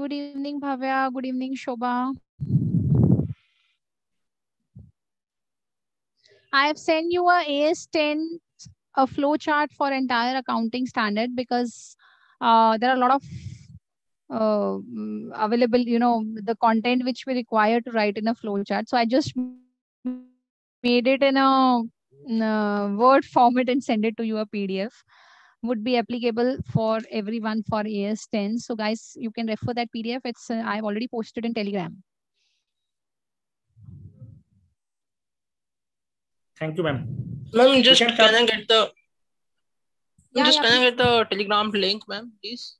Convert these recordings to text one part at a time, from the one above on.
Good evening, Bhavya. Good evening, Shobha. I have sent you a AS10 a flow chart for entire accounting standard because uh, there are a lot of uh, mm, available, you know, the content which we require to write in a flow chart. So I just made it in a, in a Word format and send it to you a PDF. Would be applicable for everyone for AS10. So guys, you can refer that PDF. It's uh, I've already posted in Telegram. Thank you, ma'am. Ma'am, just can can I get the Yeah, just yeah, can I get the telegram link, ma'am, please?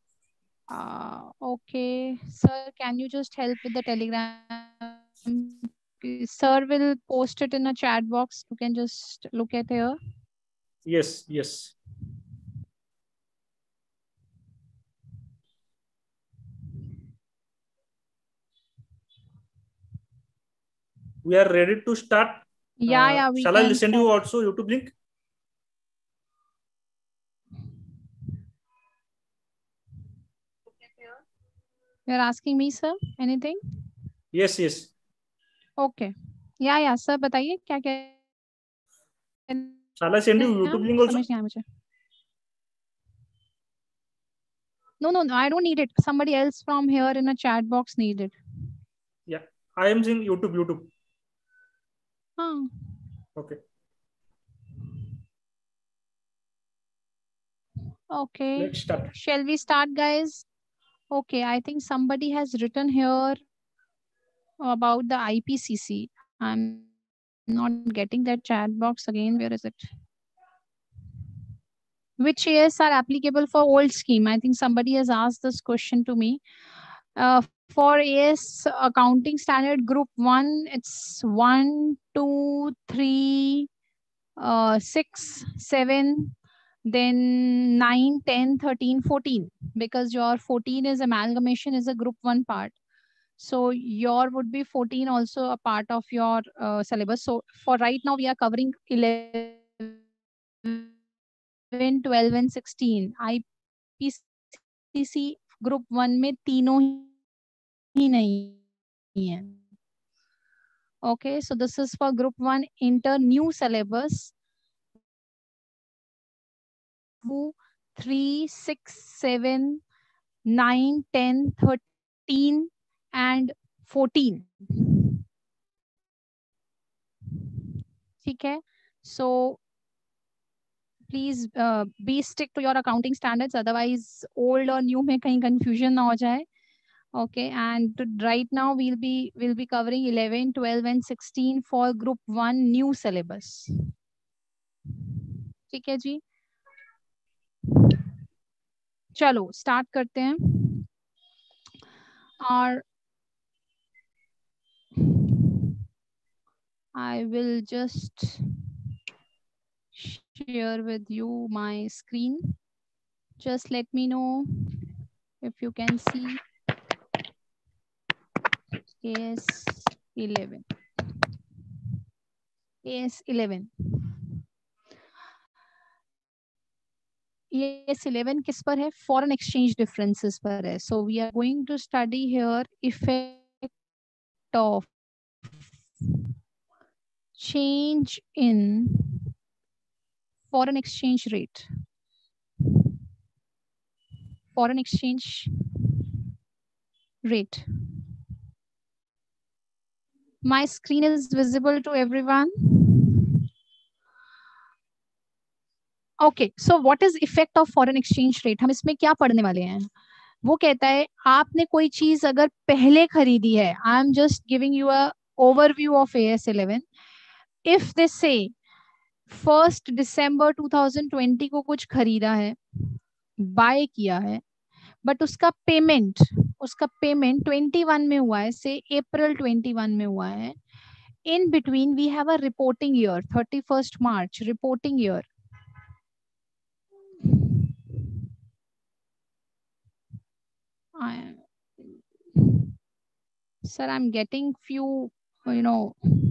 Uh, okay, sir, can you just help with the telegram? Sir will post it in a chat box. You can just look at here. Yes, yes. we are ready to start. Yeah uh, yeah shall i send you also youtube link? You're asking me sir anything? Yes yes. Okay. Yeah yeah sir bataiye kya kya shall i send you youtube link also? no no no i don't need it. Somebody else from here in a chat box needed. it. Yeah i am seeing youtube youtube. हाँ. Okay. Okay. Let's start. Shall we start, guys? Okay, I think somebody has written here about the IPCC. I'm not getting that chat box again. Where is it? Which years are applicable for old scheme? I think somebody has asked this question to me. Uh, for AS accounting standard group one, it's one, two, three, uh, six, seven, then 9 10 13 14 because your 14 is amalgamation is a group 1 part. So your would be 14 also a part of your uh, syllabus. So for right now we are covering 11 12 and 16 IPCC group one में तीनों ही नहीं है। Okay so this is for group one inter new syllabus two three six seven nine ten thirteen and fourteen ठीक है? So please be stick to your accounting standards otherwise old और new में कहीं कन्फ्यूज़न ना हो जाए okay and right now we'll be will be covering eleven twelve and sixteen for group one new syllabus ठीक है जी? चलो स्टार्ट करते हैं। और I will just share with you my screen. Just let me know if you can see Yes, 11. Yes, 11. yes 11 kis par hai foreign exchange differences par hai so we are going to study here effect of change in foreign exchange rate. Foreign exchange rate. My screen is visible to everyone. Okay so what is effect of foreign exchange rate हम इसमें क्या पढ़ने वाले हैं? वो कहता है, आपने कोई चीज़ अगर पहले खरीदी है I am just giving you a overview of A S eleven if they say first December 2020 को कुछ खरीदा है बाय किया है बट उसका पेमेंट उसका पेमेंट 21 में हुआ है, से अप्रैल 21 में हुआ है in between we have a reporting year 31st March reporting year sir I am getting few you know.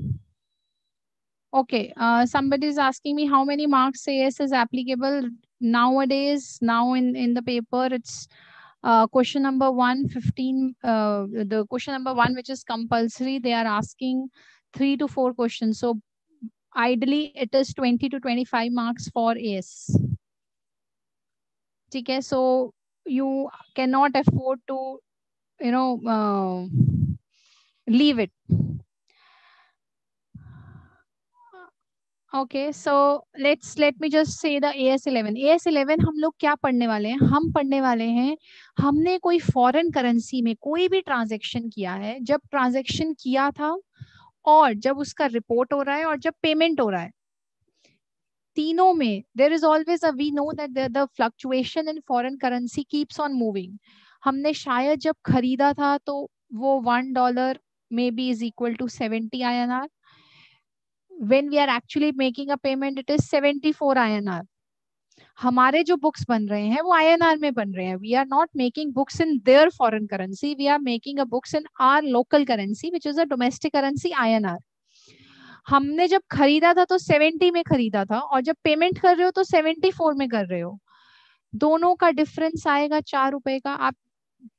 Okay, uh, somebody is asking me how many marks AS is applicable nowadays. Now in in the paper, it's uh, question number one, 15, uh, the question number one, which is compulsory, they are asking three to four questions. So ideally it is 20 to 25 marks for AS. Okay, so you cannot afford to, you know, uh, leave it. Okay so let's let me just say the S eleven S eleven हम लोग क्या पढ़ने वाले हैं? हम पढ़ने वाले हैं, हमने कोई फॉरेन करेंसी में कोई भी ट्रांजेक्शन किया है, जब ट्रांजेक्शन किया था और जब उसका रिपोर्ट हो रहा है और जब पेमेंट हो रहा है, तीनों में there is always a we know that the fluctuation in foreign currency keeps on moving हमने शायद जब खरीदा था तो वो one dollar may be is equal to seventy I N R when we are actually making a payment, it is 74 INR हमारे जो books बन रहे हैं, वो आईएनआर में बन रहे हैं. We are not making books in their foreign currency we are making a books in our local currency which is a domestic currency INR हमने जब खरीदा था तो 70 में खरीदा था, और जब पेमेंट कर रहे हो तो 74 में कर रहे हो. दोनों का डिफरेंस आएगा चार रुपए का. आप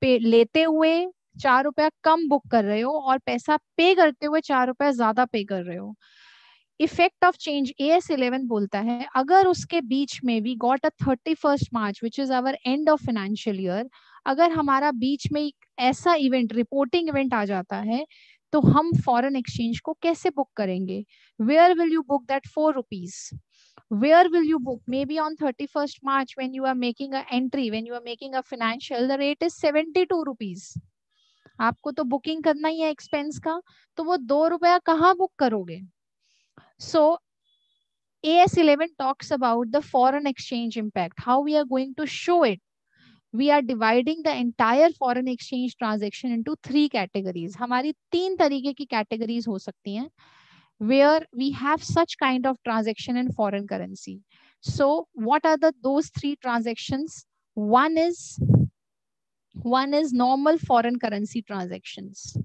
लेते हुए चार रुपया कम बुक कर रहे हो, और पैसा पे करते हुए चार रुपया ज़्यादा पे कर रहे हो. Effect of change A S eleven बोलता है, अगर उसके बीच में we got a thirty first March which is our end of financial year अगर हमारा बीच में एक ऐसा इवेंट रिपोर्टिंग इवेंट आ जाता है तो हम फॉरेन एक्सचेंज को कैसे बुक करेंगे? Where will you book that four rupees where will you book? Maybe on 31st march when you are making a entry, when you are making a financial, the rate is 72 rupees. आपको तो booking करना ही है expense का तो वो दो रुपया कहाँ बुक करोगे? So AS11 talks about the foreign exchange impact, how we are going to show it. We are dividing the entire foreign exchange transaction into three categories. हमारी तीन तरीके की categories हो सकती हैं where we have such kind of transaction in foreign currency. So what are the those three transactions? One is one is normal foreign currency transactions.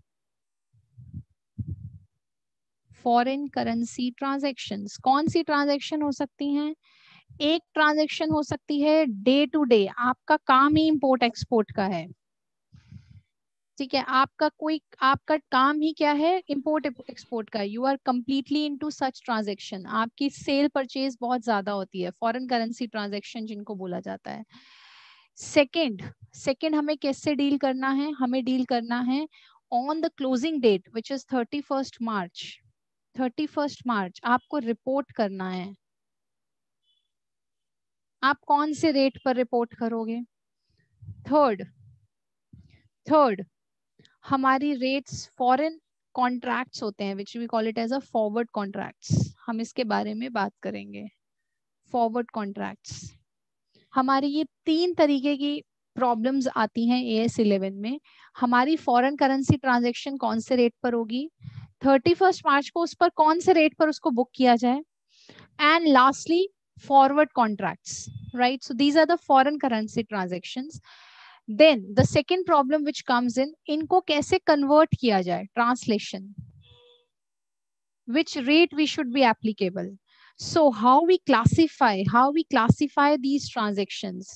Foreign currency transaction कौन सी transaction हो सकती हैं? एक ट्रांजेक्शन हो सकती है डे टू डे आपका काम ही इंपोर्ट एक्सपोर्ट का है। ठीक है? आपका कोई, आपका काम ही क्या है? इंपोर्ट एक्सपोर्ट का you are completely into such transaction आपकी सेल परचेज बहुत ज़्यादा होती है। फॉरेन करेंसी ट्रांजेक्शन जिनको बोला जाता है। सेकेंड सेकेंड हमें कैसे डील करना है? हमें डील करना है on the closing date which is thirty first March thirty first March, आपको रिपोर्ट करना है। आप कौन से रेट पर रिपोर्ट करोगे? थर्ड थर्ड, हमारी रेट्स फॉरेन कॉन्ट्रैक्ट्स होते हैं which we call it as a forward contracts हम इसके बारे में बात करेंगे। फॉरवर्ड कॉन्ट्रैक्ट्स हमारी ये तीन तरीके की प्रॉब्लम्स आती हैं ए एस इलेवन में। हमारी फॉरेन करेंसी ट्रांजेक्शन कौन से रेट पर होगी? थर्टी फ़र्स्ट मार्च को उस पर कौन से रेट पर उसको बुक किया जाए? And lastly forward contracts right so these are the foreign currency transaction then the second problem which comes in इनको कैसे कन्वर्ट किया जाए? Translation which rate we should be applicable? So how we classify, how we classify these transactions?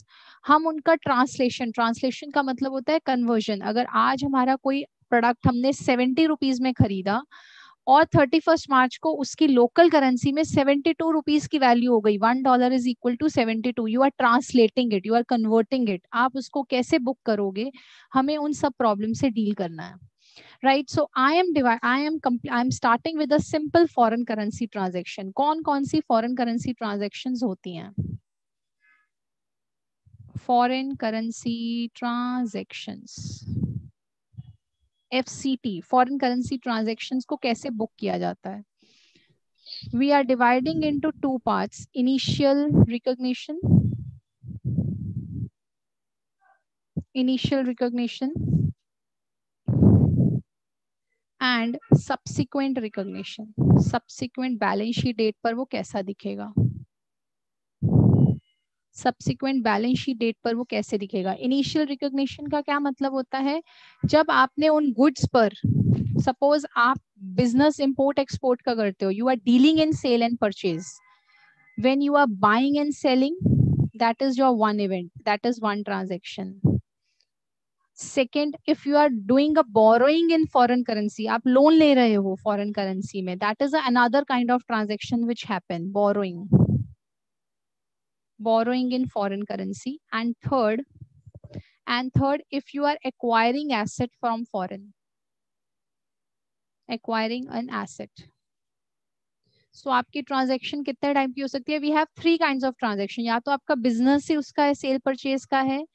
हम उनका translation translation का मतलब होता है कन्वर्जन अगर आज हमारा कोई प्रोडक्ट हमने सेवेंटी रुपीज़ में खरीदा और थर्टी फ़र्स्ट मार्च को उसकी लोकल करेंसी में सेवेंटी टू रुपीज़ की वैल्यू हो गई। One dollar is equal to seventy two. You are translating it you are converting it आप उसको कैसे बुक करोगे? हमें उन सब प्रॉब्लम से डील करना है। Right so I am divide I am I am starting with a simple foreign currency transaction कौन कौन सी फॉरेन करेंसी ट्रांजेक्शन होती हैं? Foreign currency transactions F C T foreign currency transaction को कैसे बुक किया जाता है? We are dividing into two part initial recognition initial recognition and subsequent recognition subsequent balance sheet date पर वो कैसा दिखेगा? सब्सिक्वेंट बैलेंस शीट डेट पर वो कैसे दिखेगा? इनिशियल रिकॉग्निशन का क्या मतलब होता है? जब आपने उन गुड्स पर सपोज़ आप बिज़नेस इंपोर्ट एक्सपोर्ट का करते हो you are dealing in sale and purchase when you are buying and selling, that is your one event, that is one transaction. Second if you are doing a borrowing in foreign currency आप loan ले रहे हो foreign currency में that is another kind of transaction which happen borrowing borrowing in foreign currency. And third and third if you are acquiring asset from foreign acquiring an asset. So so, आपकी transaction कितने type की हो सकती है? We have three kind of transaction या तो आपका business ही उसका है सेल परचेज का है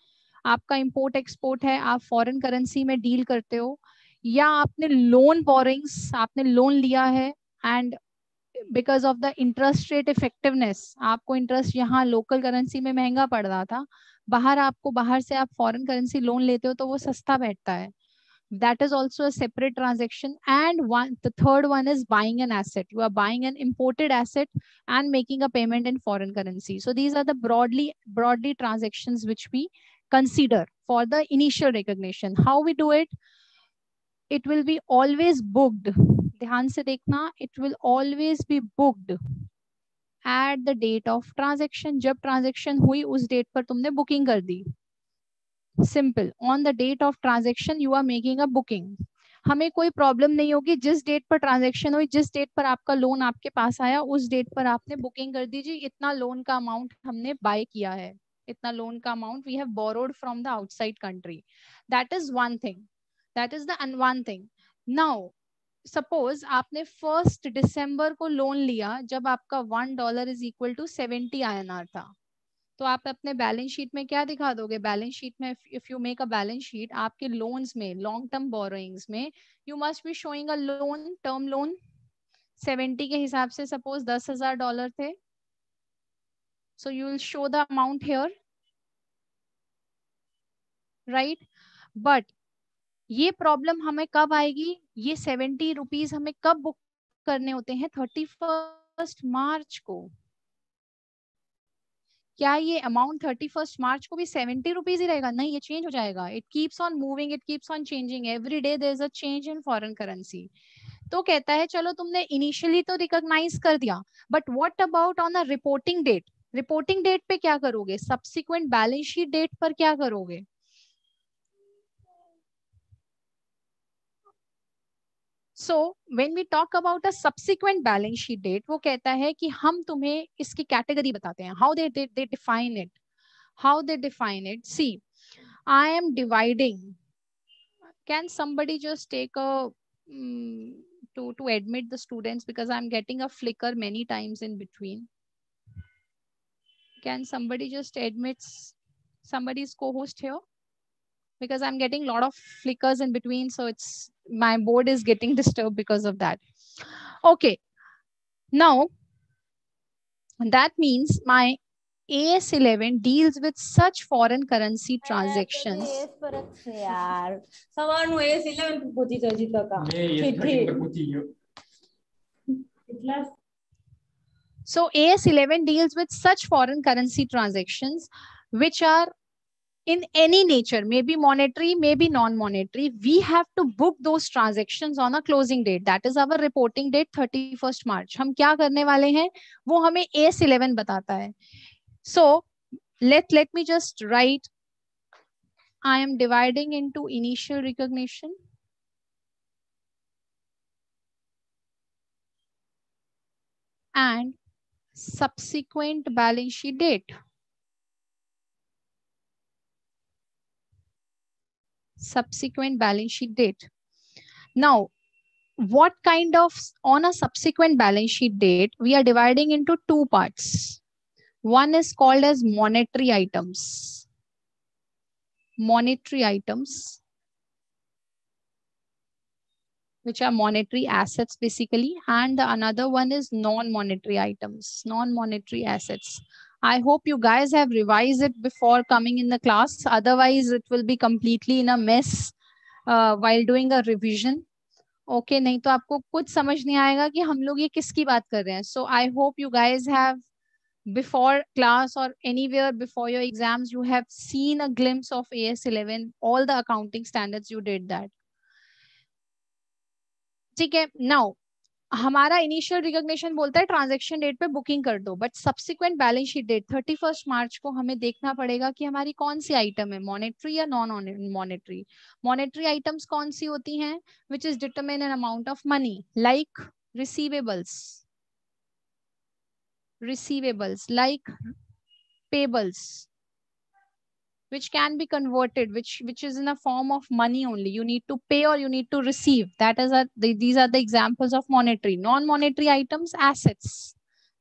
आपका इंपोर्ट एक्सपोर्ट है आप फॉरेन करेंसी में डील करते हो या आपने लोन बोरिंग्स आपने लोन लिया है and because of the interest rate effectiveness आपको इंटरेस्ट यहाँ लोकल करेंसी में महँगा पड़ रहा था। बाहर आपको, बाहर से आप फॉरन करेंसी लोन लेते हो तो वो सस्ता बैठता है। That is also separate transaction and third one is buying an asset you are buying an imported asset and making a payment in foreign currency so these are broadly broadly transaction which we consider for the initial recognition how we do it it will be always booked ध्यान से देखना, it will always be booked at the date of transaction. जब transaction हुई, उस date पर तुमने booking कर दी। Simple on the date of transaction you are making a booking हमें कोई प्रॉब्लम नहीं होगी। जिस डेट पर ट्रांजेक्शन हुई, जिस डेट पर आपका लोन आपके पास आया, उस डेट पर आपने बुकिंग कर दीजिए। इतना लोन का अमाउंट हमने बाय किया है। इतना लोन का amount we have borrowed from the outside country that is one thing that is the one thing now suppose आपने फ़र्स्ट दिसंबर को लोन लिया जब आपका one dollar is equal to seventy I था। तो आप अपने बैलेंस शीट में क्या दिखा दोगे? बैलेंस शीट में if you make a balance sheet आपके लोन्स में लॉन्ग टर्म बोरोइंग्स में you must be showing a loan term loan seventy के हिसाब से सपोज़ दस हज़ार डॉलर थे। So you will show the amount here right but ये प्रॉब्लम हमें कब आएगी? ये सेवेंटी रुपीज़ हमें कब बुक करने होते हैं? थर्टी फ़र्स्ट मार्च को। क्या ये अमाउंट थर्टी फ़र्स्ट मार्च को भी सेवेंटी रुपीज़ ही रहेगा? नहीं, ये चेंज हो जाएगा। It keeps on moving it keeps on changing every day there is a change in foreign currency तो कहता है, चलो तुमने इनिशियली तो रिकॉग्नाइज कर दिया but what about on a reporting date reporting date पे क्या करोगे? सब्सिक्वेंट बैलेंस शीट डेट पर क्या करोगे? so when we talk about a subsequent balance sheet date वो कहता है कि हम तुम्हें इसकी कैटेगरी बताते हैं how they they define it how they define it see I am dividing can somebody just take a um, to to admit the students because i'm getting a flicker many times in between can somebody just admit somebody's co-host here because i'm getting a lot of flickers in between so it's my board is getting disturbed because of that. Okay. Now, that means my AS11 deals with such foreign currency transactions. So AS11 deals with such foreign currency transactions which are in any nature, maybe monetary, maybe non-monetary, we have to book those transactions on a closing date. That is our reporting date 31st March. हम क्या करने वाले हैं वो हमें AS11 बताता है. So let let me just write. I am dividing into initial recognition. and subsequent balance sheet date. Subsequent balance sheet date. Now, what kind of, on a subsequent balance sheet date, we are dividing into two parts. One is called as monetary items. Monetary items, which are monetary assets basically. And the another one is non-monetary items, non-monetary assets. I hope you guys have revised it before coming in the class. Otherwise, it will be completely in a mess uh, while doing a revision. Okay, नहीं तो आपको कुछ समझ नहीं आएगा कि हम लोग ये किसकी बात कर रहे हैं. So I hope you guys have before class or anywhere before your exams, you have seen a glimpse of AS11, all the accounting standards, you did that. Okay, now हमारा इनिशियल रिकॉग्निशन बोलता है transaction date पे booking कर दो but subsequent balance sheet date thirty first March को हमें देखना पड़ेगा कि हमारी कौन सी आइटम है मॉनेटरी या नॉन मॉनेटरी मॉनेटरी आइटम्स कौन सी होती हैं which is determine an amount of money like receivables receivables like payables which can be converted which which is in a form of money only you need to pay or you need to receive that is a the, these are the examples of monetary non monetary items assets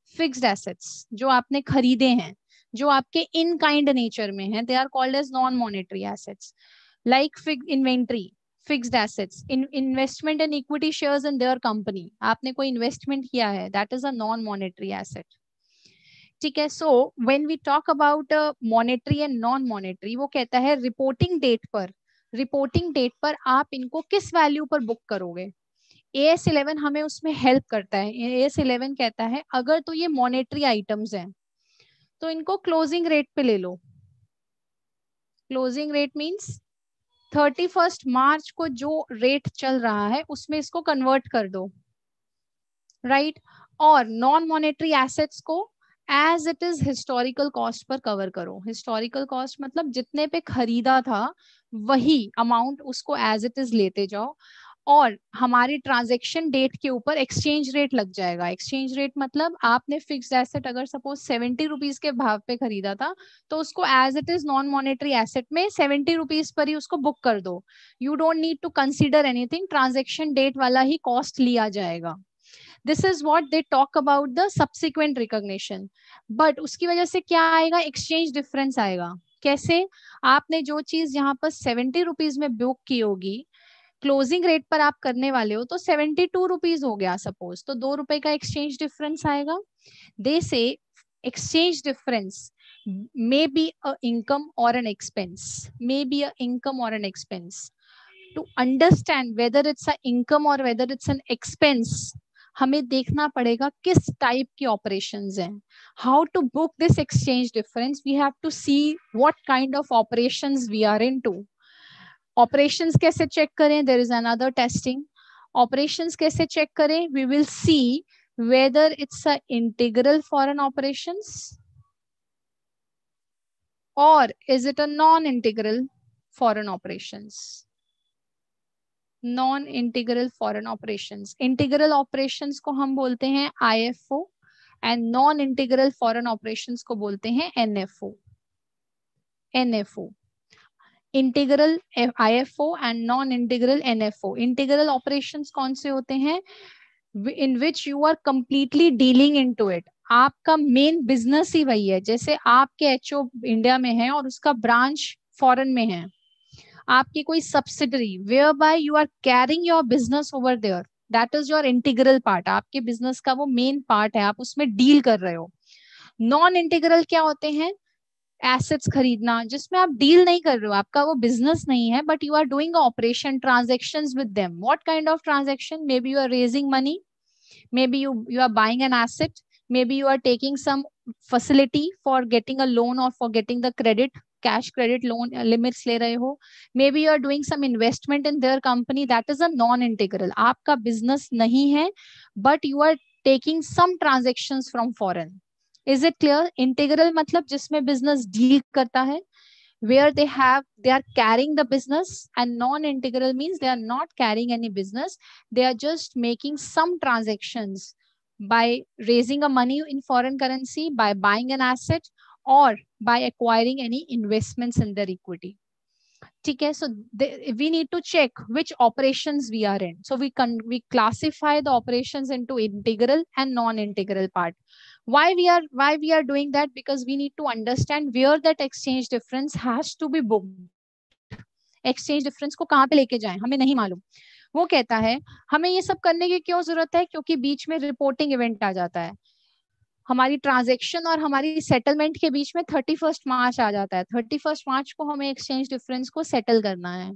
fixed assets जो आपने खरीदे हैं जो आपके in kind nature में हैं they are called as non monetary assets like fixed inventory fixed assets in investment and equity shares in their company आपने कोई investment किया है that is a non monetary asset ठीक है? So when we talk about monetary and non monetary वो कहता है reporting date पर। रिपोर्टिंग डेट पर आप इनको किस वैल्यू पर बुक करोगे? ए एस इलेवन हमें उसमें हेल्प करता है। ए एस इलेवन कहता है, अगर तो ये मॉनेटरी आइटम्स हैं तो इनको क्लोजिंग रेट पे ले लो। Closing rate means thirty first March को जो रेट चल रहा है, उसमें इसको कन्वर्ट कर दो। Right right? और नॉन मॉनेटरी एसेट्स को as it is historical cost पर कवर करो। हिस्टोरिकल कॉस्ट मतलब जितने पे खरीदा था, वही अमाउंट उसको एज इट इज़ लेते जाओ। और हमारी ट्रांजेक्शन डेट के ऊपर एक्सचेंज रेट लग जाएगा। एक्सचेंज रेट मतलब आपने फिक्स एसेट अगर सपोज़ सेवेंटी रुपीज़ के भाव पे खरीदा था तो उसको as it is non monetary asset में सेवेंटी रुपीज़ पर ही उसको बुक कर दो। You don't need to consider anything transaction date वाला ही कॉस्ट लिया जाएगा। This is what they talk about the subsequent recognition but उसकी वजह से क्या आएगा? एक्सचेंज डिफरेंस आएगा। कैसे? आपने जो चीज़ यहाँ पर सेवेंटी रुपीज़ में बुक की होगी क्लोजिंग रेट पर आप करने वाले हो तो सेवेंटी टू रुपीज़ हो गया सपोज़ तो दो रुपए का एक्सचेंज डिफरेंस आएगा। They say exchange difference may be a income और an expense may be a income और an expense to understand whether it's a income और वेदर इट्स एन एक्सपेंस हमें देखना पड़ेगा किस टाइप की ऑपरेशन हैं। How to book this exchange difference we have to see what kind of operation we are in two operation कैसे check करें? There is another testing operation कैसे check करें? We will see whether it's a integral foreign operation और is it a non integral foreign operations non integral foreign operations integral operations को हम बोलते हैं IFO and non integral foreign operations को बोलते हैं NFO NFO integral IFO and non integral NFO integral operations कौन से होते हैं? In which you are completely dealing into it it आपका मेन बिज़नेस ही वही है. जैसे आपके एचओ इंडिया में है और उसका ब्रांच फॉरेन में है. आपकी कोई subsidiary whereby you are carrying your business over there that is your integral part आपके बिज़नेस का वो मेन पार्ट है, आप उसमें डील कर रहे हो। नॉन इंटीग्रल क्या होते हैं? एसेट्स खरीदना, जिसमें आप डील नहीं कर रहे हो, आपका वो बिज़नेस नहीं है but you are doing operation transaction with them what kind of transaction may be you are raising money may be you you are buying an asset may be you are taking some facility for getting a loan or for getting the credit cash credit loan limits ले रहे हो. May be you are doing some investment in their company that is a non integral आपका business नहीं है but you are taking some transaction from foreign is it clear integral मतलब जिसमें business deal करता है where they have they are carrying the business and non integral mean they are not carrying any business they are just making some transaction by raising a money in foreign currency by buying an asset or by acquiring any investments in their equity. Okay, so we need to check which operations we are in. So we can we classify the operations into integral and non-integral part. Why we are why we are doing that? Because we need to understand where that exchange difference has to be booked. Exchange difference को कहाँ पे लेके जाएँ हमें नहीं मालूम वो कहता है हमें ये सब करने की क्यों ज़रूरत है क्योंकि बीच में रिपोर्टिंग इवेंट आ जाता है हमारी ट्रांजेक्शन और हमारी सेटलमेंट के बीच में थर्टी फ़र्स्ट मार्च आ जाता है। थर्टी फ़र्स्ट मार्च को हमें एक्सचेंज डिफरेंस को सेटल करना है।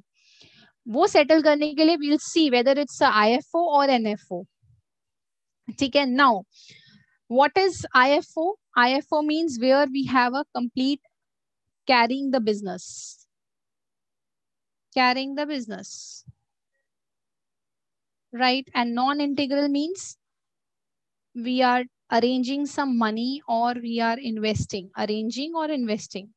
वो सेटल करने के लिए will see whether it's I F O और एन एफ़ ओ ठीक है now what is I F O I F O means where we have a complete carrying the business carrying the business right and non integral means we are arranging some money or we are investing. Arranging or investing?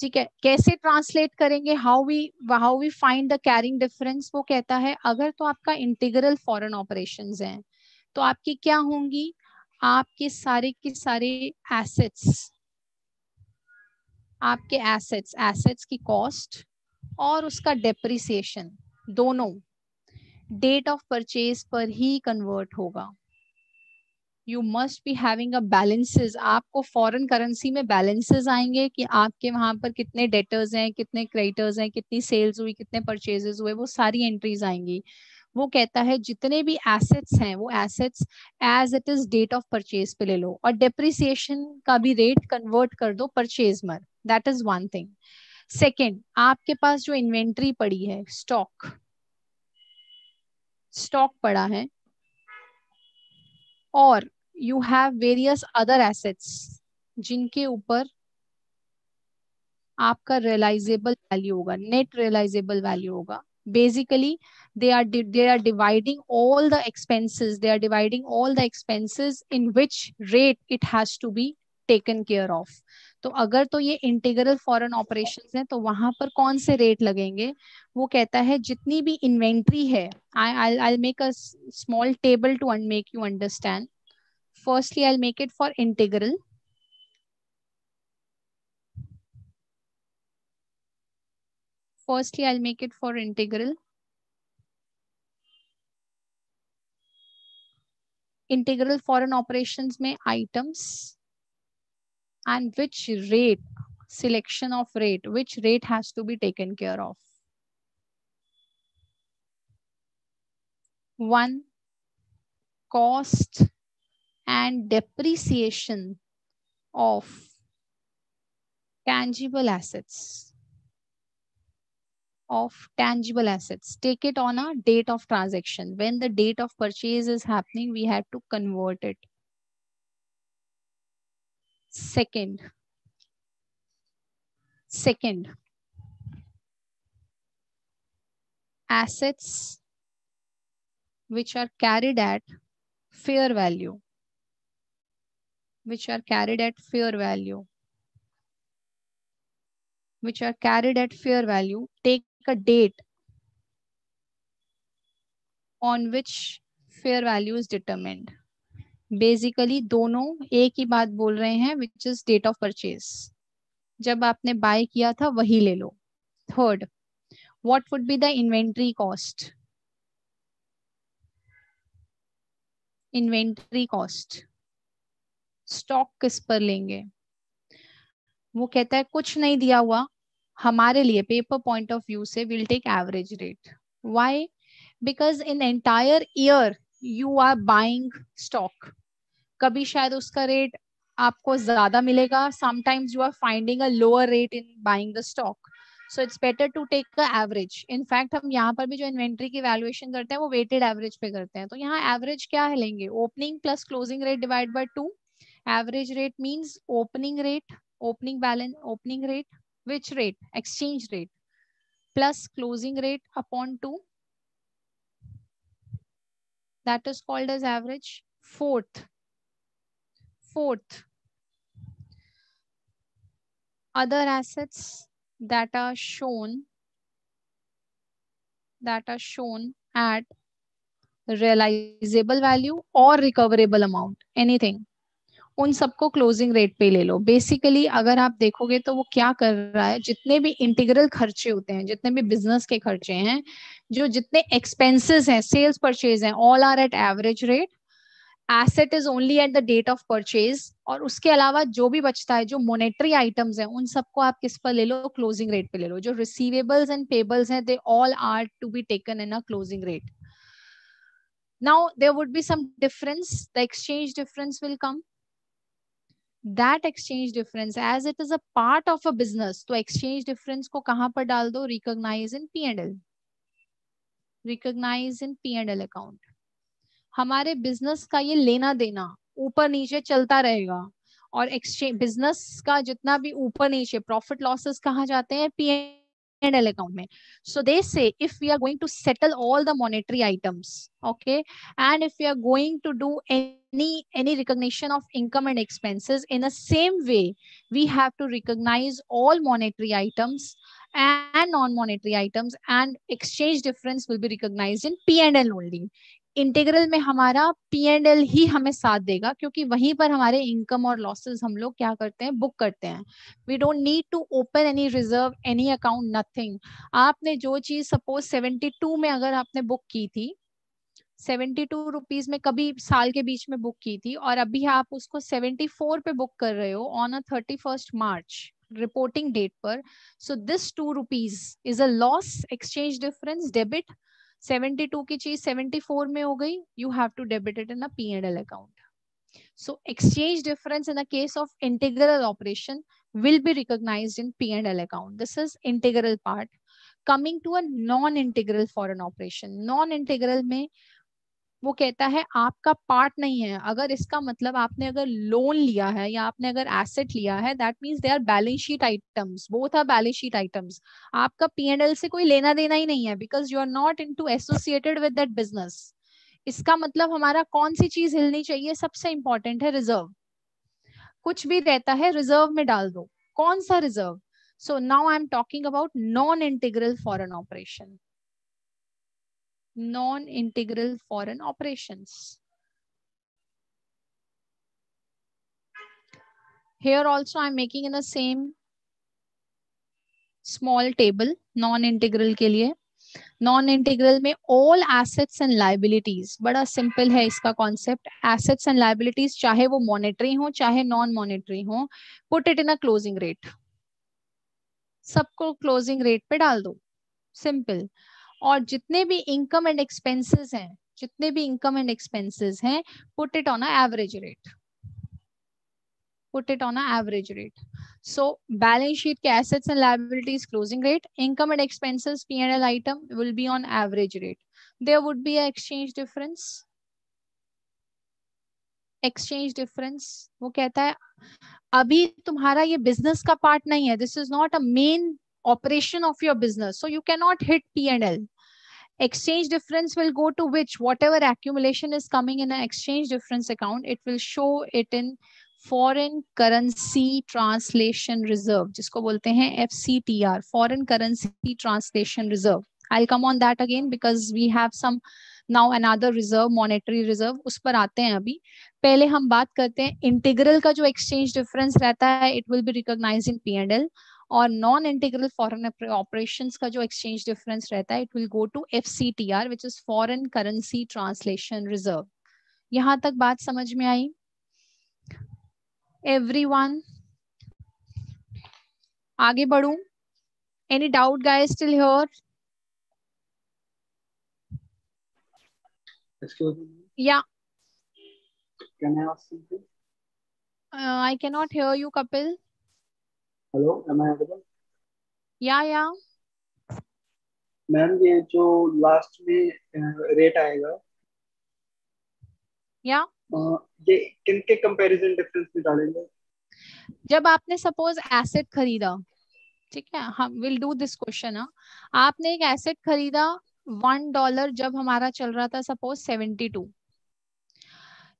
ठीक है, कैसे translate करेंगे? How we how we find the carrying difference वो कहता है, अगर तो आपका इंटीग्रल फॉरेन ऑपरेशंस हैं तो आपकी क्या होंगी? आपके सारे के सारे एसेट्स आपके एसेट्स एसेट्स की कॉस्ट और उसका डेप्रिसिएशन दोनों। डेट ऑफ़ परचेज पर ही कन्वर्ट होगा। You must be having a balances आपको फॉरेन करेंसी में बैलेंसेस आएँगे कि आपके वहाँ पर कितने डेटर्स हैं, कितने क्रेडिटर्स हैं, कितनी सेल्स हुई, कितने परचेजेस हुए, वो सारी एंट्रीज आएँगी। वो कहता है, जितने भी एसेट्स हैं, वो assets as it is date of purchase पे ले लो। और डेप्रिसिएशन का भी रेट कन्वर्ट कर दो परचेज मर that is one thing second आपके पास जो इन्वेंट्री पड़ी है स्टॉक स्टॉक पड़ा है, और you have various other assets जिनके ऊपर आपका रियलाइजेबल वैल्यू होगा नेट रियलाइजेबल वैल्यू होगा। Basically they are they are dividing all the expenses they are dividing all the expenses in which rate it has to be taken care of तो अगर तो ये integral foreign operations हैं तो वहाँ पर कौन से रेट लगेंगे? वो कहता है जितनी भी इन्वेंट्री है I I I make a small table to make you understand firstly I make it for integral Firstly, I'll make it for integral. Integral foreign operations may items. And which rate, selection of rate, which rate has to be taken care of. One, cost and depreciation of tangible assets of tangible assets. Take it on a date of transaction. When the date of purchase is happening, we have to convert it. Second, second, assets which are carried at fair value, which are carried at fair value, which are carried at fair value, take a date on which fair value is determined. Basically दोनों एक ही बात बोल रहे हैं which is date of purchase जब आपने buy किया था, वही ले लो. Third what would be the inventory cost inventory cost stock किस पर लेंगे? वो कहता है, कुछ नहीं दिया हुआ. हमारे लिए पेपर पॉइंट ऑफ़ व्यू से will take average rate why because in entire year you are buying stock कभी शायद उसका रेट आपको ज़्यादा मिलेगा. Sometimes you are finding a lower rate in buying the stock so it's better to take the average in fact हम यहाँ पर भी जो इन्वेंट्री की वैल्यूएशन करते हैं, वो वेटेड एवरेज पे करते हैं. तो यहाँ एवरेज क्या है लेंगे? Opening plus closing rate divide by two average rate means opening rate opening balance opening rate which rate exchange rate plus closing rate upon 2 that is called as average. Fourth. Fourth. Other assets that are shown that are shown at realizable value or recoverable amount. Anything उन सबको closing rate पे ले लो। Basically अगर आप देखोगे तो वो क्या कर रहा है, जितने भी इंटीग्रल खर्चे होते हैं, जितने भी बिज़नेस के खर्चे हैं, जो जितने एक्सपेंसेस हैं सेल्स परचेज हैं all are at average rate asset is only at the date of purchase और उसके अलावा जो भी बचता है, जो मोनेटरी आइटम्स हैं, उन सबको आप किस पर ले लो? क्लोजिंग रेट पे ले लो। जो रिसीवेबल्स एंड पेबल्स हैं they all are to be taken in a closing rate now, there would be some difference. The exchange difference will come. That exchange difference as it is a part of a business तो exchange difference को कहाँ पर डाल दो? Recognise in P and L recognise in P and L account हमारे business का ये लेना देना ऊपर नीचे चलता रहेगा और एक्सचेंज बिज़नेस का जितना भी ऊपर नीचे प्रॉफिट लॉसेस कहा जाते हैं? P so they say if we are going to settle all the monetary items okay and if we are going to do any any recognition of income and expenses in the same way we have to recognize all monetary items and non-monetary items and exchange difference will be recognized in p and l only integral में हमारा P and L ही हमें साथ देगा, क्योंकि वहीं पर हमारे इनकम और लॉसेस हम लोग क्या करते हैं बुक करते हैं। We don't need to open any reserve any account nothing आपने जो चीज़ सपोज़ सेवेंटी टू में अगर आपने बुक की थी सेवेंटी टू रुपीज़ में कभी साल के बीच में बुक की थी, और अभी आप उसको सेवेंटी फोर पे बुक कर रहे हो on a thirty first March reporting date पर so this two rupees is a loss exchange difference debit seventy two की चीज़ सेवेंटी फोर में हो गई you have to debit it in P and L account so exchange difference in case of integral operation will be recognise in P and L account this is integral part coming to a non integral for operation non integral में वो कहता है, आपका part नहीं है। अगर इसका मतलब आपने अगर लोन लिया है या आपने अगर एसेट लिया है that means they are balance sheet items both are balance sheet items आपका पी एंड एल से कोई लेना देना ही नहीं है because you are not in to associated with that business इसका मतलब हमारा कौन सी चीज़ हिलनी चाहिए? सबसे इंपॉर्टेंट है रिज़र्व कुछ भी रहता है रिज़र्व में डाल दो। कौन सा reserve so now I am talking about non integral foreign operation non-integral foreign operations. Here also, I'm making in the same small table, non-integral के लिए. नॉन इंटीग्रल में ऑल एसेट्स एंड लाइबिलिटीज बड़ा simple है इसका concept assets and liabilities चाहे वो monetary हो, चाहे नॉन मॉनेटरी हो put it in a closing rate सबको क्लोजिंग रेट पे डाल दो. सिंपल और जितने भी इनकम एंड एक्सपेंसेस हैं, जितने भी इनकम एंड एक्सपेंसेस हैं put it on average rate put it on average rate so balance sheet के assets and liabilities closing rate income and expenses P and L item will be on average rate there would be exchange difference exchange difference वो कहता है, अभी तुम्हारा ये business का part नहीं है. This is not a main operation of your business. So you cannot hit P&L. Exchange difference will go to which whatever accumulation is coming in an exchange difference account, it will show it in foreign currency translation reserve, जिसको बोलते हैं FCTR, foreign currency translation reserve. I'll come on that again because we have some now another reserve, monetary reserve. उस पर आते हैं अभी पहले हम बात करते हैं इंटीग्रल का जो एक्सचेंज डिफरेंस रहता है it will be recognise in P and L और नॉन इंटीग्रल फॉरेन ऑपरेशन का जो एक्सचेंज डिफरेंस रहता है it will go to F C T R which is foreign currency translation reserve यहाँ तक बात समझ में आई? एवरी वन आगे बढ़ू? Any doubt guy still here या Can I ask something? Uh, I cannot hear you, Kapil. Hello am I available या या मैम ये जो लास्ट में रेट आएगा। या ये किन के कंपैरिजन डिफरेंस निकालेंगे जब आपने सपोज़ एसेट खरीदा ठीक है हम विल डू दिस क्वेश्चन आपने एक एसेट खरीदा वन डॉलर जब हमारा चल रहा था सपोज़ सेवेंटी टू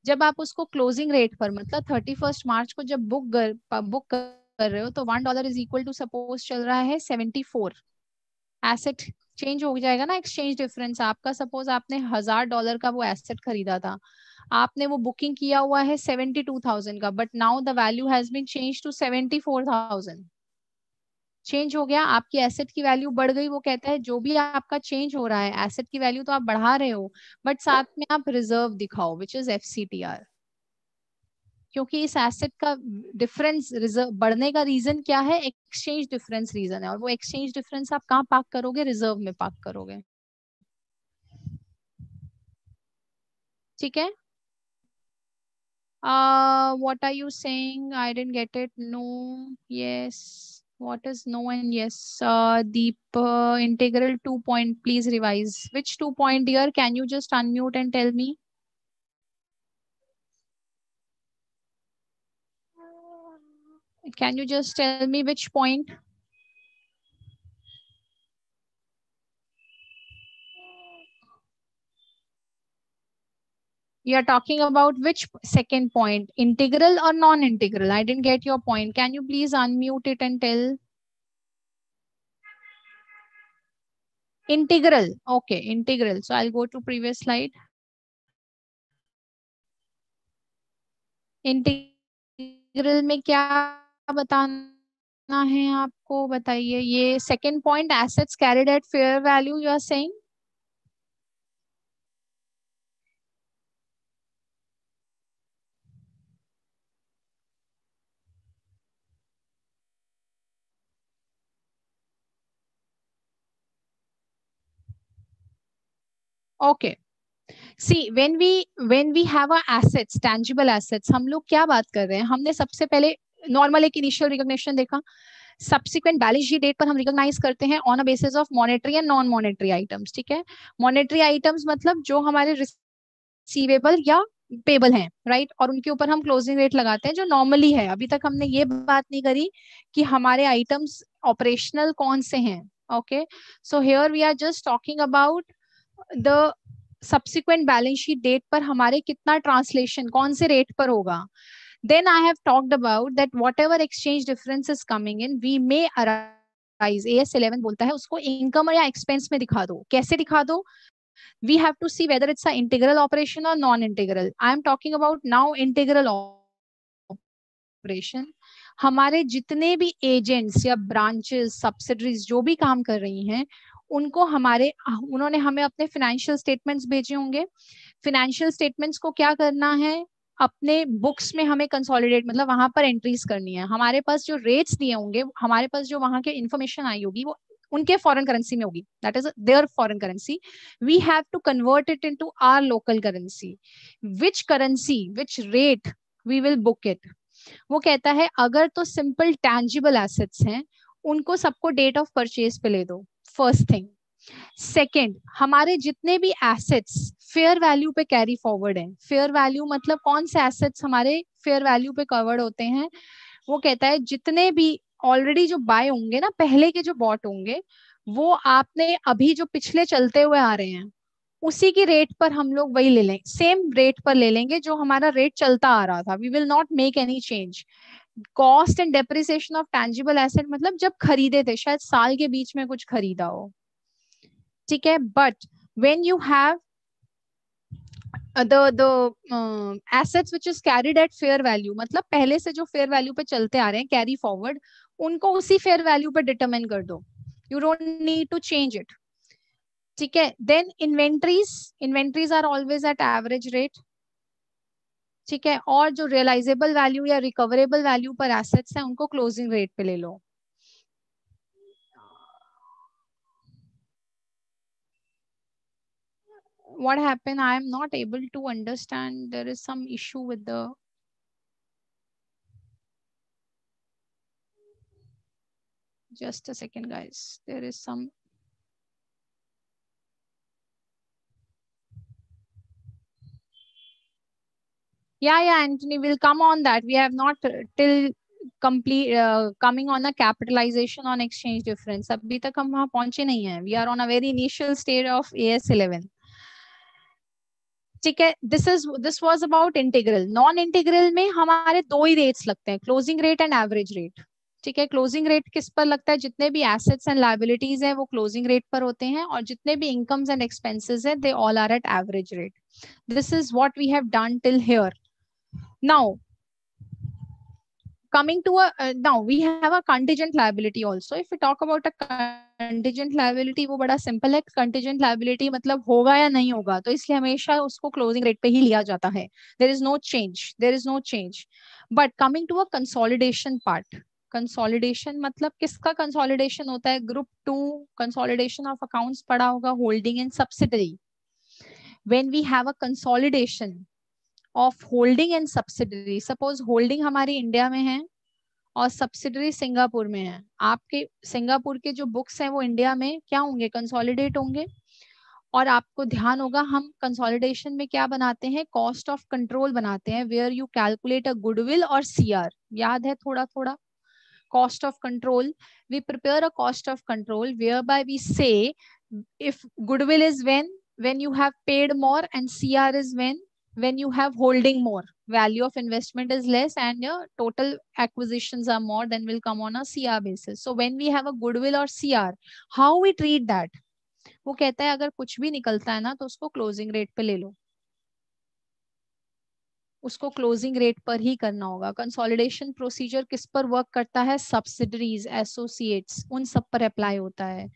जब आप उसको क्लोजिंग रेट पर मतलब थर्टी फ़र्स्ट मार्च को जब बुक कर बुक कर रहे हो तो one dollar is equal to suppose चल रहा है सेवेंटी फोर एसेट चेंज हो जाएगा ना एक्सचेंज डिफरेंस आपका सपोज़ आपने हज़ार डॉलर का वो एसेट खरीदा था। आपने वो बुकिंग किया हुआ है सेवेंटी टू थाउज़ेंड का but now the value has been change to seventy four thousand change हो गया, आपकी एसेट की वैल्यू बढ़ गई, वो कहता है, जो भी आपका चेंज हो रहा है एसेट की वैल्यू तो आप बढ़ा रहे हो बट साथ में आप रिज़र्व दिखाओ which is F C T R क्योंकि इस एसेट का डिफरेंस रिज़र्व बढ़ने का रीजन क्या है? एक्सचेंज डिफरेंस रीजन है और वो एक्सचेंज डिफरेंस आप कहाँ पार्क करोगे? रिज़र्व में पार्क करोगे। ठीक है? What are you saying I didn't get it no yes what is no and yes Deep integral two point please revise which two point dear can you just unmute and tell me Can you just tell me which point? You are talking about which second point, integral or non-integral? I didn't get your point. Can you please unmute it and tell? Integral. Okay, integral. So I'll go to previous slide. Integral बताना है आपको? बताइए। ये second point assets carried at fair value you are saying okay. See when we when we have a assets tangible assets हम लोग क्या बात कर रहे हैं? हमने सबसे पहले नॉर्मल एक इनिशियल रिकॉग्निशन देखा। सब्सिक्वेंट बैलेंस शीट डेट पर हम रिकॉग्नाइज करते हैं on a basis of monetary and non monetary items ठीक है? मॉनेटरी आइटम्स मतलब जो हमारे रिसीवेबल या पेबल हैं राइट और उनके ऊपर हम क्लोजिंग रेट लगाते हैं, जो नॉर्मली है। अभी तक हमने ये बात नहीं करी कि हमारे आइटम्स ऑपरेशनल कौन से हैं okay so here we are just talking about the subsequent balance sheet date पर हमारे कितना ट्रांसलेशन कौन से रेट पर होगा? I have talked about that whatever exchange difference is coming in we may arise AS eleven बोलता है, उसको इनकम या एक्सपेंस में दिखा दो। कैसे दिखा दो? We have to see whether it's an integral operation or non-integral. I am talking about now integral operation. हमारे जितने भी एजेंट्स या ब्रांचेस सब्सिडरीज जो भी काम कर रही हैं, उनको हमारे, उन्होंने हमें अपने फिनेंशियल स्टेटमेंट्स भेजे होंगे। फिनेंशियल स्टेटमेंट्स को क्या करना है? अपने बुक्स में हमें कंसोलिडेट मतलब वहाँ पर एंट्रीज करनी है। हमारे पास जो रेट्स दिए होंगे, हमारे पास जो वहाँ के इन्फॉर्मेशन आई होगी, वो उनके फॉरेन करेंसी में होगी। That is their foreign currency we have to convert it into our local currency which currency which rate we will book it वो कहता है, अगर तो सिंपल टैंजिबल एसेट्स हैं, उनको सबको डेट ऑफ़ परचेज पे ले दो फ़र्स्ट थिंग सेकेंड हमारे जितने भी एसेट्स फेयर वैल्यू पे कैरी फॉरवर्ड है। फेयर वैल्यू मतलब कौन से एसेट्स हमारे फेयर वैल्यू पे कवर्ड होते हैं? वो कहता है, जितने भी ऑलरेडी जो बाय होंगे ना, पहले के जो बॉट होंगे, वो आपने अभी जो पिछले चलते हुए आ रहे हैं, उसी की रेट पर हम लोग वही ले लेंगे सेम रेट पर ले लेंगे जो हमारा रेट चलता आ रहा था। We will not make any change cost and depreciation of tangible asset मतलब जब खरीदे थे, शायद साल के बीच में कुछ खरीदा हो। ठीक है? But when you have the the assets which is carried at fair value मतलब पहले से जो फेयर वैल्यू पे चलते आ रहे हैं कैरी फॉरवर्ड उनको उसी फेयर वैल्यू पे डिटरमिन कर दो। You don't need to change it ठीक है? Then inventories inventories are always at average rate ठीक है? और जो रियलाइजेबल वैल्यू या रिकवरेबल वैल्यू पर एसेट्स हैं, उनको क्लोजिंग रेट पे ले लो। What happened i am not able to understand. There is some issue with the just a second guys. There is some yeah yeah anthony we'll come on that. We have not till complete uh, coming on a capitalization on exchange difference. We are on a very initial stage of as11 ठीक है this is this was about integral non integral में हमारे दो ही rates लगते हैं closing rate and average rate ठीक है क्लोजिंग रेट किस पर लगता है? जितने भी एसेट्स एंड लाइबिलिटीज हैं, वो क्लोजिंग रेट पर होते हैं और जितने भी इनकम्स एंड एक्सपेंसेस हैं they all are at average rate this is what we have done till here now coming to a uh, now we have a contingent liability also if we talk about a contingent liability वो बड़ा simple है contingent liability मतलब होगा या नहीं होगा तो इसलिए हमेशा उसको closing rate पे ही लिया जाता है there is no change there is no change but coming to a consolidation part consolidation मतलब किसका consolidation होता है group two consolidation of accounts पड़ा होगा holding and subsidiary when we have a consolidation of holding and subsidiary suppose holding हमारी India में है और सब्सिडरी सिंगापुर में है। आपके सिंगापुर के जो बुक्स हैं वो इंडिया में क्या होंगे? कंसोलिडेट होंगे। और आपको ध्यान होगा, हम कंसोलिडेशन में क्या बनाते हैं? कॉस्ट ऑफ़ कंट्रोल बनाते हैं where you calculate a goodwill और सीआर याद है थोड़ा थोड़ा cost of control. We prepare a cost of control, whereby we say if goodwill is when? When you have paid more and cr is when? When you have holding more value of investment is less and your total acquisitions are more then will come on a cr basis so when we have a goodwill or cr how we treat that वो कहता है अगर कुछ भी निकलता है ना तो उसको क्लोजिंग रेट पे ले लो उसको क्लोजिंग रेट पर ही करना होगा कंसोलिडेशन प्रोसीजर किस पर वर्क करता है सब्सिडरीज एसोसिएट्स उन सब पर अप्लाई होता है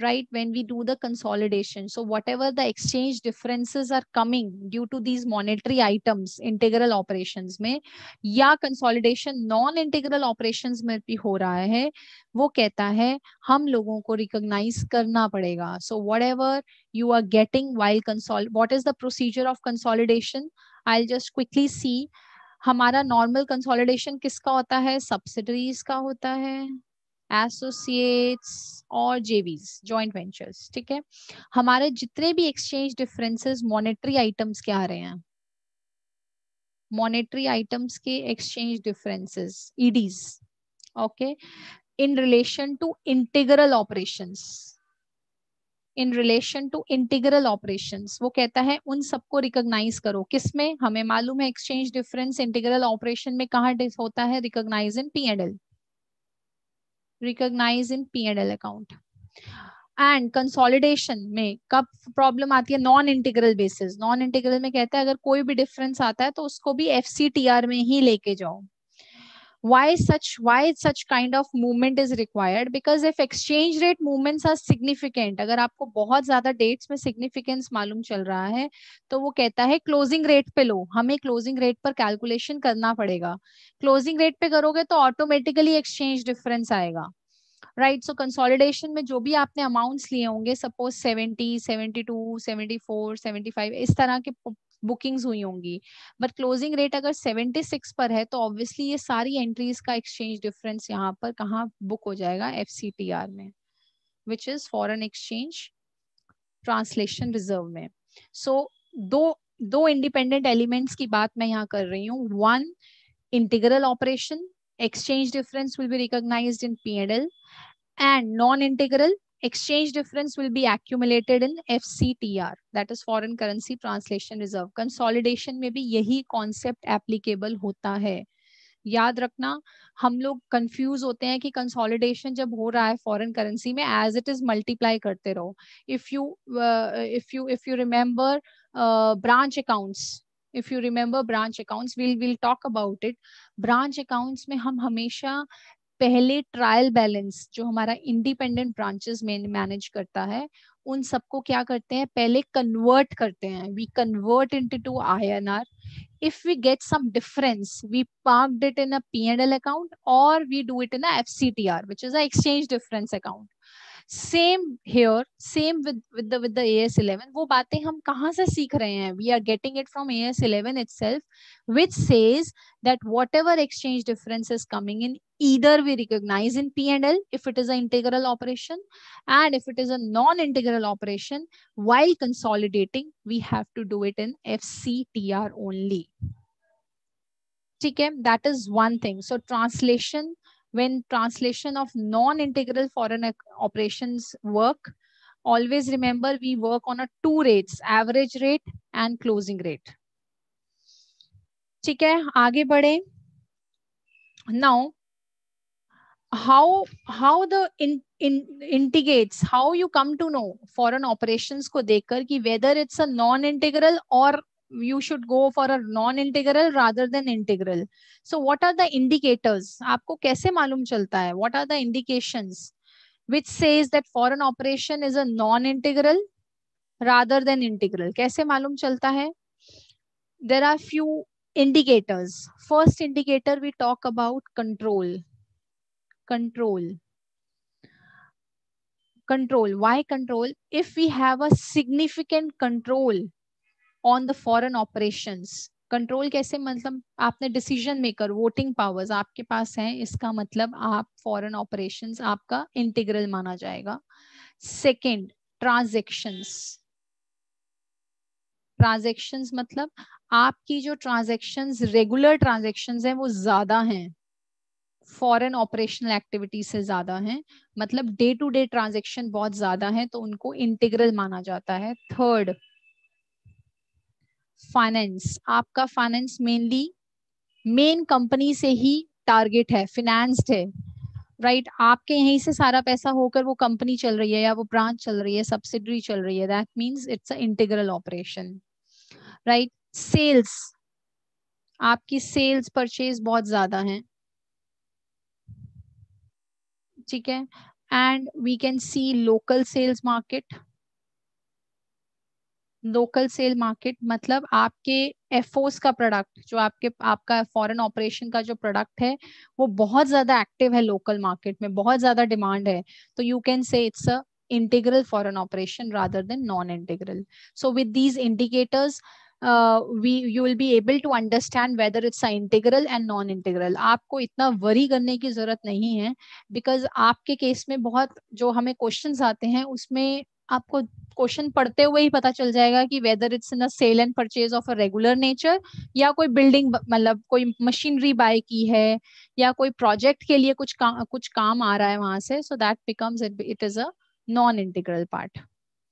right when we do the consolidation so whatever the exchange differences are coming due to these monetary items integral operations में या consolidation non integral operations में भी हो रहा है वो कहता है हम लोगों को recognize करना पड़ेगा so whatever you are getting while consol what is the procedure of consolidation i'll just quickly see हमारा नॉर्मल कंसोलिडेशन किसका होता है सब्सिडरीज का होता है एसोसिएट्स और जेवीज जॉइंट वेंचर्स ठीक है? हमारे जितने भी एक्सचेंज डिफरेंसेस मॉनेटरी आइटम्स के आ रहे हैं? मॉनेटरी आइटम्स के exchange differences EDs okay in relation to integral operations in relation to integral operations वो कहता है, उन सबको रिकॉग्नाइज करो। किसमें हमें मालूम है एक्सचेंज डिफरेंस इंटीग्रल ऑपरेशन में कहा होता है? Recognise in P and L recognise in P and L account and consolidation में कब प्रॉब्लम आती है non integral basis non integral में कहता है, अगर कोई भी डिफरेंस आता है तो उसको भी एफ़ में ही लेके जाओ। Why such why such kind of movement is required? Because if exchange rate movements are significant, अगर आपको बहुत ज़्यादा डेट्स में सिग्निफिकेंस मालूम चल रहा है तो वो कहता है क्लोजिंग रेट पे लो। हमें क्लोजिंग रेट पर कैलकुलेशन करना पड़ेगा। क्लोजिंग रेट पे करोगे तो ऑटोमेटिकली एक्सचेंज डिफरेंस आएगा। राइट सो कंसोलिडेशन में जो भी आपने अमाउंट्स लिए होंगे suppose seventy seventy two seventy four seventy five इस तरह के बुकिंग्स हुई होंगी। बट क्लोजिंग रेट अगर 76 पर है तो ऑब्वियसली ये सारी एंट्रीज का एक्सचेंज डिफरेंस यहाँ पर कहाँ बुक हो जाएगा? एफ़ में which is foreign exchange translation reserve में। सो so, दो दो इंडिपेंडेंट एलिमेंट्स की बात मैं यहाँ कर रही हूँ। One integral operation exchange difference will be recognized in P&L and non-integral exchange difference will be accumulated in FCTR, that is foreign currency translation reserve. Consolidation में भी यही concept applicable होता है। याद रखना हम लोग कंफ्यूज होते हैं कि कंसोलिडेशन जब हो रहा है फॉरेन करेंसी में एज इट इज़ मल्टीप्लाई करते रहो। If you if you if you remember branch accounts if you remember branch accounts will will talk about it branch accounts में हम हमेशा पहले ट्रायल बैलेंस जो हमारा इंडिपेंडेंट ब्रांचेस में मैनेज करता है, उन सबको क्या करते हैं? पहले कन्वर्ट करते हैं। We convert into to I N R if we get some difference we park it in P N L account और we do it in F C T R which is a exchange difference account Same here same with with the with the AS 11 वो बातें हम कहाँ से सीख रहे हैं we are getting it from AS 11 itself which says that whatever exchange difference is coming in either we recognize in P&L if it is an integral operation and if it is a non-integral operation while consolidating we have to do it in FCTR only. Okay, that is one thing. So translation when translation of non-integral foreign operations work, always remember we work on a two rates, average rate and closing rate. ठीक है आगे बढ़े now how how the in, in integrates how you come to know foreign operations को देखकर कि whether it's a non integral or you should go for a non-integral rather than integral. So what are the indicators? आपको कैसे मालूम चलता है? What are the indications which says that foreign operation is a non-integral rather than integral? कैसे मालूम चलता है? There are few indicators. First indicator we talk about control. Control. Control. Why control? If we have a significant control on the foreign operations control कैसे मतलब आपने decision maker voting powers आपके पास हैं, इसका मतलब आप फॉरेन ऑपरेशंस आपका इंटीग्रल माना जाएगा। सेकंड ट्रांजेक्शंस ट्रांजेक्शंस मतलब आपकी जो ट्रांजेक्शंस रेगुलर ट्रांजेक्शंस हैं, वो ज़्यादा हैं। फॉरेन ऑपरेशनल एक्टिविटी से ज़्यादा हैं। मतलब डे टू डे ट्रांजेक्शन बहुत ज़्यादा है तो उनको इंटीग्रल माना जाता है। थर्ड फाइनेंस आपका फाइनेंस मेनली मेन कंपनी से ही टारगेट है फिनेंस्ड है राइट right? आपके यहीं से सारा पैसा होकर वो कंपनी चल रही है या वो ब्रांच चल रही है सब्सिडरी चल रही है that means it's integral operation right sales आपकी सेल्स परचेज बहुत ज़्यादा है। ठीक है? And we can see local sales market local sale market मतलब आपके एफओस का प्रोडक्ट जो आपके आपका फॉरेन ऑपरेशन का जो प्रोडक्ट है वो बहुत ज़्यादा एक्टिव है लोकल मार्केट में बहुत ज़्यादा डिमांड है तो you can say it's a integral foreign operation rather than non-integral so with these indicators uh, we you will be able to understand whether it's a integral and non-integral आपको इतना worry करने की ज़रूरत नहीं है because आपके case में बहुत जो हमें क्वेश्चंस आते हैं उसमें आपको क्वेश्चन पढ़ते हुए ही पता चल जाएगा कि whether it's in a sale and purchase of a regular nature या कोई बिल्डिंग मतलब कोई मशीनरी बाय की है या कोई प्रोजेक्ट के लिए कुछ का, कुछ काम आ रहा है वहाँ से so that becomes it is a non integral part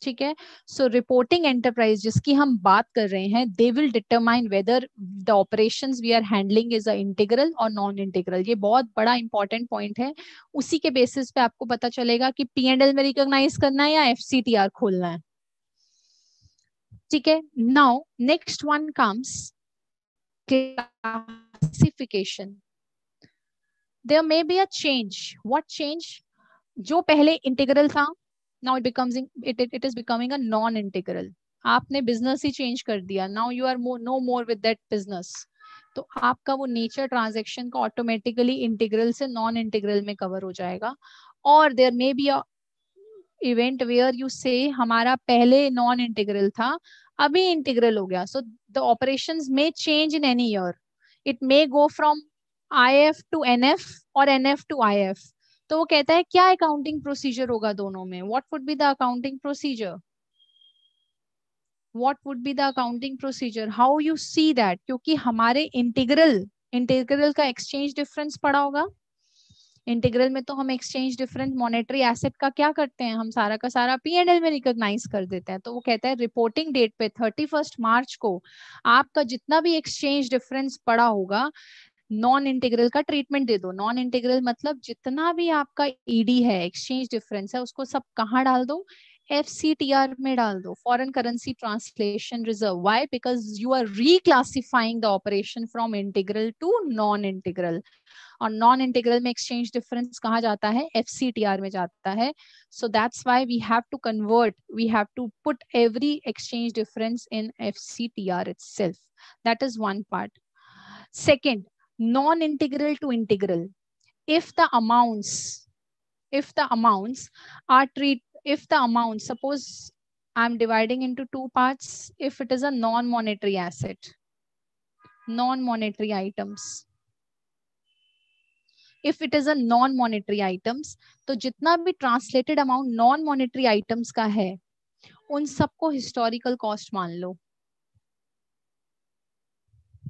ठीक है? सो रिपोर्टिंग एंटरप्राइज जिसकी हम बात कर रहे हैं they will determine whether the operations we are handling is a integral और नॉन इंटीग्रल ये बहुत बड़ा इंपॉर्टेंट पॉइंट है। उसी के बेसिस पे आपको पता चलेगा कि पी एंड एल में रिकॉग्नाइज करना है या एफ़ सी टी आर खोलना है। ठीक है? Now next one comes classification there may be a change what change जो पहले इंटीग्रल था now it becomes it it is becoming a non integral आपने बिज़नेस ही चेंज कर दिया. Now you are no more with that business तो आपका वो नेचर ट्रांजेक्शन का ऑटोमेटिकली इंटीग्रल से नॉन इंटीग्रल में कवर हो जाएगा. और there may be event where you say हमारा पहले नॉन इंटीग्रल था, अभी इंटीग्रल हो गया. So the operation may change in any year it may go from I F to N F और N F to I F तो वो कहता है, क्या अकाउंटिंग प्रोसीजर होगा दोनों में? What would be the accounting procedure what would be the accounting procedure how you see that क्योंकि हमारे इंटीग्रल इंटीग्रल का एक्सचेंज डिफरेंस पड़ा होगा। इंटीग्रल में तो हम एक्सचेंज डिफरेंस मॉनेटरी एसेट का क्या करते हैं? हम सारा का सारा पी एंड एल में रिकॉग्नाइज कर देते हैं। तो वो कहता है रिपोर्टिंग डेट पे थर्टी फ़र्स्ट मार्च को आपका जितना भी एक्सचेंज डिफरेंस पड़ा होगा नॉन इंटीग्रल का ट्रीटमेंट दे दो। नॉन इंटीग्रल मतलब जितना भी आपका ईडी e है एक्सचेंज डिफरेंस है, उसको सब कहाँ डाल दो? एफ़ सी टी आर में डाल दो। Foreign currency translation reserve why because you are reclassifying the operation from integral to non integral और नॉन इंटीग्रल में एक्सचेंज डिफरेंस कहा जाता है? एफ़ सी टी आर में जाता है। So that's why we have to convert we have to put every exchange difference in F C T R itself that is one part second non-integral to integral if the amounts if the amounts are treat if the amount suppose i'm dividing into two parts if it is a non-monetary asset non-monetary items if it is a non-monetary items तो जितना भी translated amount non monetary items का है उन सबको historical cost मान लो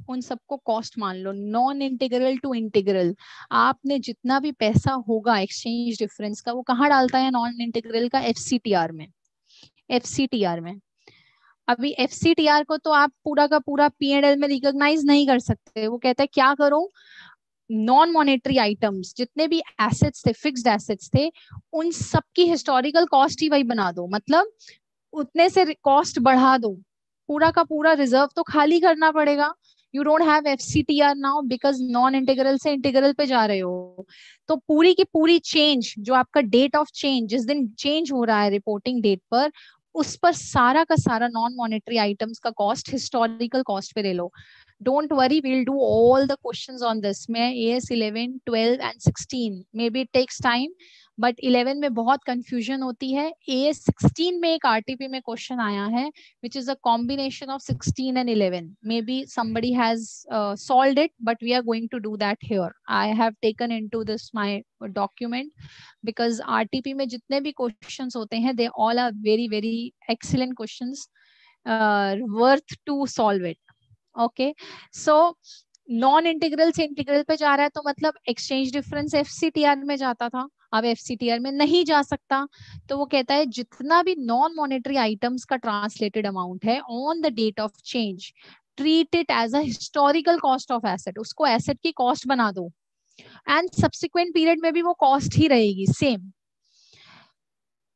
उन सबको कॉस्ट मान लो नॉन इंटीग्रल टू इंटीग्रल आपने जितना भी पैसा होगा एक्सचेंज डिफरेंस का, वो कहाँ डालता है नॉन इंटीग्रल का एफसीटीआर में। एफसीटीआर में। अभी एफसीटीआर को तो आप पूरा का पूरा पी एंड एल में रिकॉग्नाइज नहीं कर सकते। वो कहता है, क्या करो? नॉन मॉनेटरी आइटम्स जितने भी एसेट्स थे फिक्स्ड एसेट्स थे, उन सबकी हिस्टोरिकल कॉस्ट ही वही बना दो। मतलब उतने से कॉस्ट बढ़ा दो। पूरा का पूरा रिज़र्व तो खाली करना पड़ेगा। You don't have F C T R now because non integral से इंटीग्रल पे जा रहे हो। तो पूरी की पूरी चेंज जो आपका डेट ऑफ़ चेंज जिस दिन चेंज हो रहा है रिपोर्टिंग डेट पर, उस पर सारा का सारा नॉन मॉनेटरी आइटम्स का कॉस्ट हिस्टोरिकल कॉस्ट पे ले लो। Don't worry we'll do all the questions on this मैं A S eleven twelve and sixteen maybe takes time but eleven में बहुत कंफ्यूजन होती है। ए सिक्सटीन में एक आरटीपी में क्वेश्चन आया है which is a combination of sixteen and eleven maybe somebody has solve it but we are going to do that here I have taken into this my document because RTP में जितने भी question होते हैं they all are very very excellent question worth to solve it okay so non integral से integral पे जा रहा है तो मतलब exchange difference F C T R में जाता था। अब एफ़ में नहीं जा सकता। तो वो कहता है, जितना भी नॉन मॉनिटरी आइटम्स का ट्रांसलेटेड अमाउंट है on the date of change treat it as a historical cost of asset उसको एसेट की कॉस्ट बना दो। एंड सब्सिक्वेंट पीरियड में भी वो कॉस्ट ही रहेगी same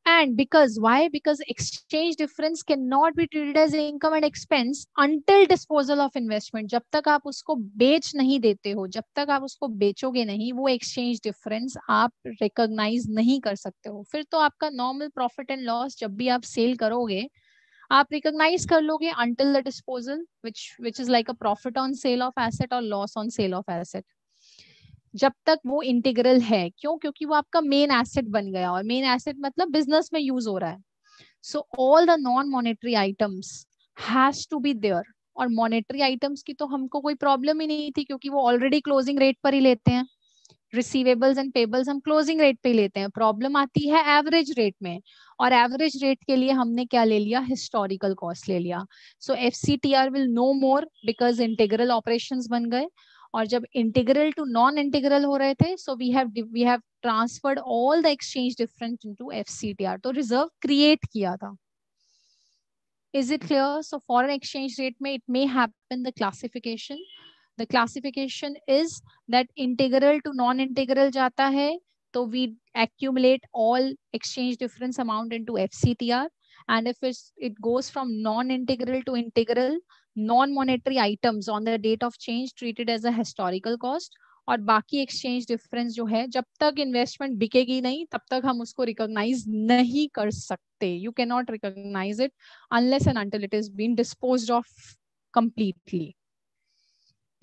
and because why because exchange difference cannot be treated as income and expense until disposal of investment जब तक आप उसको बेच नहीं देते हो जब तक आप उसको बेचोगे नहीं वो exchange difference आप recognize नहीं कर सकते हो फिर तो आपका normal profit and loss जब भी आप sale करोगे आप रिकॉग्नाइज कर लोगे until the disposal which which is like a profit on sale of asset or loss on sale of asset जब तक वो इंटीग्रल है। क्यों? क्योंकि वो आपका मेन एसेट बन गया और मेन एसेट मतलब बिज़नेस में यूज़ हो रहा है। So all the non monetary items has to be there और मॉनेटरी आइटम्स की तो हमको कोई प्रॉब्लम ही नहीं थी क्योंकि वो ऑलरेडी क्लोजिंग रेट पर ही लेते हैं। रिसीवेबल्स एंड पेबल्स हम क्लोजिंग रेट पे लेते हैं। प्रॉब्लम आती है एवरेज रेट में। और एवरेज रेट के लिए हमने क्या ले लिया? हिस्टोरिकल कॉस्ट ले लिया। So F C T R will no more because integral operation बन गए। और जब इंटीग्रल टू नॉन इंटीग्रल हो रहे थे so we have we have transferred all the exchange difference into FCTR तो रिज़र्व क्रिएट किया था। Is it clear so foreign exchange rate में it may happen the classification the classification is that integral to non integral जाता है तो we accumulate all exchange difference amount into FCTR and if it goes from non integral to integral monetary items on the date of change treated as a historical cost और बाकी exchange difference जो है, जब तक investment बिकेगी नहीं, तब तक हम उसको रिकॉग्नाइज नहीं कर सकते। You can not recognise it unless and until it is been dispose of completely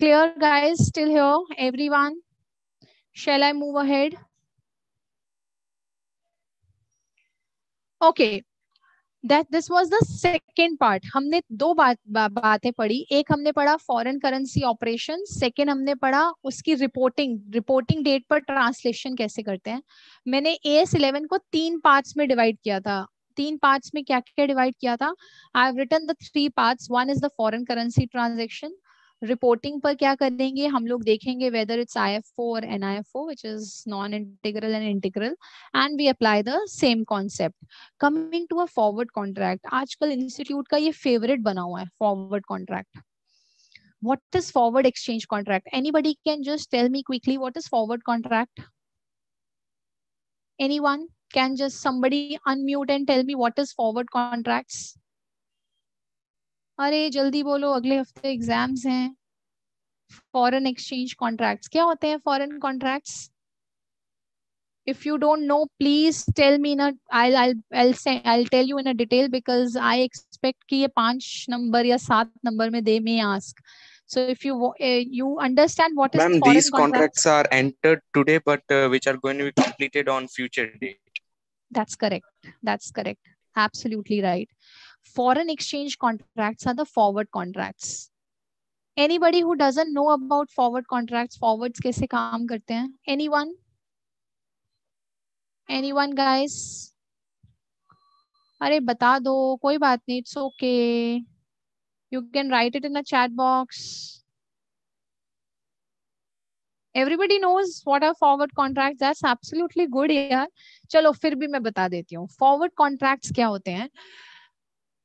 clear guys still here everyone shall i move ahead? Okay. That this was the second part हमने दो बात बा, बातें पढ़ी। एक हमने पढ़ा फॉरेन करेंसी ऑपरेशन सेकेंड हमने पढ़ा उसकी रिपोर्टिंग रिपोर्टिंग डेट पर ट्रांसलेशन कैसे करते हैं। मैंने ए एस इलेवन को तीन पार्ट्स में डिवाइड किया था। तीन पार्ट्स में क्या क्या डिवाइड किया था? I have written the three parts one is the foreign currency transaction reporting पर क्या करेंगे? हम लोग देखेंगे whether it's I F O और N I F O which is non integral and integral and we apply the same concept coming to a forward contract आजकल institute का ये फेवरेट बना हुआ है forward contract what is forward exchange contract anybody can just tell me quickly what is forward contract anyone can just somebody unmute and tell me what is forward contracts अरे जल्दी बोलो अगले हफ़्ते एग्ज़ाम्स हैं foreign exchange contracts क्या होते हैं foreign contracts if you don't know please tell me in a i'll i'll i'll say i'll tell you in a detail because i expect कि ये पाँच नंबर या सात नंबर में they may ask so if you uh, you understand what is Ma'am, these contracts are entered today but uh, which are going to be completed on future date that's correct that's correct absolutely right foreign exchange contracts are the forward contracts anybody who doesn't know about forward contracts forwards kaise kaam karte hain anyone anyone guys अरे बता दो कोई बात नहीं it's okay you can write it in a chat box everybody knows what are forward contract that's absolutely good यार चलो फिर भी मैं बता देती हूँ फॉरवर्ड कॉन्ट्रैक्ट्स क्या होते हैं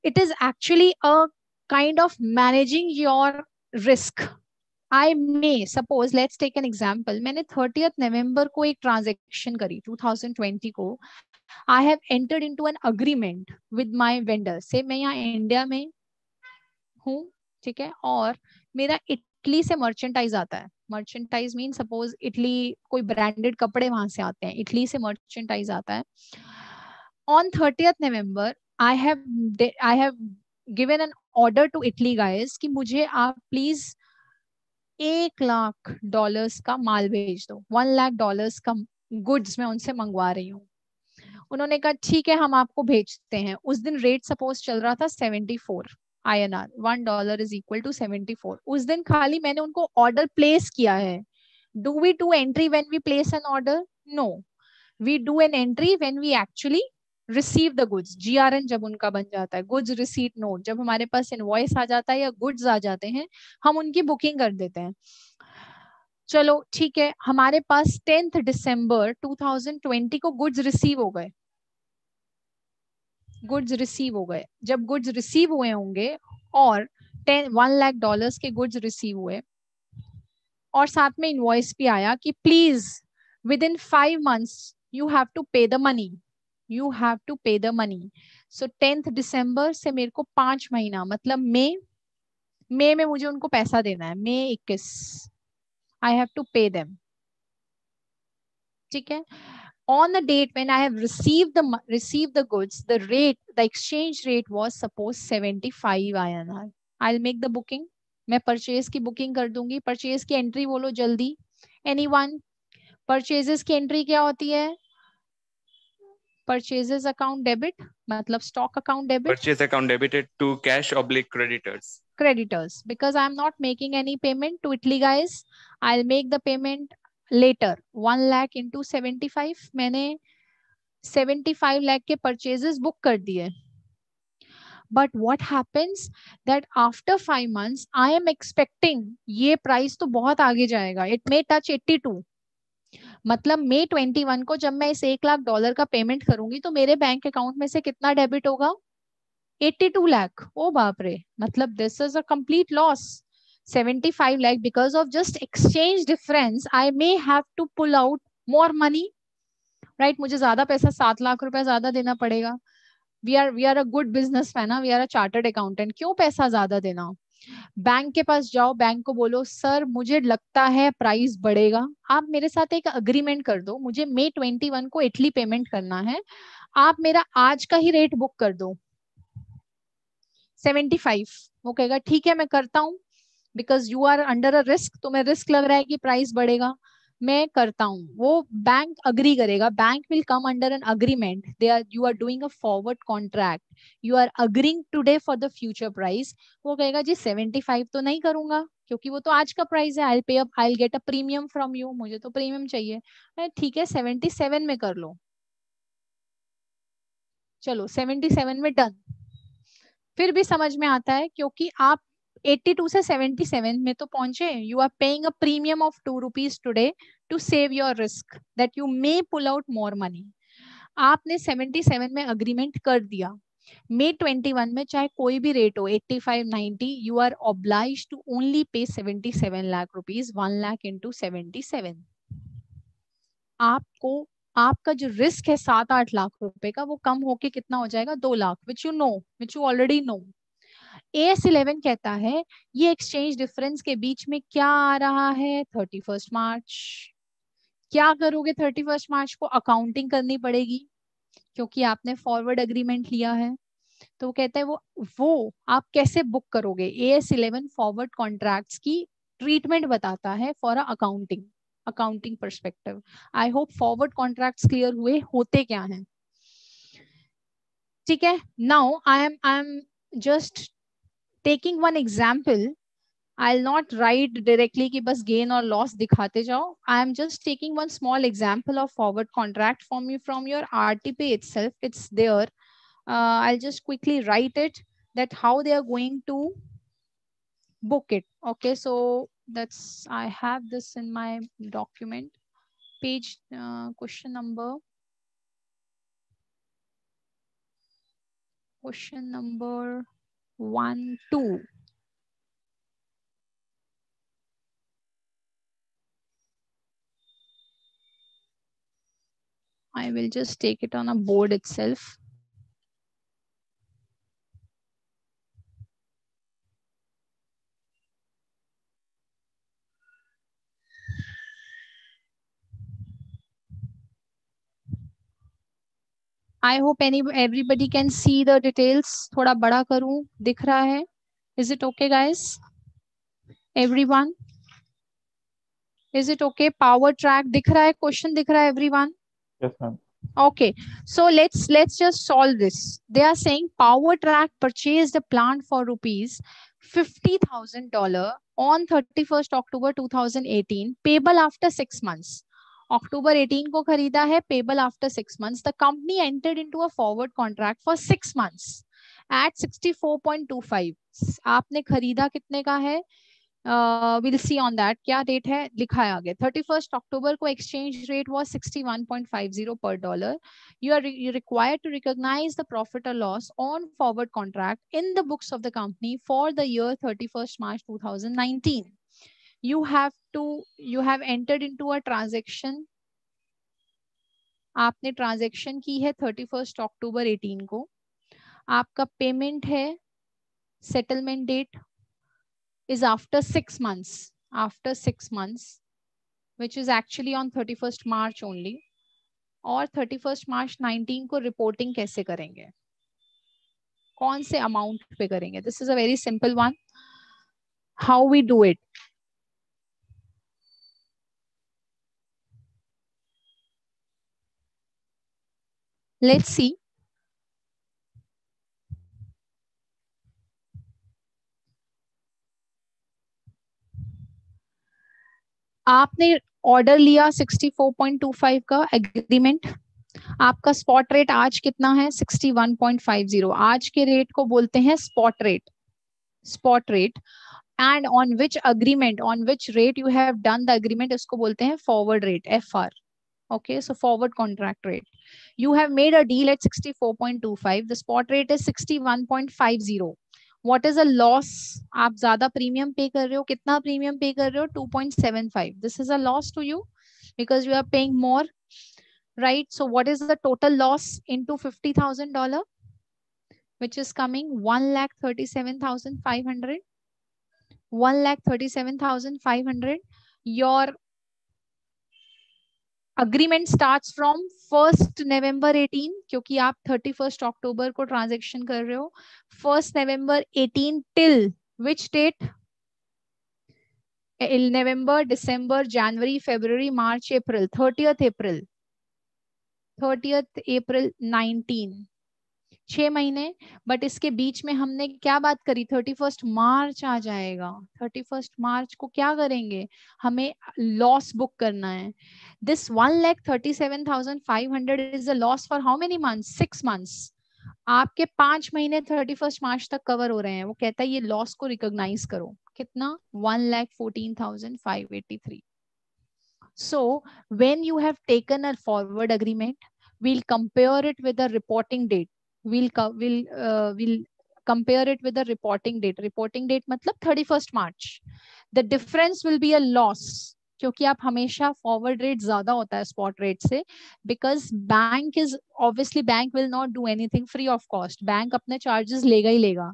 it is actually a kind of managing your risk I may suppose let's take an example मैंने 30th November को एक transaction करी 2020 को I have entered into an agreement with my vendor से मैं यहाँ इंडिया में हूँ ठीक है और मेरा इटली से मर्चेंटाइज आता है मर्चेंटाइज मीन सपोज इटली कोई ब्रांडेड कपड़े वहां से आते हैं इटली से मर्चेंटाइज आता है on thirtieth November I have I have given an order to Italy guys कि मुझे आप प्लीज़ एक लाख डॉलर्स का माल भेज दो। वन लाख डॉलर्स का गुड्स मैं उनसे मंगवा रही हूँ। उन्होंने कहा, ठीक है, हम आपको भेजते हैं। उस दिन रेट सपोज़ चल रहा था seventy four I N R one dollar is equal to seventy four उस दिन खाली मैंने उनको ऑर्डर प्लेस किया है। Do we do entry when we place an order no we do an entry when we actually receive the goods GRN जब उनका बन जाता है गुड्स रिसीट नोट जब हमारे पास इनवॉइस आ जाता है या गुड्स आ जाते हैं, हम उनकी बुकिंग कर देते हैं। चलो, ठीक है, हमारे पास टेंथ दिसंबर 2020 को गुड्स रिसीव हो गए। गुड्स रिसीव हो गए। जब गुड्स रिसीव हुए होंगे और टेन वन लाख डॉलर्स के गुड्स रिसीव हुए और साथ में इनवॉइस भी आया कि please within five months you have to pay the money you have to pay the money so tenth दिसंबर से मेरे को पाँच महीना मतलब मई मई में मुझे उनको पैसा देना है मई इक्कीस। I have to pay them ठीक है? On the date when I have received the received the goods, the rate, the exchange rate was suppose 75 INR. I'll make the booking. मैं परचेज की बुकिंग कर दूँगी। परचेज की entry बोलो जल्दी। Any one purchases की एंट्री क्या होती है? परचेजेस अकाउंट डेबिट मतलब stock account debit Purchase account debited to cash oblique creditors. creditors because i'm not making any payment to italy guys i'll make the payment later 1 lakh into 75 मैंने 75 lakh के purchases book कर दिए but what happens that after five months i am expecting ये price तो बहुत आगे जाएगा it may touch 82 मतलब मई 21 को जब मैं इस एक लाख डॉलर का पेमेंट करूँगी तो मेरे बैंक अकाउंट में से कितना डेबिट होगा? 82 लाख ओ बाप रे! मतलब this is a complete loss 75 lakh because of just exchange difference, i may have to pull out more money. Right? मुझे ज़्यादा पैसा सात लाख रुपए ज़्यादा देना पड़ेगा. We are we are a good business man we are a chartered accountant क्यों पैसा ज़्यादा देना? बैंक के पास जाओ बैंक को बोलो सर मुझे लगता है प्राइस बढ़ेगा। आप मेरे साथ एक अग्रीमेंट कर दो। मुझे मे ट्वेंटी वन को इटली पेमेंट करना है। आप मेरा आज का ही रेट बुक कर दो। सेवेंटी फाइव वो कहेगा, ठीक है, मैं करता हूँ। Because you are under a risk तुम्हें रिस्क लग रहा है कि प्राइस बढ़ेगा। मैं करता हूँ। वो बैंक अग्री करेगा। Bank will come under an agreement they are you are doing a forward contract you are agreeing today for the future price वो कहेगा, जी सेवेंटी फाइव तो नहीं करूँगा, क्योंकि वो तो आज का प्राइस है। I pay up I get a premium from you मुझे तो प्रीमियम चाहिए। ठीक है सेवेंटी सेवन में कर लो। चलो सेवेंटी सेवन में डन फिर भी समझ में आता है, क्योंकि आप 82 से 77 में तो पहुँचे you are paying a premium of two rupees today to save your risk that you may pull out more money आपने 77 में अग्रीमेंट कर दिया। मे 21 में चाहे कोई भी रेट हो 85 90 you are oblige to only pay 77 lakh rupees 1 lakh into seventy आपको, आपका जो रिस्क है सात आठ लाख रुपए का, वो कम होके कितना हो जाएगा? दो lakh which you know which you already know S eleven कहता है, ये एक्सचेंज डिफरेंस के बीच में क्या आ रहा है? थर्टी फ़र्स्ट मार्च क्या करोगे थर्टी फ़र्स्ट मार्च को? अकाउंटिंग करनी पड़ेगी, क्योंकि आपने फॉरवर्ड अग्रीमेंट लिया है। तो वो कहता है, वो वो आप कैसे बुक करोगे? A S eleven forward contracts की ट्रीटमेंट बताता है for a accounting accounting perspective I hope forward contracts clear हुए होते क्या हैं? ठीक है now I am I am just taking one example, I'll not write directly ki bas gain or loss dikhate jao. I'm just taking one small example of forward contract from you from your RTP itself. It's there. Uh, I'll just quickly write it that how they are going to book it. Okay, so that's, I have this in my document. Page uh, question number. Question number one, two. I will just take it on a board itself. I hope any everybody can see the details थोड़ा बड़ा करूँ दिख रहा है। Is it okay guys every one is it okay power track दिख रहा है? Question दिख रहा है every one okay so let's let's just solve this they are saying power track purchase the plant for rupees fifty thousand dollar on thirty first October two thousand eighteen payable after six months October 18 को खरीदा है payable after six months the company entered into a forward contract for six months at 64.25 आपने खरीदा कितने का है? Will see on that क्या date है? लिखाया गया थर्टी फ़र्स्ट अक्टूबर को exchange rate was sixty one point five zero per dollar you are require to recognise the profit और loss on forward contract in the books of the company for the year thirty first March two thousand nineteen you have to, you have entered into a transaction. आपने transaction की है thirty first अक्टूबर eighteen को। आपका payment है settlement date is after six months after six months which is actually on thirty first March only और thirty first March nineteen को reporting कैसे करेंगे? कौन से अमाउंट पे करेंगे? This is a very simple one how we do it let's see आपने order लिया 64.25 का एग्रीमेंट आपका स्पॉट रेट आज कितना है? 61.50 आज के रेट को बोलते हैं spot rate spot rate and on which agreement on which rate you have done the agreement इसको बोलते हैं forward rate F R okay so forward contract rate you have made a deal at 64.25 the spot rate is 61.50 what is a loss आप ज्यादा premium पे कर रहे हो कितना प्रीमियम पे कर रहे हो 2.75 this is a loss to you because you are paying more right so what is the total loss into $50000 which is coming 1 lakh 37500 1 lakh 37500 your agreement start from first November 18 क्योंकि आप 31st अक्टूबर को transaction कर रहे हो। First November 18 till which date November December January February March April thirtieth April thirtieth April 19 छह महीने but इसके बीच में हमने क्या बात करी? थर्टी फ़र्स्ट मार्च आ जाएगा। थर्टी फ़र्स्ट मार्च को क्या करेंगे? हमें लॉस बुक करना है। This one lakh thirty seven thousand five hundred is a loss for how many months six months आपके पाँच महीने थर्टी फ़र्स्ट मार्च तक कवर हो रहे हैं। वो कहता है, ये लॉस को रिकॉग्नाइज करो। कितना? One lakh fourteen thousand five eighty three when you have taken a forward agreement, we'll compare it with the reporting date we'll we'll uh, we'll compare it with the reporting date. Reporting date मतलब 31st march. The difference will be a loss क्योंकि आप हमेशा forward rate ज़्यादा होता है spot rate से because bank is obviously bank will not do anything free of cost bank अपने charges लेगा ही लेगा.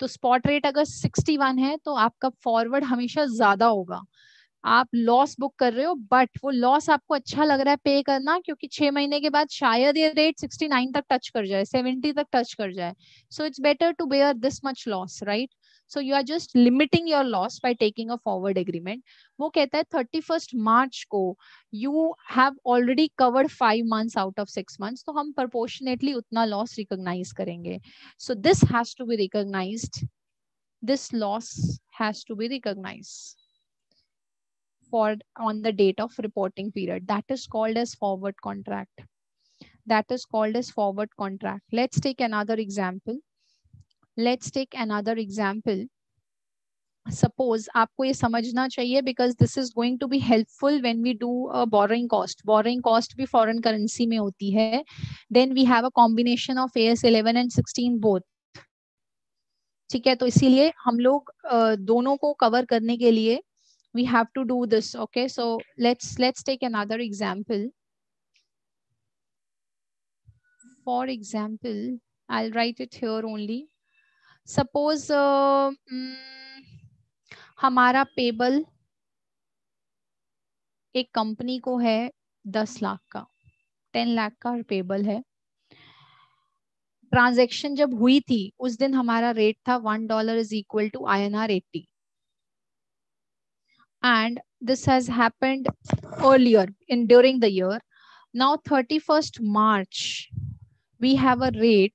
तो स्पॉट रेट अगर 61 है तो आपका फॉरवर्ड हमेशा ज़्यादा होगा. आप लॉस बुक कर रहे हो बट वो लॉस आपको अच्छा लग रहा है पे करना, क्योंकि छह महीने के बाद शायद ये रेट 69 तक टच कर जाए 70 तक टच कर जाए। So it's better to bear this much loss right so you are just limiting your loss by taking a forward agreement वो कहता है थर्टी फ़र्स्ट मार्च को you have already covered five months out of six months तो हम proportionately उतना loss recognise करेंगे। So this has to be recognised this loss has to be recognised for on the date of reporting period that is called as forward contract that is called as forward contract let's take another example let's take another example suppose आपको ये समझना चाहिए because this is going to be helpful when we do a borrowing cost borrowing cost भी foreign currency में होती है then we have a combination of AS 11 and 16 both ठीक है तो इसीलिए हम लोग दोनों को कवर करने के लिए we have to do this okay so let's let's take another example for example i'll write it here only suppose uh, um, हमारा पेबल एक कंपनी को है दस लाख का टेन लाख का पेबल है ट्रांजैक्शन जब हुई थी उस दिन हमारा रेट था one dollar is equal to I N R eighty and this has happened earlier in during the year now 31st march we have a rate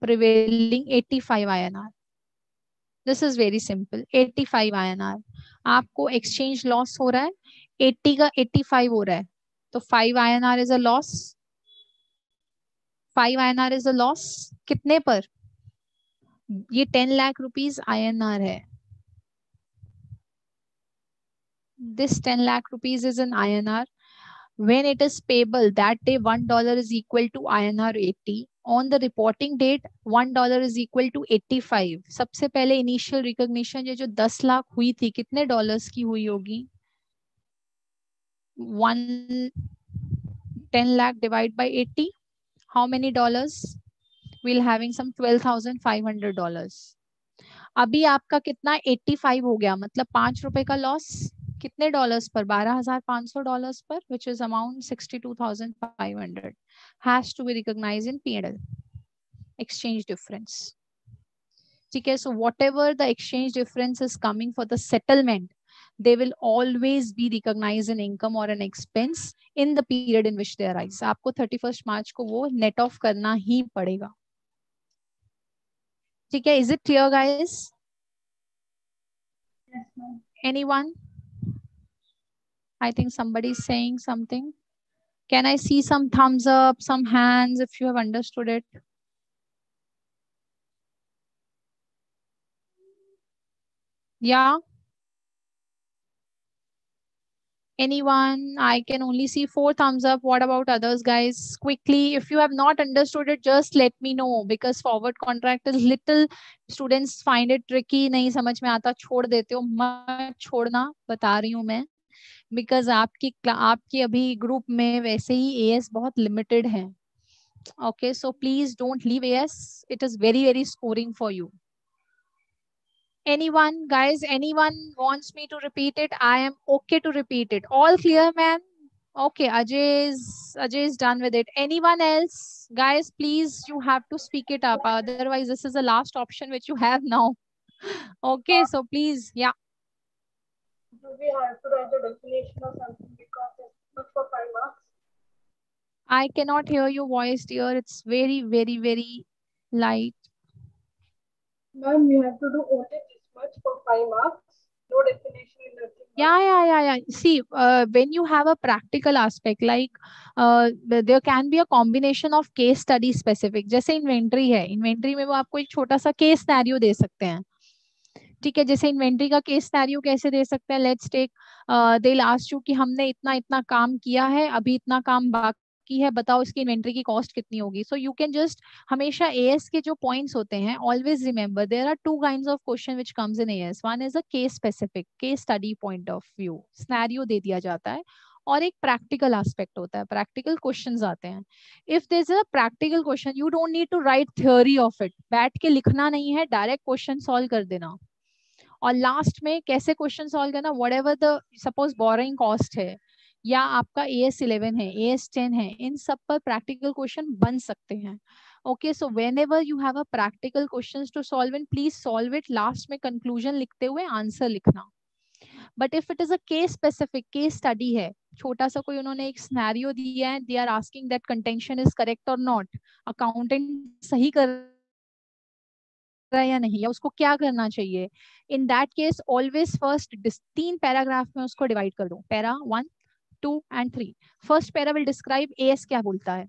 prevailing 85 inr this is very simple 85 inr आपको exchange loss हो रहा है 80 का 85 हो रहा है तो 5 inr is a loss 5 inr is a loss कितने पर ये 10 लाख रुपीस INR है this 10 lakh rupees is in INR. When it is payable, that day $1 is equal to INR 80. On the reporting date, $1 is equal to 85. सबसे पहले initial recognition ये जो 10 लाख हुई थी कितने डॉलर्स की हुई होगी one 10 lakh divide by 80 how many dollars we'll having some 12500 dollars अभी आपका कितना 85 हो गया मतलब पाँच रुपए का लॉस कितने डॉलर्स पर 12500 डॉलर्स पर which is amount 62500 has to be recognized in P&L exchange difference ठीक है so whatever the exchange difference is coming for the settlement they will always be recognized in income or an expense in the period in which they arise आपको 31st मार्च को वो net off करना ही पड़ेगा ठीक है is it clear guys anyone I think somebody is saying something can I see some thumbs up some hands if you have understood it yeah anyone i can only see four thumbs up what about others guys quickly if you have not understood it just let me know because forward contract is little students find it tricky नहीं समझ में आता छोड़ देते हो मत छोड़ना बता रही हूँ मैं बिकॉज़ आपकी आपकी अभी ग्रुप में वैसे ही एएस बहुत लिमिटेड है okay so please don't leave AS it is very very scoring for you anyone guys anyone wants me to repeat it i am okay to repeat it all clear man okay ajay is ajay is done with it anyone else guys please you have to speak it up otherwise this is the last option which you have now okay so please yeah do we have to write the definition or something because it's good for five marks? i cannot hear your voice dear it's very very very light Ma'am, we have to do only this much for five marks. No definition in nothing. yeah yeah yeah yeah see uh, when you have a practical aspect like uh, there can be a combination of case study specific जैसे inventory है inventory में वो आपको एक छोटा सा case scenario दे सकते हैं ठीक है, जैसे इन्वेंट्री का केस सिनेरियो कैसे दे सकते हैं? Let's take the last you कि हमने इतना इतना काम किया है, अभी इतना काम बाकी है, बताओ इसकी इन्वेंट्री की कॉस्ट कितनी होगी? सो यू कैन जस्ट हमेशा एएस के जो पॉइंट्स होते हैं always remember there are two kind of question which comes in AS one is a case specific case study point of view scenario दे दिया जाता है और एक प्रैक्टिकल एस्पेक्ट होता है प्रैक्टिकल क्वेश्चन आते हैं। If this is a practical question you don't need to write theory of it बैठ के लिखना नहीं है डायरेक्ट क्वेश्चन सॉल्व कर देना। और लास्ट में कैसे क्वेश्चन सॉल्व करना? Whatever the suppose borrowing cost है, या आपका ए एस इलेवन है ए एस टेन है, इन सब पर प्रैक्टिकल क्वेश्चन बन सकते हैं। Okay so whenever you have a practical question to solve in please solve it last में कंक्लूजन लिखते हुए आंसर लिखना। But if it is a case specific case study है, छोटा सा कोई उन्होंने एक स्नैरियो दिया है they are asking that contention is correct और नॉट अकाउंटेंट सही कर रहा है या नहीं, या उसको क्या करना चाहिए? In that case always first तीन पैराग्राफ में उसको डिवाइड कर दो। Para one two and three first para will describe S क्या बोलता है।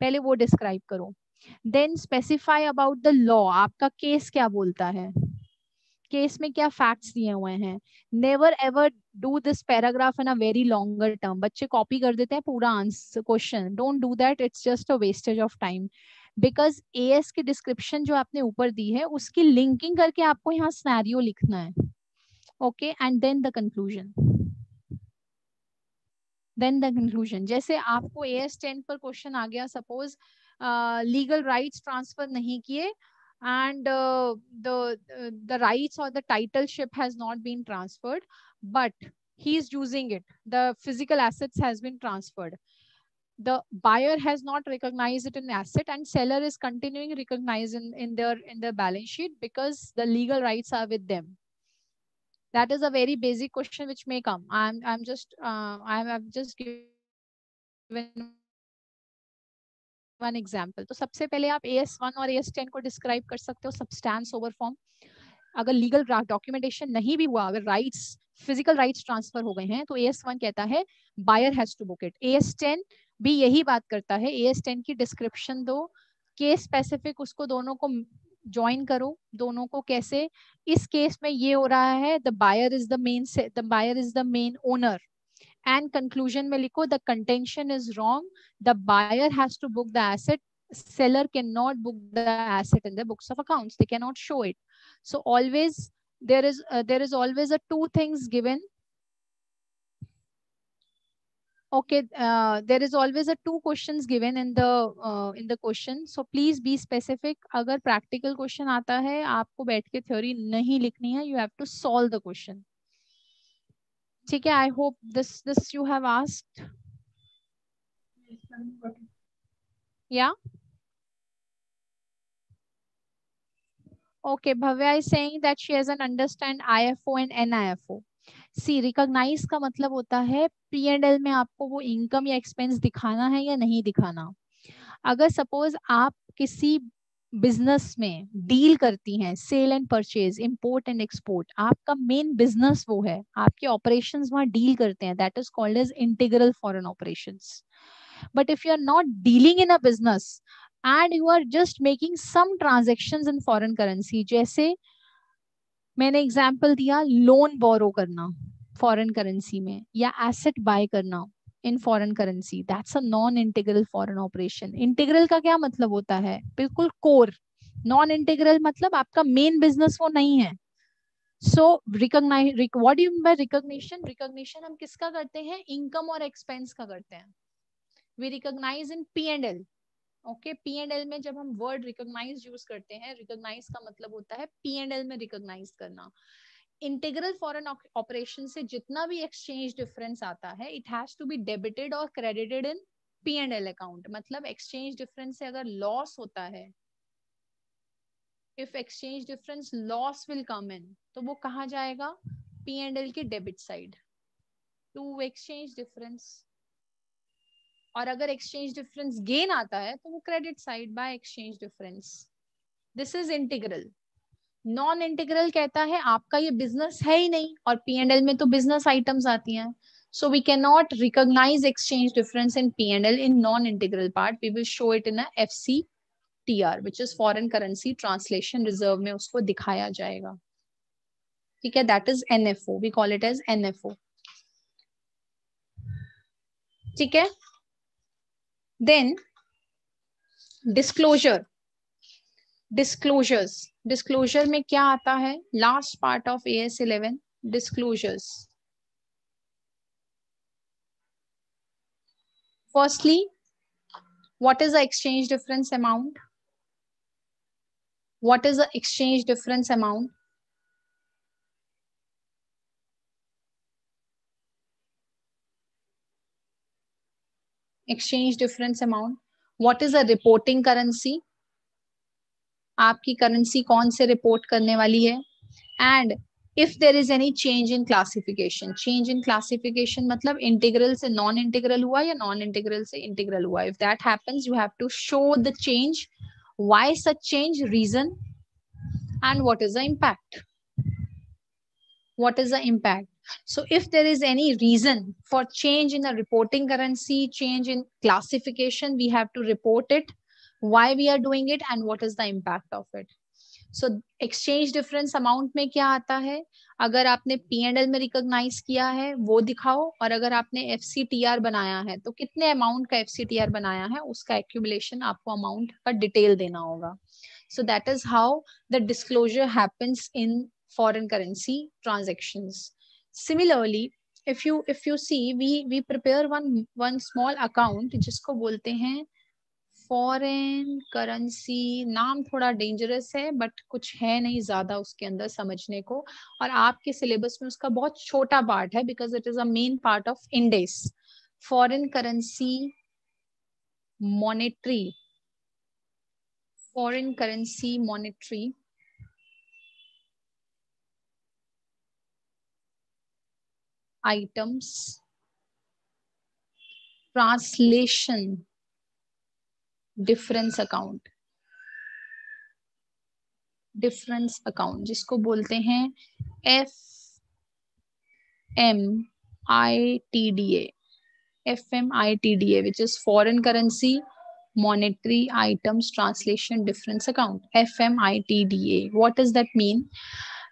पहले वो डिस्क्राइब करो। Then specify about the law आपका केस क्या बोलता है? केस में क्या फैक्ट्स दिए हुए हैं? Never ever do this paragraph in a very longer term बच्चे कॉपी कर देते हैं पूरा answer question don't do that it's just a wastage of time because A S की डिस्क्रिप्शन जो आपने ऊपर दी है उसकी लिंकिंग करके आपको यहाँ स्नैरियो लिखना है। Okay and then the conclusion then the conclusion जैसे आपको ए एस टेन पर क्वेश्चन आ गया सपोज़ लीगल राइट्स ट्रांसफ़र नहीं किए the uh, the rights or the titleship has not been transferred but he is using it. The physical assets has been transferred. The buyer has not recognized it an asset and seller is continuing recognized in, their in their balance sheet because the legal rights are with them that is a very basic question which may come i'm i'm just uh, i'm I've just given one example तो सबसे पहले आप A S one और A S ten को describe कर सकते हो substance over form अगर लीगल डॉक्यूमेंटेशन नहीं भी हुआ अगर राइट्स फ़िज़िकल राइट्स ट्रांसफ़र हो गए हैं तो ए एस वन कहता है buyer has to book it A S ten भी यही बात करता है ए एस टेन की डिस्क्रिप्शन दो केस स्पेसिफिक उसको दोनों को ज्वाइन करो दोनों को कैसे? इस केस में ये हो रहा है the buyer is the main the buyer is the main owner and conclusion में लिखो the contention is wrong the buyer has to book the asset seller cannot book the asset in the books of accounts. They cannot show it. So always there is uh, there is always a two things given. Okay uh, there is always a two questions given in the uh, in the question so please be specific agar practical question aata hai aapko बैठ के theory नहीं लिखनी है you have to solve the question ठीक है i hope this this you have asked yeah okay bhavya is saying that she has an understand ifo and nifo C recognise का मतलब होता है पी एंड एल में आपको वो income या एक्सपेंस दिखाना है या नहीं दिखाना। अगर सपोज़ आप किसी बिज़नेस में डील करती हैं sale and purchase import and export आपका मेन बिज़नेस वो है। आपके ऑपरेशंस वहाँ डील करते हैं। That is called as integral foreign operations but if you are not dealing in a business and you are just making some transaction in foreign currency जैसे मैंने example दिया loan borrow करना foreign currency में, या asset buy करना in foreign currency that's a non integral foreign operation integral का क्या मतलब होता है? बिल्कुल कोर नॉन इंटीग्रल मतलब आपका मेन बिज़नेस वो नहीं है. So recognise what you by recognition recognition हम किसका करते हैं? इनकम और एक्सपेंस का करते हैं. We recognise in P and L okay P and L में जब हम वर्ड रिकॉग्नाइज यूज़ करते हैं रिकॉग्नाइज का मतलब होता है पी एंड एल में रिकॉग्नाइज करना। इंटीग्रल फॉरेन ऑपरेशन से जितना भी एक्सचेंज डिफरेंस आता है it has to be debited और credited in P and L account मतलब एक्सचेंज डिफरेंस से अगर लॉस होता है if exchange difference loss will come in तो वो कहा जाएगा? पी एंड एल के debit side to exchange difference और अगर एक्सचेंज डिफरेंस गेन आता है तो वो credit side by exchange difference this is integral non integral कहता है, आपका ये बिज़नेस है ही नहीं, और पी एंड एल में तो बिज़नेस आइटम्स आती हैं। So we can not recognise exchange difference in P and L in non integral part we will show it in F C T R which is foreign currency translation reserve में उसको दिखाया जाएगा। ठीक है that is N F O we call it as N F O ठीक है? Then disclosure disclosures disclosure में क्या आता है last part of AS11 disclosures firstly what is the exchange difference amount what is the exchange difference amount exchange difference amount. What is the reporting currency? आपकी currency कौन से report करने वाली है? And if there is any change in classification change in classification मतलब integral से non integral हुआ या नॉन इंटीग्रल से इंटीग्रल हुआ? If that happens you have to show the change why such change reason and what is the impact what is the impact? So if there is any reason for change in the reporting currency change in classification we have to report it why we are doing it and what is the impact of it so exchange difference amount में क्या आता है अगर आपने P and L में recognise किया है वो दिखाओ और अगर आपने एफ़ सी टी आर बनाया है तो कितने अमाउंट का एफ़ सी टी आर बनाया है उसका एक्यूमुलेशन आपको अमाउंट का डिटेल देना होगा that is how the disclosure happens in foreign currency transactions similarly, if you if you see, we we prepare one one small account जिसको बोलते हैं फॉरेन करेंसी नाम थोड़ा डेंजरस है बट कुछ है नहीं ज़्यादा उसके अंदर समझने को। और आपके सिलेबस में उसका बहुत छोटा पार्ट है because it is a main part of Ind AS foreign currency monetary foreign currency monetary items translation difference account. Difference account जिसको बोलते हैं F M I T D F M I T D A which is foreign currency monetary items translation difference account F M I T D A what is that mean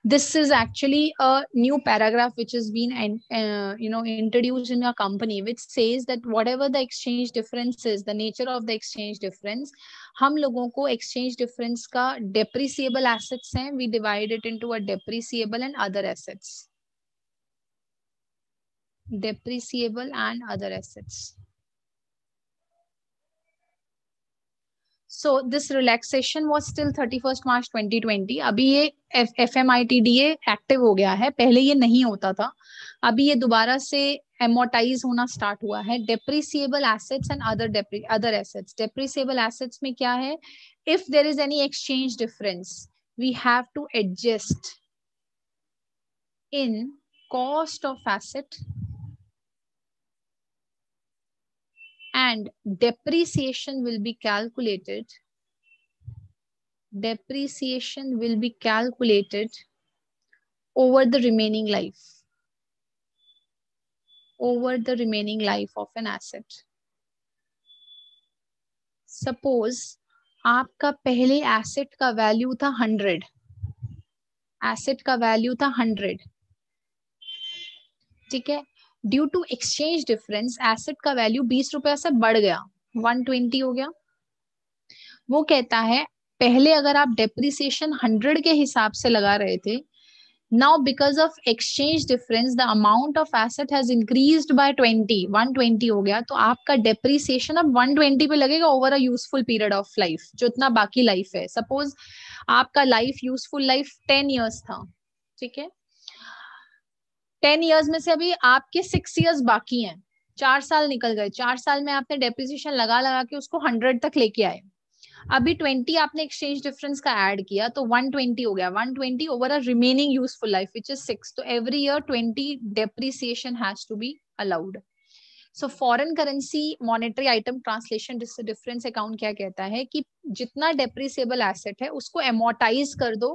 this is actually a new paragraph which has been uh, you know introduced in your company which says that whatever the exchange difference is the nature of the exchange difference हम लोगों को exchange difference का depreciable assets हैं we divide it into a depreciable and other assets depreciable and other assets So this relaxation was still 31st March 2020 अभी ये F M I T D active हो गया है। पहले ये नहीं होता था। अभी ये दोबारा से एमोटाइज होना स्टार्ट हुआ है। Depreciable assets and other other assets depreciable assets में क्या है? If there is any exchange difference we have to adjust in cost of asset and depreciation will be calculated depreciation will be calculated over the remaining life over the remaining life of an asset suppose आपका पहले asset का value था hundred asset का value था hundred ठीक है due to exchange difference asset का value बीस रुपया से बढ़ गया वन ट्वेंटी हो गया। वो कहता है, पहले अगर आप डेप्रिसिएशन हंड्रेड के हिसाब से लगा रहे थे now because of exchange difference the amount of asset has increase by twenty one twenty हो गया तो आपका डेप्रिसिएशन अब वन ट्वेंटी पे लगेगा over a useful period of life जो इतना बाकी लाइफ है। सपोज़ आपका life useful life ten years था, ठीक है? टेन ईयर्स में से अभी आपके सिक्स ईयर्स बाकी हैं। चार साल निकल गए। चार साल में आपने डेप्रिसिएशन लगा लगा के उसको हंड्रेड तक लेके आए। अभी ट्वेंटी आपने एक्सचेंज डिफरेंस का ऐड किया तो वन ट्वेंटी हो गया। One twenty over a remaining useful life which is six तो every year twenty depreciation has to be allowed so foreign currency monetary item translation difference account क्या कहता है कि जितना डेप्रिसिएबल एसेट है, उसको एमोटाइज कर दो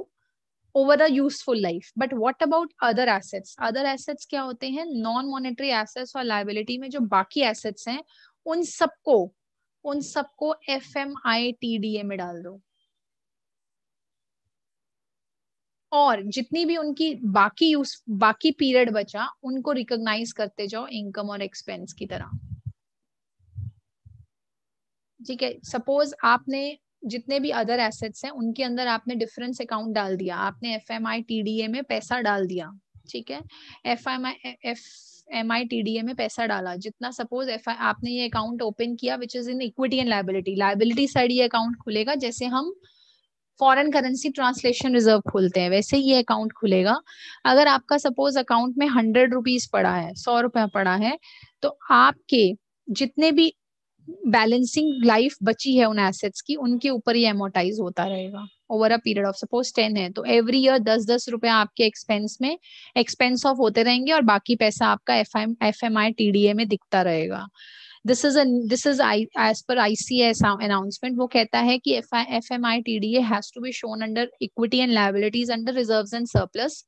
over a useful life but what about other assets other assets क्या होते हैं? नॉन मॉनेटरी एसेट्स और लाइबिलिटी में जो बाकी एसेट्स हैं, उन सबको उन सबको F M I T D A में डाल दो। और जितनी भी उनकी बाकी यूज़ बाकी पीरियड बचा, उनको रिकॉग्नाइज करते जाओ इनकम और एक्सपेंस की तरह। ठीक है? सपोज़ आपने जितने भी अदर एसेट्स हैं, उनके अंदर आपने डिफरेंस अकाउंट डाल दिया। आपने F M I T D A में पैसा डाल दिया, ठीक है? F M I F M I T D A में पैसा डाला। जितना सपोज़ एफ़ आई आपने ये अकाउंट ओपन किया which is in equity and liability liability side ये अकाउंट खुलेगा, जैसे हम फॉरेन करेंसी ट्रांसलेशन रिज़र्व खोलते हैं, वैसे ही ये अकाउंट खुलेगा। अगर आपका सपोज़ अकाउंट में हंड्रेड रुपीज़ पड़ा है, सौ रुपया पड़ा है तो आपके जितने भी बैलेंसिंग लाइफ बची है उन एसेट्स की, उनके ऊपर ही एमोटाइज होता रहेगा। Over a period of suppose ten है तो एवरी ईयर दस दस रुपए आपके एक्सपेंस में एक्सपेंस ऑफ़ होते रहेंगे और बाकी पैसा आपका F M I T D A में दिखता रहेगा। This is this is as per ICS announcement वो कहता है कि F M I T D A has to be shown under equity and liabilities under reserve and surplus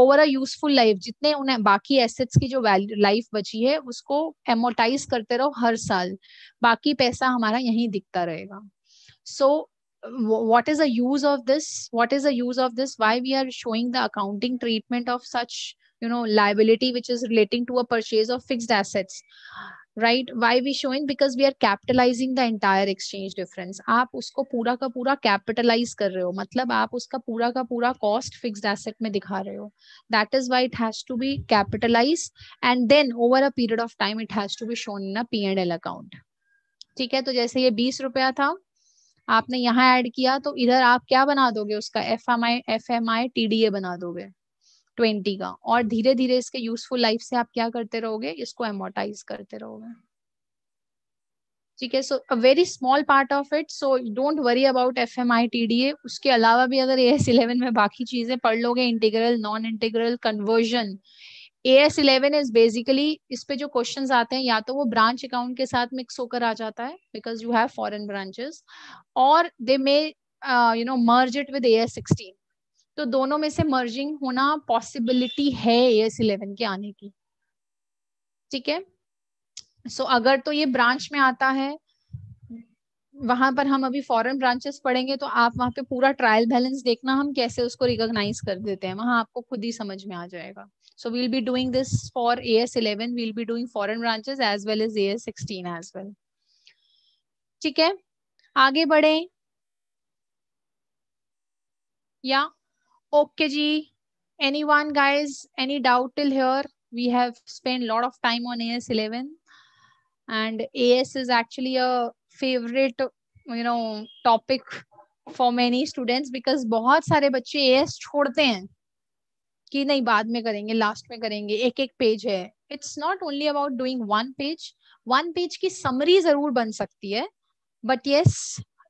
over a useful life जितने उन्हें बाकी एसेट्स की जो life बची है, उसको एमोटाइज करते रहो हर साल। बाकी पैसा हमारा यहीं दिखता रहेगा। So what is the use of this? What is the use of this? Why we are showing the accounting treatment of such you know, liability which is relating to a purchase of fixed assets right why we showing because we are capitalising the entire exchange difference आप उसको पूरा का पूरा capitalise कर रहे हो मतलब आप उसका पूरा का पूरा कॉस्ट फिक्स्ड एसेट में दिखा रहे हो। That is why it has to be capitalise and then over a period of time it has to be shown in a P and L account ठीक है? तो जैसे ये बीस रुपया था, आपने यहाँ ऐड किया तो इधर आप क्या बना दोगे उसका? F M I F M I T D A बना दोगे। ट्वेंटी का। और धीरे धीरे इसके यूजफुल लाइफ से आप क्या करते रहोगे? इसको एमोटाइज करते रहोगे। ठीक है? So a very small part of it so don't worry about F M I T D A उसके अलावा भी अगर ए एस इलेवन में बाकी चीज़ें पढ़ लोगे integral non integral conversion A S eleven is basically इस पे जो क्वेश्चन आते हैं, या तो वो ब्रांच अकाउंट के साथ मिक्स होकर आ जाता है because you have foreign branches और they may you know merge it with A S sixteen तो दोनों में से मर्जिंग होना पॉसिबिलिटी है एस इलेवन के आने की। ठीक है? सो अगर तो ये ब्रांच में आता है, वहाँ पर हम अभी फॉरेन ब्रांचेस पढ़ेंगे तो आप वहाँ पे पूरा ट्रायल बैलेंस देखना, हम कैसे उसको रिकॉग्नाइज कर देते हैं। वहाँ आपको खुद ही समझ में आ जाएगा। So we'll be doing this for A S eleven we'll be doing foreign branches as well as A S sixteen as well ठीक है? आगे बढ़े। या okay ji anyone guys any doubt till we have spent lot of time on AS11 and AS is actually a favorite, you know, topic for many students because बहुत सारे बच्चे AS छोड़ते हैं कि नहीं, बाद में करेंगे लास्ट में करेंगे एक एक पेज है। It's not only about doing one page one page की समरी ज़रूर बन सकती है but yes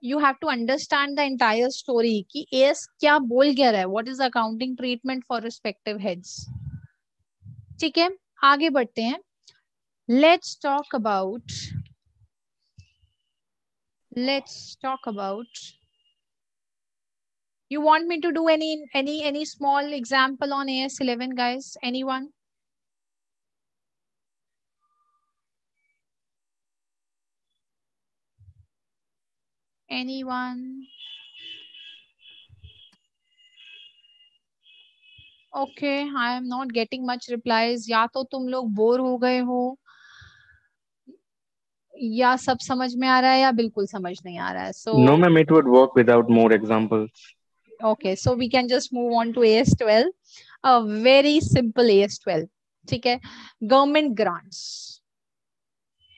you have to understand the entire story कि एस क्या बोल गया रहा है? What is accounting treatment for respective heads ठीक है? आगे बढ़ते हैं। Let's talk about let's talk about you want me to do any any any small example on as11 guys? Anyone? anyone? Okay I am not getting much replies या तो तुम लोग bore हो गए हो या सब समझ में आ रहा है या बिल्कुल समझ नहीं आ रहा है? So no ma'am it would work without more example okay so we can just move on to S twelve a very simple S twelve ठीक है? Government grants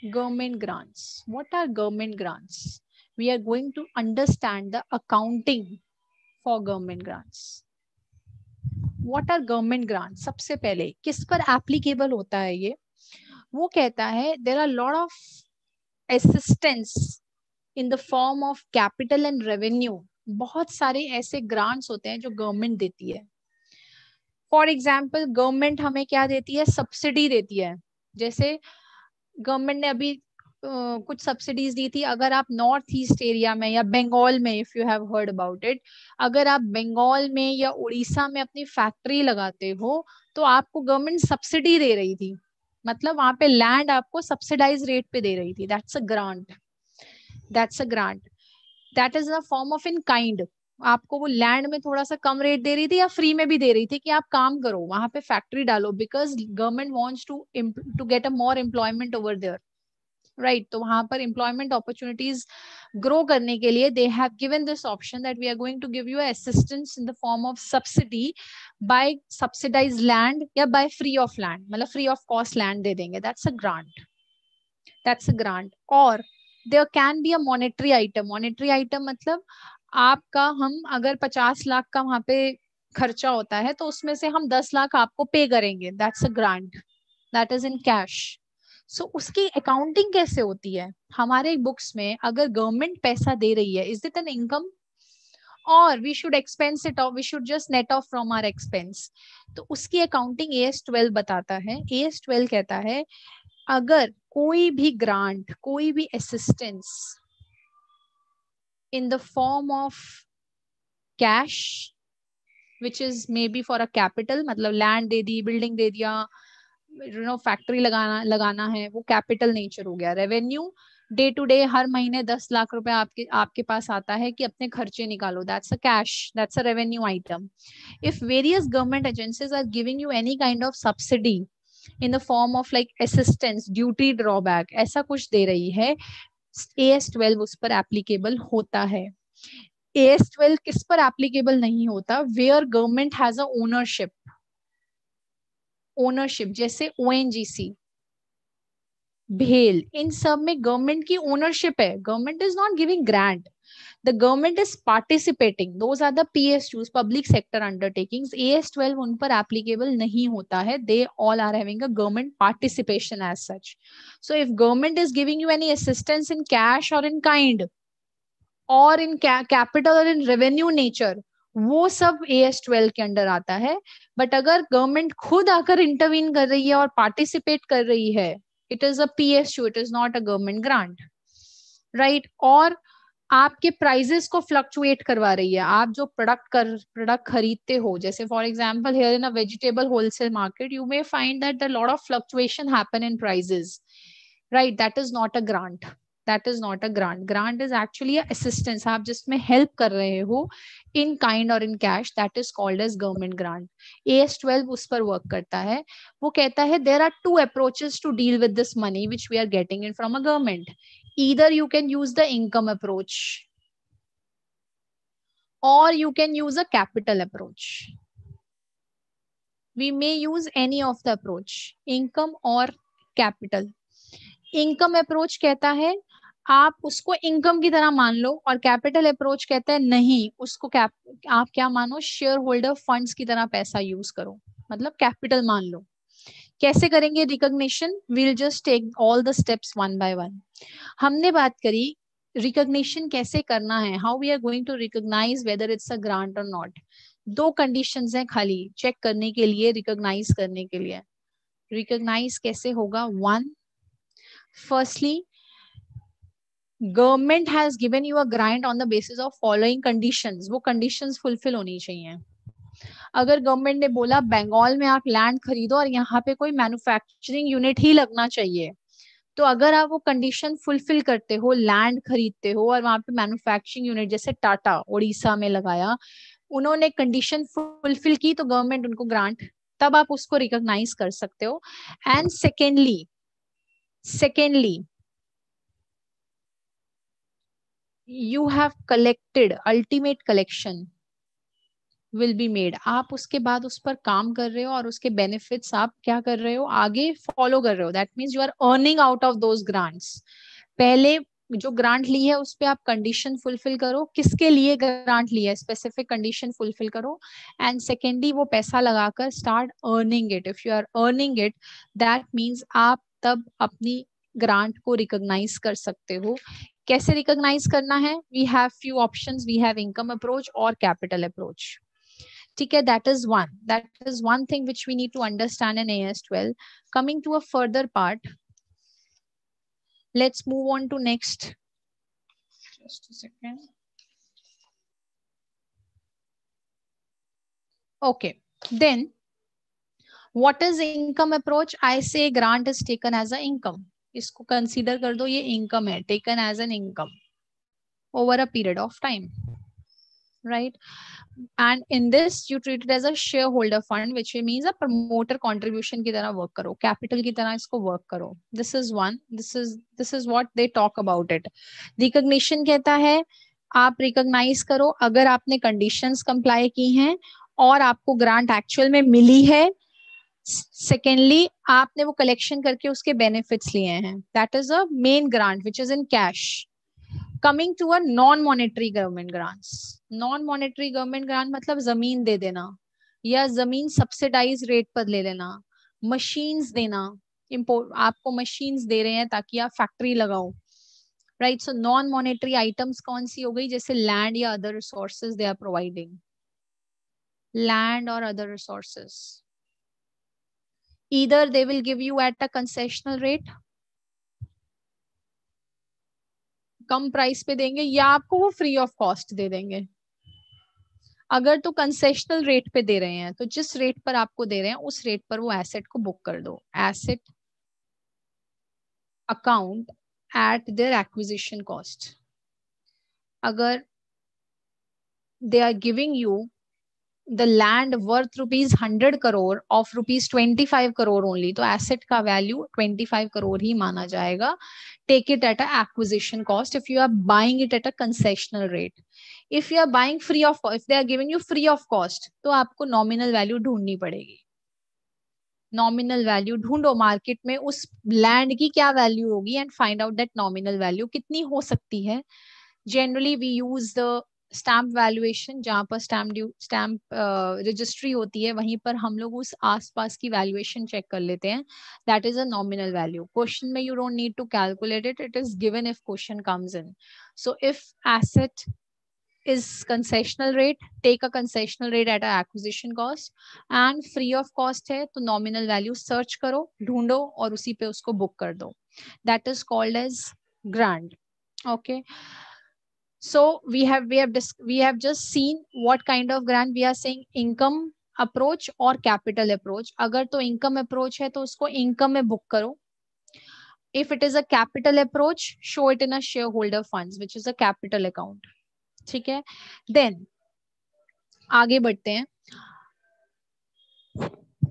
government grants what are government grants we are going to understand the accounting for government grants what are government grants सबसे पहले किस पर applicable होता है ये वो कहता है there are lot of assistance in the form of capital and revenue बहुत सारे ऐसे ग्रांट्स होते हैं जो गवर्नमेंट देती है फॉर एग्ज़ाम्पल गवर्नमेंट हमें क्या देती है सब्सिडी देती है जैसे गवर्नमेंट ने अभी Uh, कुछ सब्सिडीज दी थी। अगर आप नॉर्थ ईस्ट एरिया में या बंगाल में if you have heard about it अगर आप बंगाल में या उड़ीसा में अपनी फैक्ट्री लगाते हो तो आपको गवर्नमेंट सब्सिडी दे रही थी। मतलब वहाँ पे लैंड आपको सब्सिडाइज रेट पे दे रही थी। That's a grant that's a grant that is a form of in kind आपको वो लैंड में थोड़ा सा कम रेट दे रही थी या फ्री में भी दे रही थी कि आप काम करो, वहाँ पे फैक्ट्री डालो because government wants to to get a more employment over there right तो वहाँ पर एम्प्लॉयमेंट अपॉर्चुनिटीज़ ग्रो करने के लिए they have given this option that we are going to give you assistance in the form of subsidy by subsidise land या by free of land मतलब free of cost land दे देंगे. That's a grant that's a grant और there can be a monetary item monetary item मतलब आपका हम अगर पचास लाख का वहाँ पे खर्चा होता है तो उसमें से हम दस लाख आपको पे करेंगे. That's a grant that is in cash so so, उसकी अकाउंटिंग कैसे होती है? हमारे बुक्स में अगर गवर्नमेंट पैसा दे रही है इज़ इट एन इनकम और we should expense it off we should just net off from our expense तो उसकी अकाउंटिंग ए एस ट्वेल्व बताता है। ए एस ट्वेल्व कहता है अगर कोई भी ग्रांट कोई भी assistance in the form of cash which is maybe for a capital मतलब लैंड दे दी बिल्डिंग दे दिया यू नो फैक्ट्री लगाना लगाना है, वो कैपिटल नेचर हो गया। रेवेन्यू डे टू डे हर महीने दस लाख रुपए आपके आपके पास आता है कि अपने खर्चे निकालो। That's a cash that's a revenue item if various government agencies are giving you any kind of subsidy in the form of like assistance duty drawback ऐसा कुछ दे रही है ए एस ट्वेल्व उस पर एप्लीकेबल होता है। ए एस ट्वेल्व किस पर एप्लीकेबल नहीं होता? Where government has a ownership ownership जैसे ओ भेल इन सब में गवर्नमेंट की ओनरशिप है government is not giving grant the government is participating those are the psus public sector undertakings as12 उन पर applicable नहीं होता है they all are having a government participation as such so if government is giving you any assistance in cash or in kind or in ca capital or in revenue nature वो सब A S twelve के under आता है but अगर government खुद आकर intervene कर रही है और पार्टिसिपेट कर रही है it is a P S U it is not a government grant right और आपके प्राइजेस को फ्लक्चुएट करवा रही है। आप जो प्रोडक्ट कर प्रोडक्ट खरीदते हो, जैसे for example here in a vegetable wholesale market you may find that the lot of fluctuation happen in prices right that is not a grant that is not a grant grant is actually assistance आप जिसमें help कर रहे हो in kind और in cash that is called as government grant A S twelve उस पर work करता है। वो कहता है there are two approaches to deal with this money which we are getting in from a government either you can use the income approach or you can use a capital approach. We may use any of the approach, income or capital. Income approach कहता है आप उसको income की तरह मान लो और capital approach कहते हैं, नहीं, उसको कैप आप क्या मानो? शेयर होल्डर फंड्स की तरह पैसा यूज़ करो। मतलब कैपिटल मान लो। कैसे करेंगे recognition will just take all the steps one by one हमने बात करी रिकॉग्निशन कैसे करना है? How we are going to recognize whether it's a grant और नॉट दो कंडीशंस हैं खाली चेक करने के लिए रिकॉग्नाइज करने के लिए। रिकॉग्नाइज कैसे होगा? One firstly government has given you a grant on the basis of following conditions वो कंडीशंस फुलफिल होनी चाहिए। अगर गवर्नमेंट ने बोला, बंगाल में आप लैंड खरीदो और यहाँ पे कोई मैन्युफैक्चरिंग यूनिट ही लगना चाहिए। तो अगर आप वो कंडीशन फुलफिल करते हो लैंड खरीदते हो और वहाँ पे मैन्युफैक्चरिंग यूनिट जैसे टाटा उड़ीसा में लगाया, उन्होंने कंडीशन फुलफिल की तो गवर्नमेंट उनको ग्रांट तब आप उसको रिकॉग्नाइज कर सकते हो। And secondly secondly you have collected ultimate collection will be made आप उसके बाद उस पर काम कर रहे हो और उसके बेनिफिट्स आप क्या कर रहे हो? आगे फॉलो कर रहे हो. That means you are earning out of those grants पहले जो ग्रांट ली है, उस पर आप कंडीशन फुलफिल करो. किसके लिए ग्रांट ली है? स्पेसिफिक कंडीशन फुलफिल करो. एंड सेकेंडली वो पैसा लगाकर start earning it if you are earning it that means आप तब अपनी ग्रांट को रिकोगनाइज कर सकते हो। कैसे रिकॉग्नाइज करना है? We have few options we have income approach और कैपिटल अप्रोच ठीक है that is one that is one thing which we need to understand in S twelve coming to a further part let's move on to next okay then what is income approach I say grant is taken as a income इसको consider कर दो, ये income है taken as an income over a period of time right and in this you treat as a shareholder fund which mean a promoter contribution की तरह work करो capital की तरह इसको वर्क करो। This is one this is this is what they talk about it recognition कहता है, आप रिकोगनाइज करो, अगर आपने कंडीशन कंप्लाई की हैं, और आपको ग्रांट एक्चुअल में मिली है सेकेंडली आपने वो कलेक्शन करके उसके बेनिफिट्स लिए हैं। That is a main grant which is in cash coming to a non monetary government grants non monetary government grant मतलब ज़मीन दे देना, या ज़मीन सब्सिडाइज रेट पर ले लेना मशीन्स देना इम्पोर्ट आपको मशीन्स दे रहे हैं ताकि आप फैक्ट्री लगाओ। Right so non monetary items कौन सी हो गई? जैसे लैंड या other resources they are providing land और other resources either they will give you at a concessional rate, कम प्राइस पे देंगे, या आपको वो फ्री ऑफ़ कॉस्ट दे देंगे। अगर तो कंसेशनल रेट पे दे रहे हैं तो जिस रेट पर आपको दे रहे हैं, उस रेट पर वो एसेट को बुक कर दो। Asset account at their acquisition cost अगर they are giving you the land worth rupees hundred crore of rupees twenty five crore only तो एसेट का वैल्यू ट्वेंटी फाइव करोड़ ही माना जाएगा. Take it at a cost if you are buying it at a concessional rate if you are buying free of if they are giving you free of cost तो आपको nominal value ढूंढनी पड़ेगी. Nominal value ढूंढो market में उस land की क्या value होगी and find out that nominal value कितनी हो सकती है. Generally we use the stamp valuation जहाँ पर स्टैम्प ड्यू स्टैम्प रजिस्ट्री होती है, वहीं पर हम लोग उस आसपास की वैल्यूएशन चेक कर लेते हैं। That is a nominal value question में you don't need to calculate it it is given if question comes in so if asset is concessional rate, take a concessional rate at a acquisition cost. And free of cost है तो nominal value search करो, ढूंढो और उसी पे उसको book कर दो। That is called as grant okay? So we have we have we have just seen what kind of grant we are saying income approach और capital approach अगर तो income approach है तो उसको income में book करो if it is a capital approach show it in a shareholder funds which is a capital account ठीक है then आगे बढ़ते हैं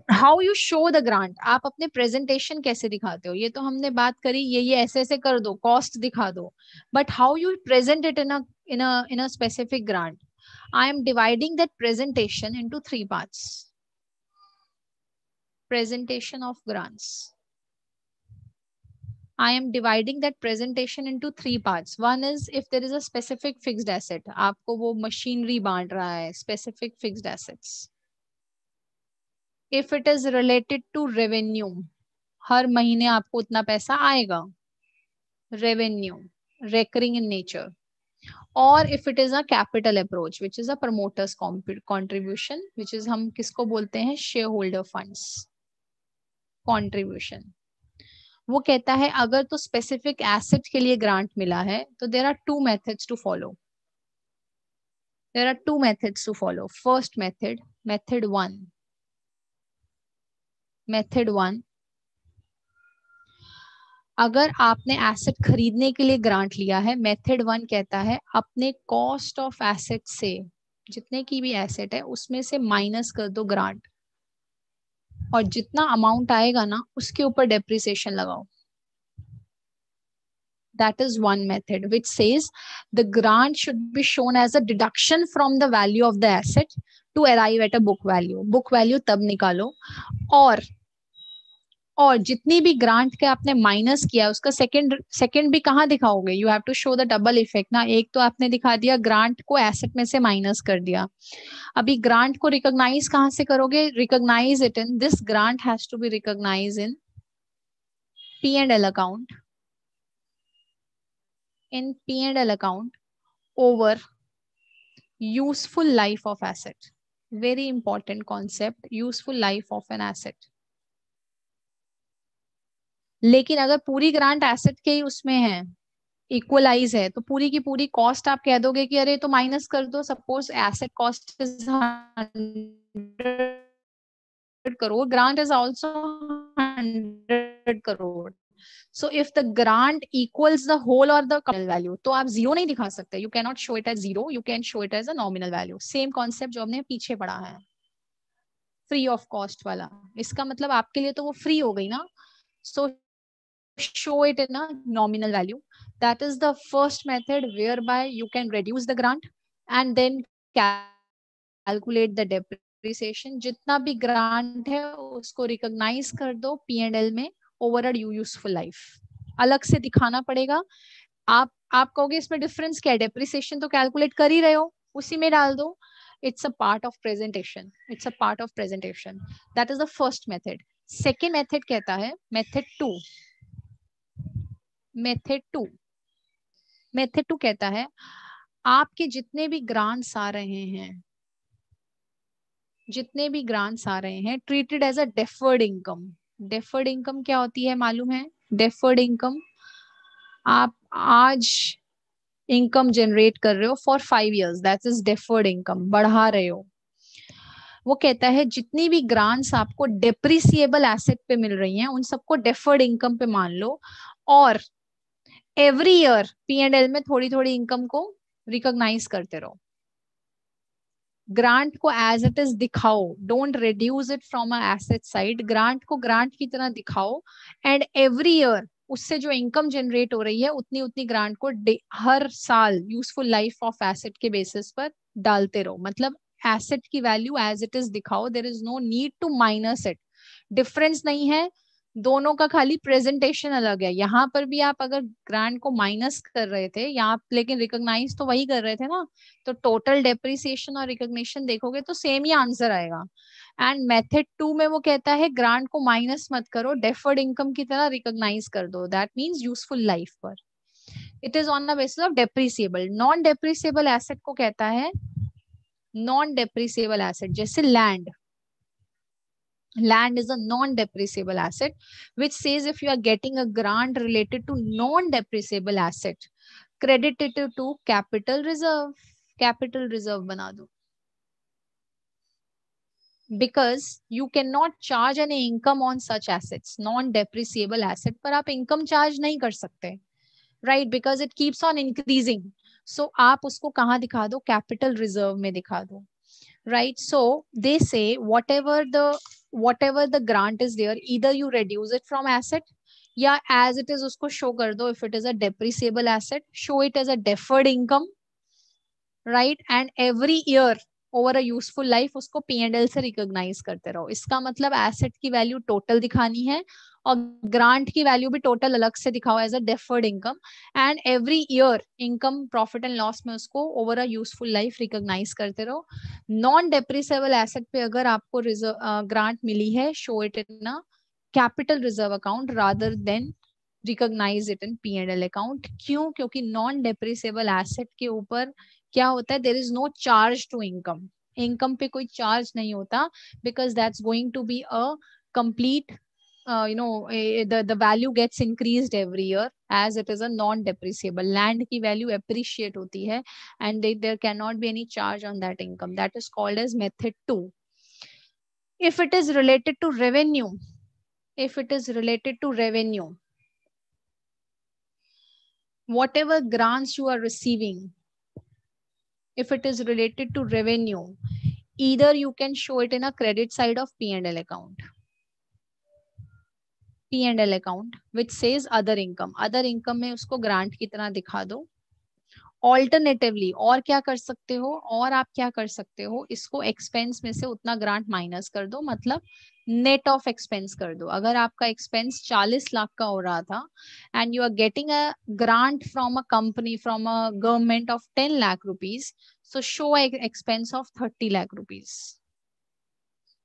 how you show the grant आप अपने प्रेजेंटेशन कैसे दिखाते हो? ये तो हमने बात करी ये ये ऐसे ऐसे कर दो कॉस्ट दिखा दो। But how you present it in in in a specific grant I am dividing that presentation into three part presentation of grants I am dividing that presentation into three parts. One is if there is a specific fixed asset, आपको वो machinery बांट रहा है specific fixed assets. If it is related to revenue हर महीने आपको उतना पैसा आएगा। रेवेन्यू रेकरिंग इन नेचर और if it is a capital approach which is a promoters contribution which is हम किसको बोलते हैं? शेयर होल्डर फंड कॉन्ट्रीब्यूशन वो कहता है, अगर तो स्पेसिफिक एसेट के लिए ग्रांट मिला है तो there are two methods to follow there are two methods to follow first method method one method one, अगर आपने एसेट खरीदने के लिए ग्रांट लिया है, मेथड वन कहता है अपने कॉस्ट ऑफ़ एसेट से, जितने की भी एसेट है, उसमें से माइनस कर दो ग्रांट और जितना अमाउंट आएगा ना, उसके ऊपर डेप्रिसिएशन लगाओ। That is one method which says the grant should be shown as a deduction from the value of the asset to arrive at a book value book value तब निकालो। और और जितनी भी ग्रांट के आपने माइनस किया उसका सेकंड सेकंड भी कहाँ दिखाओगे? You have to show the double effect ना। एक तो आपने दिखा दिया ग्रांट को एसेट में से माइनस कर दिया। अभी ग्रांट को रिकॉग्नाइज कहाँ से करोगे? Recognize it in this grant has to be recognize in P and L account in P&L account over useful life of asset. Very important concept, useful life of an asset. लेकिन अगर पूरी grant asset के ही उसमें है equalise है तो पूरी की पूरी कॉस्ट आप कह दोगे कि अरे तो माइनस कर दो suppose asset cost is crore grant is also hundred crore. So if the grant equals the whole और द वैल्यू तो आप ज़ीरो नहीं दिखा सकते। You can not show it as zero you can show it as a nominal value same concept जो हमने पीछे पढ़ा है। फ्री ऑफ़ कॉस्ट वाला। इसका मतलब आपके लिए तो वो फ्री हो गई ना। सो show it in a nominal value. That is the first method whereby you can reduce the grant and then calculate the depreciation. जितना भी grant है उसको recognize कर दो P&L में over a useful life. अलग से दिखाना पड़ेगा आप आप कहोगे इसमें डिफरेंस क्या है डेप्रिसिएशन तो कैलकुलेट कर ही रहे हो उसी में डाल दो it's a part of presentation it's a part of presentation that is the first method second method कहता है method two method two. Method two कहता है, आपके जितने भी ग्रांट्स आ रहे हैं, जितने भी ग्रांट्स आ रहे हैं treated as a deferred income deferred income क्या होती है मालूम है? डेफर्ड इनकम आप आज इनकम जनरेट कर रहे हो for five years that is deferred income बढ़ा रहे हो। वो कहता है, जितनी भी ग्रांट्स आपको डेप्रिसिएबल एसेट पे मिल रही हैं, उन सबको डेफर्ड इनकम पे मान लो, और every year P and L में थोड़ी थोड़ी इनकम को रिकॉग्नाइज करते रहो। ग्रांट को एज इट इज़ दिखाओ। Don't reduce it from a asset side grant को ग्रांट की तरह दिखाओ। एंड एवरी ईयर उससे जो इनकम जनरेट हो रही है उतनी उतनी ग्रांट को हर साल यूजफुल लाइफ ऑफ़ एसेट के बेसिस पर डालते रहो। मतलब एसेट की वैल्यू एज इट इज़ दिखाओ। There is no need to minus it difference नहीं है। दोनों का खाली प्रेजेंटेशन अलग है। यहाँ पर भी आप अगर ग्रांड को माइनस कर रहे थे यहाँ लेकिन रिकॉग्नाइज तो वही कर रहे थे ना तो टोटल डेप्रिसिएशन और रिकॉग्निशन देखोगे तो सेम ही आंसर आएगा। एंड मेथड टू में वो कहता है ग्रांट को माइनस मत करो डेफर्ड इनकम की तरह रिकॉग्नाइज कर दो। दैट मीन्स यूजफुल लाइफ पर। It is on the basis of depreciable non depreciable asset को कहता है नॉन डेप्रिसिएबल एसेट जैसे land land is a non-depreciable asset which says if you are getting a grant related to non-depreciable asset credit it to capital reserve capital reserve because you can not charge an income on such assets non depreciable asset पर आप income charge नहीं कर सकते right because it keeps on increasing so आप उसको कहाँ दिखा दो कैपिटल रिज़र्व में दिखा दो right so they say whatever the whatever the grant is there either you reduce it from asset या as it is उसको show कर दो if it is a depreciable asset show it as a deferred income right and every year over a useful life उसको P&L से recognize करते रहो इसका मतलब asset की value total दिखानी है और ग्रांट की वैल्यू भी टोटल अलग से दिखाओ as a deferred income and every year income profit and loss में उसको over a useful life recognize करते रहो। नॉन डेप्रिसेबल एसेट पे अगर आपको ग्रांट मिली है show it in a capital reserve account rather than recognize it in P and L account क्यों? क्योंकि नॉन डेप्रिसेबल एसेट के ऊपर क्या होता है? There is no charge to income income पे कोई चार्ज नहीं होता because that's going to be a complete uh, you know uh, the the value gets increased every year as it is a non depreciable land ki value appreciate hoti hai and they, there cannot be any charge on that income. That is called as method 2 if it is related to revenue if it is related to revenue whatever grants you are receiving if it is related to revenue either you can show it in a credit side of p&l account P and L account which says other income other income में उसको grant की तरह दिखा दो। Alternatively और क्या कर सकते हो? और आप क्या कर सकते हो? इसको एक्सपेंस में से उतना ग्रांट माइनस कर दो मतलब नेट ऑफ़ एक्सपेंस कर दो। अगर आपका एक्सपेंस 40 लाख का हो रहा था and you are getting a grant from a company from a government of 10 lakh rupees so show expense of 30 lakh rupees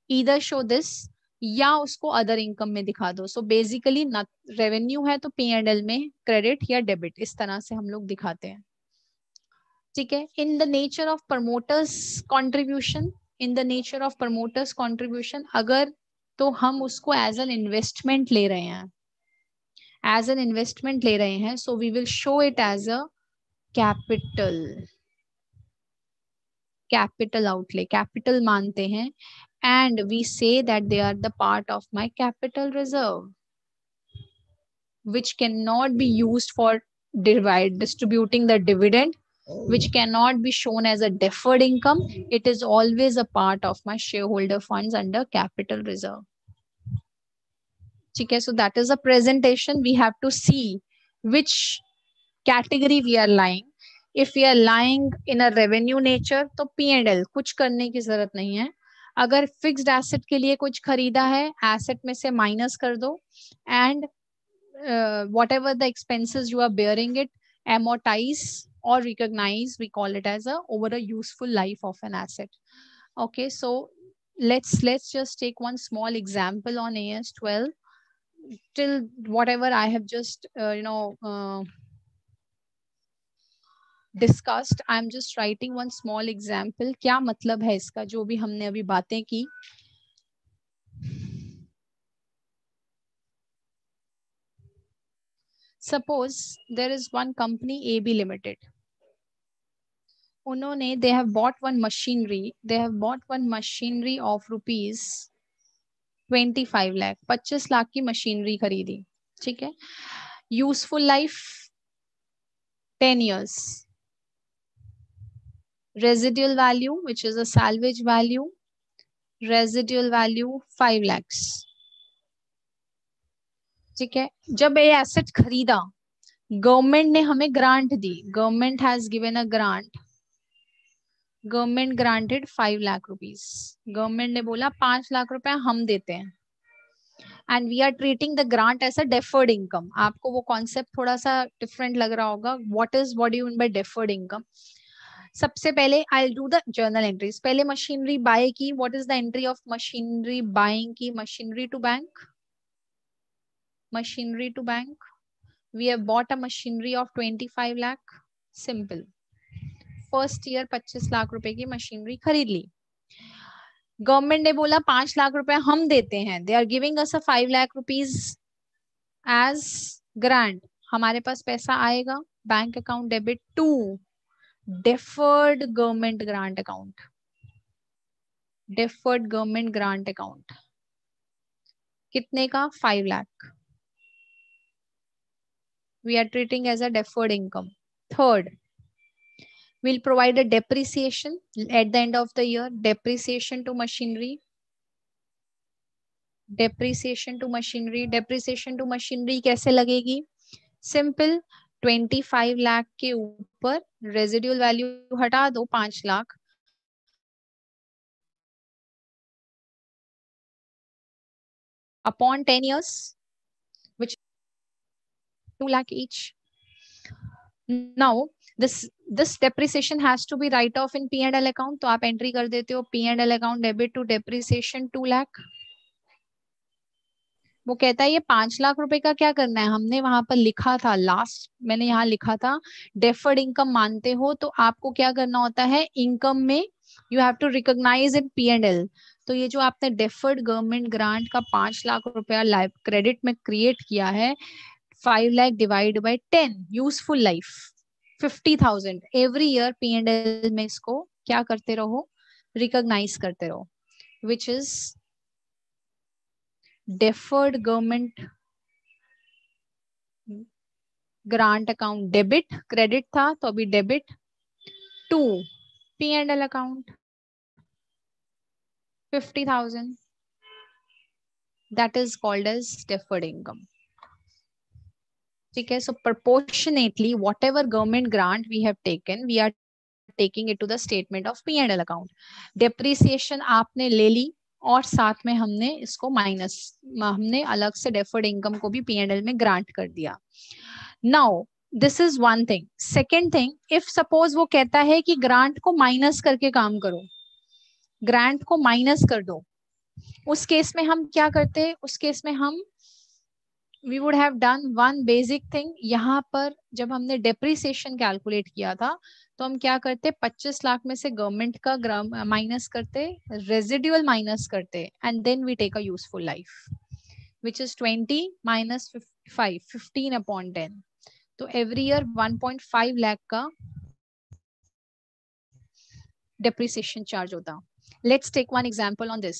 either show this या उसको अदर इनकम में दिखा दो। सो बेसिकली रेवेन्यू है तो पी एंड एल में credit या debit इस तरह से हम लोग दिखाते हैं। ठीक है? In the nature of promoters contribution in the nature of promoters contribution अगर तो हम उसको एज एन इन्वेस्टमेंट ले रहे हैं। एज एन इन्वेस्टमेंट ले रहे हैं so we will show it as a capital capital outlay capital मानते हैं and we say that they are the part of my capital reserve which can not be used for divide distributing the dividend which can not be shown as a deferred income it is always a part of my shareholder fund under capital reserve ठीक है so that is a presentation we have to see which category we are lying if you are lying in a revenue nature तो P and L कुछ करने की ज़रूरत नहीं है। अगर फिक्स्ड एसेट के लिए कुछ खरीदा है एसेट में से माइनस कर दो and whatever the expenses you are bearing it amortize और recognize we call it as our a useful life of an asset okay so let's let's just take one small example on A S twelve till whatever I have just you know discussed I am just writing one small example क्या मतलब है इसका? जो भी हमने अभी बातें की। There is one company A B limited उन्होंने have bought one machinery they have bought one machinery of rupees twenty five lakh पच्चीस लाख की मशीनरी खरीदी। ठीक है? Useful life ten years residual value, which is a salvage value, residual value five lakhs. ठीक है? जब ये एसेट खरीदा गवर्नमेंट ने हमें grant the. Government has given a grant government granted five lakh rupees government ने बोला, पाँच लाख रुपए हम देते हैं। And we are treating the grant as a deferred income आपको वो कॉन्सेप्ट थोड़ा सा डिफरेंट लग रहा होगा। What is what you mean by deferred income सबसे पहले I do the journal entries पहले मशीनरी बाय की what is the entry of machinery buying की? Machinery to bank machinery to bank we have bought a machinery of 25 lakh simple first year 25 lakh रुपए की machinery खरीद ली. Government ने बोला, पाँच लाख रुपए हम देते हैं. They are giving us five lakh rupees as grant हमारे पास पैसा आएगा bank account debit to deferred government grant account deferred government grant account कितने का? Five lakh we are treating as a deferred income third will provide a depreciation at the end of the year depreciation to machinery depreciation to machinery depreciation to machinery कैसे लगेगी? Simple twenty five lakh के ऊपर residual value हटा दो पाँच lakh. Upon ten years which two lakh each now this this depreciation has to be write off in P and L account तो आप entry कर देते हो P and L account debit to depreciation two lakh वो कहता है, ये पाँच लाख रुपए का क्या करना है? हमने वहाँ पर लिखा था लास्ट मैंने यहाँ लिखा था डेफर्ड इनकम मानते हो तो आपको क्या करना होता है? इनकम में you have to recognize in P and L तो ये जो आपने डेफर्ड गवर्नमेंट ग्रांट का पाँच लाख रुपया लाइफ क्रेडिट में क्रिएट किया है five lakh divide by ten useful life fifty thousand every year P and L में इसको क्या करते रहो? रिकॉग्नाइज करते रहो which is deferred government grant account debit credit था तो अभी debit to P and L account fifty thousand that is called as deferred income ठीक है? So whatever government grant we have taken we are taking it to the statement of P and L account depreciation आपने ले ली और साथ में हमने इसको minus हमने अलग से डेफर्ड इनकम को भी पी एंड एल में ग्रांट कर दिया। Now this is one thing second thing if suppose वो कहता है कि ग्रांट को माइनस करके काम करो ग्रांट को माइनस कर दो, उस केस में हम क्या करते उस केस में हम we would have done one basic thing यहाँ पर जब हमने डेप्रिसिएशन कैलकुलेट किया था तो हम क्या करते? 25 लाख में से गवर्नमेंट का माइनस करते रेजिडुअल माइनस करते and then we take a useful life which is 20 minus five fifteen upon ten तो एवरी ईयर 1.5 लाख का डेप्रिसिएशन चार्ज होता। Let's take one example on this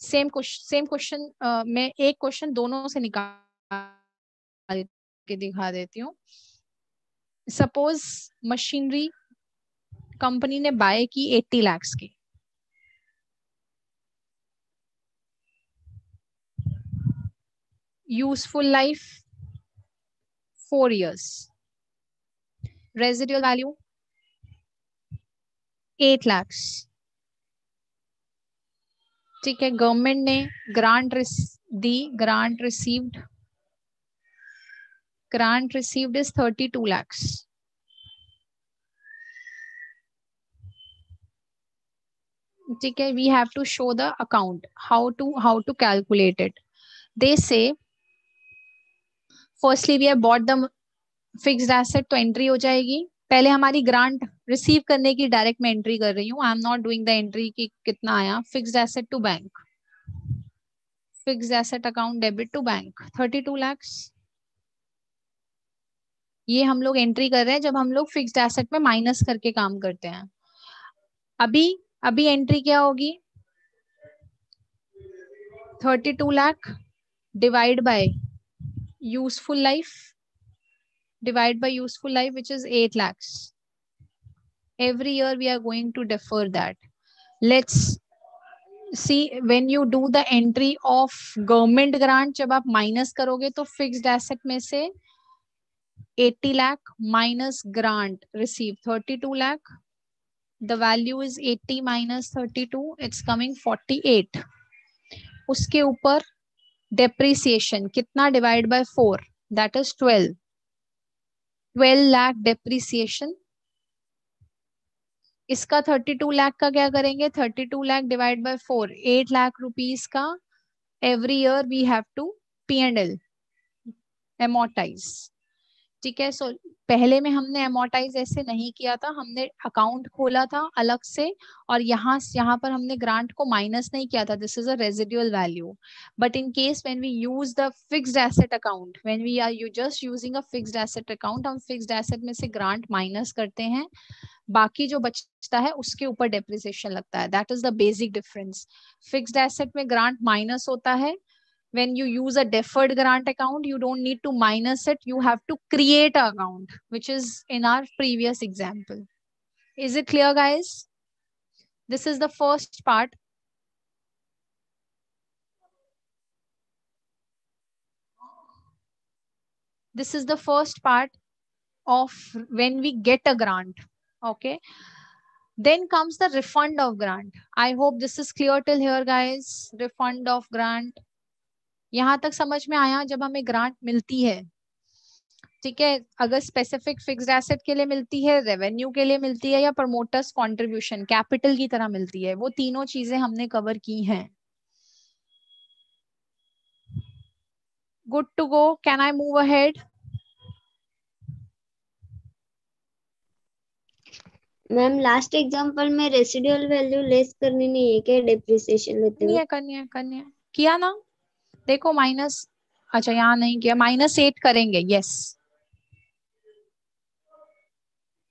same question same question में एक question दोनों से निकाल के दिखा देती हूँ। सपोज़ मशीनरी कंपनी ने बाय की 80 लैक्स की। Useful life four years residual value eight lakhs ठीक है गवर्नमेंट ने grant the grant received grant received is 32 lakhs. है we have to show the account how to how to calculate it they say firstly we have bought the fixed asset तो entry हो जाएगी। पहले हमारी grant receive करने की direct मैं entry कर रही हूँ। I am not doing the entry की कितना आया। Fixed asset to bank fixed asset account debit to bank thirty two lakhs ये हम लोग एंट्री कर रहे हैं जब हम लोग फिक्स्ड एसेट में माइनस करके काम करते हैं। अभी अभी एंट्री क्या होगी? Thirty two lakh divide by useful life divide by useful life which is eight lakhs every year we are going to defer that. Let's see when you do the entry of government grant जब आप minus करोगे तो fixed asset में से 80 lakh minus grant received 32 lakh. The value is 80 minus 32 it's coming 48 उसके ऊपर depreciation कितना divide by four that is 12 12 lakh depreciation इसका 32 लाख का क्या करेंगे? 32 lakh divide by four 8 lakh rupees का every year we have to P and L amortize ठीक है? सो पहले में हमने एमोटाइज ऐसे नहीं किया था। हमने अकाउंट खोला था अलग से और यहाँ यहाँ पर हमने ग्रांट को माइनस नहीं किया था। This is a residual value but in case when we use the fixed asset account when we are you just using a fixed asset account हम फिक्स्ड एसेट में से ग्रांट माइनस करते हैं। बाकी जो बचता है, उसके ऊपर डेप्रिसिएशन लगता है। That is the basic difference fixed asset में ग्रांट माइनस होता है। When you use a deferred grant account you don't need to minus it. You have to create an account which is in our previous example. Is it clear guys? This is the first part. This is the first part of when we get a grant okay? Then comes the refund of grant. I hope this is clear till here guys. Refund of grant यहाँ तक समझ में आया जब हमें grant मिलती है। ठीक है अगर स्पेसिफिक फिक्स्ड एसेट के लिए मिलती है रेवेन्यू के लिए मिलती है या प्रमोटर्स कंट्रीब्यूशन कैपिटल की तरह मिलती है वो तीनों चीज़ें हमने कवर की हैं। Good to go can I move ahead ma'am last example में रेसिडुअल वैल्यू लेस करनी नहीं है क्या? डेप्रिसिएशन लेते हुए? है करनी है करनी है। किया ना? देखो माइनस अच्छा यहाँ नहीं किया, माइनस एट करेंगे yes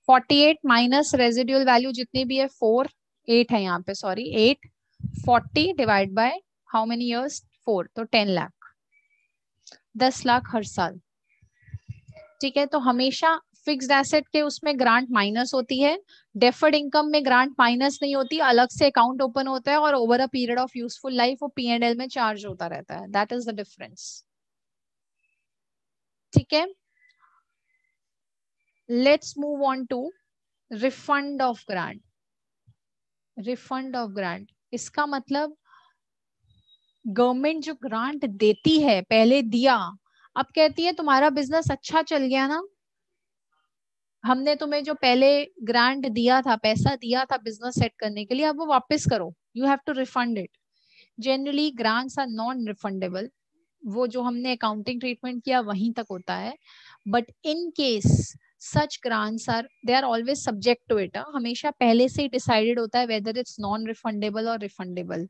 forty eight minus residual value जितनी भी है, फोर, एट है यहाँ पे sorry eight, forty divide by how many years, four तो टेन लाख। दस लाख हर साल। ठीक है तो हमेशा फिक्स्ड एसेट के उसमें ग्रांट माइनस होती है डेफर्ड इनकम में ग्रांट माइनस नहीं होती, अलग से अकाउंट ओपन होता है और over a period of useful life वो पी एंड एल में चार्ज होता रहता है। दैट इज़ द डिफरेंस ठीक है? Let's move on to refund of grant refund of grant इसका मतलब गवर्नमेंट जो ग्रांट देती है, पहले दिया, अब कहती है, तुम्हारा बिज़नेस अच्छा चल गया ना हमने तुम्हें जो पहले ग्रांट दिया था, पैसा दिया था बिज़नेस सेट करने के लिए, अब वो वापस करो। You have to refund it generally grants are non refundable वो जो हमने अकाउंटिंग ट्रीटमेंट किया, वहीं तक होता है। But in case such grants are they are always subject to it हमेशा पहले से ही डिसाइडेड होता है वेदर इट्स नॉन रिफंडेबल और रिफंडेबल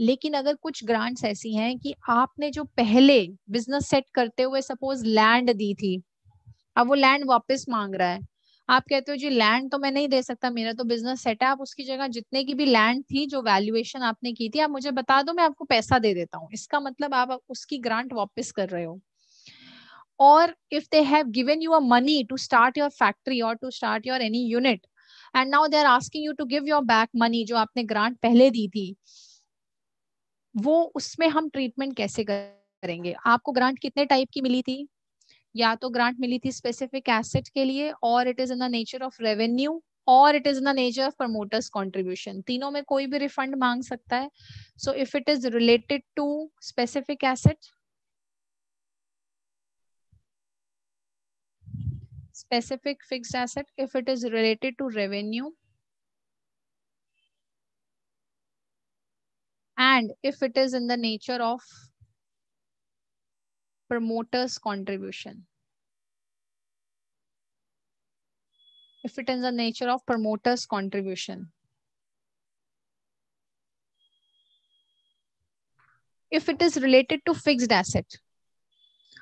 लेकिन अगर कुछ ग्रांट्स ऐसी हैं कि आपने जो पहले बिज़नेस सेट करते हुए सपोज़ लैंड दी थी अब वो लैंड वापस मांग रहा है। आप कहते हो, जी लैंड तो मैं नहीं दे सकता, मेरा तो बिज़नेस सेट है। आप उसकी जगह जितने की भी लैंड थी, जो वैल्यूएशन आपने की थी, आप मुझे बता दो, मैं आपको पैसा दे देता हूँ। इसका मतलब आप उसकी ग्रांट वापस कर रहे हो। और if they have given you a money to start your factory और to start your any unit and now they are asking you to give your back money जो आपने ग्रांट पहले दी थी, वो उसमें हम ट्रीटमेंट कैसे करेंगे? आपको ग्रांट कितने टाइप की मिली थी? या तो ग्रांट मिली थी स्पेसिफिक एसेट के लिए और it is in the nature of revenue और it is in the nature of promoters contribution तीनों में कोई भी रिफंड मांग सकता है। So if it is related to specific asset specific fixed asset, if it is related to revenue, and if it is in the nature of promoter's contribution. If it is the nature of promoter's contribution. If it is related to fixed asset.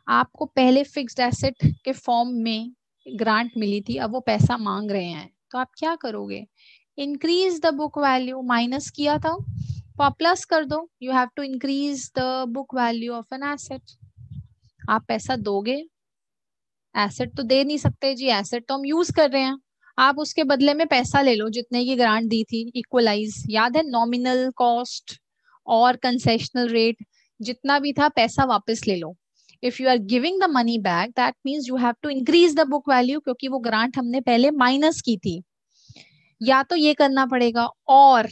आपको पहले fixed asset के form में grant मिली थी, अब वो पैसा मांग रहे हैं तो आप क्या करोगे increase the book value minus किया था तो आप प्लस कर दो you have to increase the book value of an asset आप पैसा दोगे? एसेट तो दे नहीं सकते जी एसेट तो हम यूज़ कर रहे हैं। आप उसके बदले में पैसा ले लो, जितने की ग्रांट दी थी इक्वलाइज याद है नॉमिनल कॉस्ट और कंसेशनल रेट जितना भी था, पैसा वापस ले लो। If you are giving the money back that means you have to increase the book value क्योंकि वो ग्रांट हमने पहले माइनस की थी। या तो ये करना पड़ेगा, और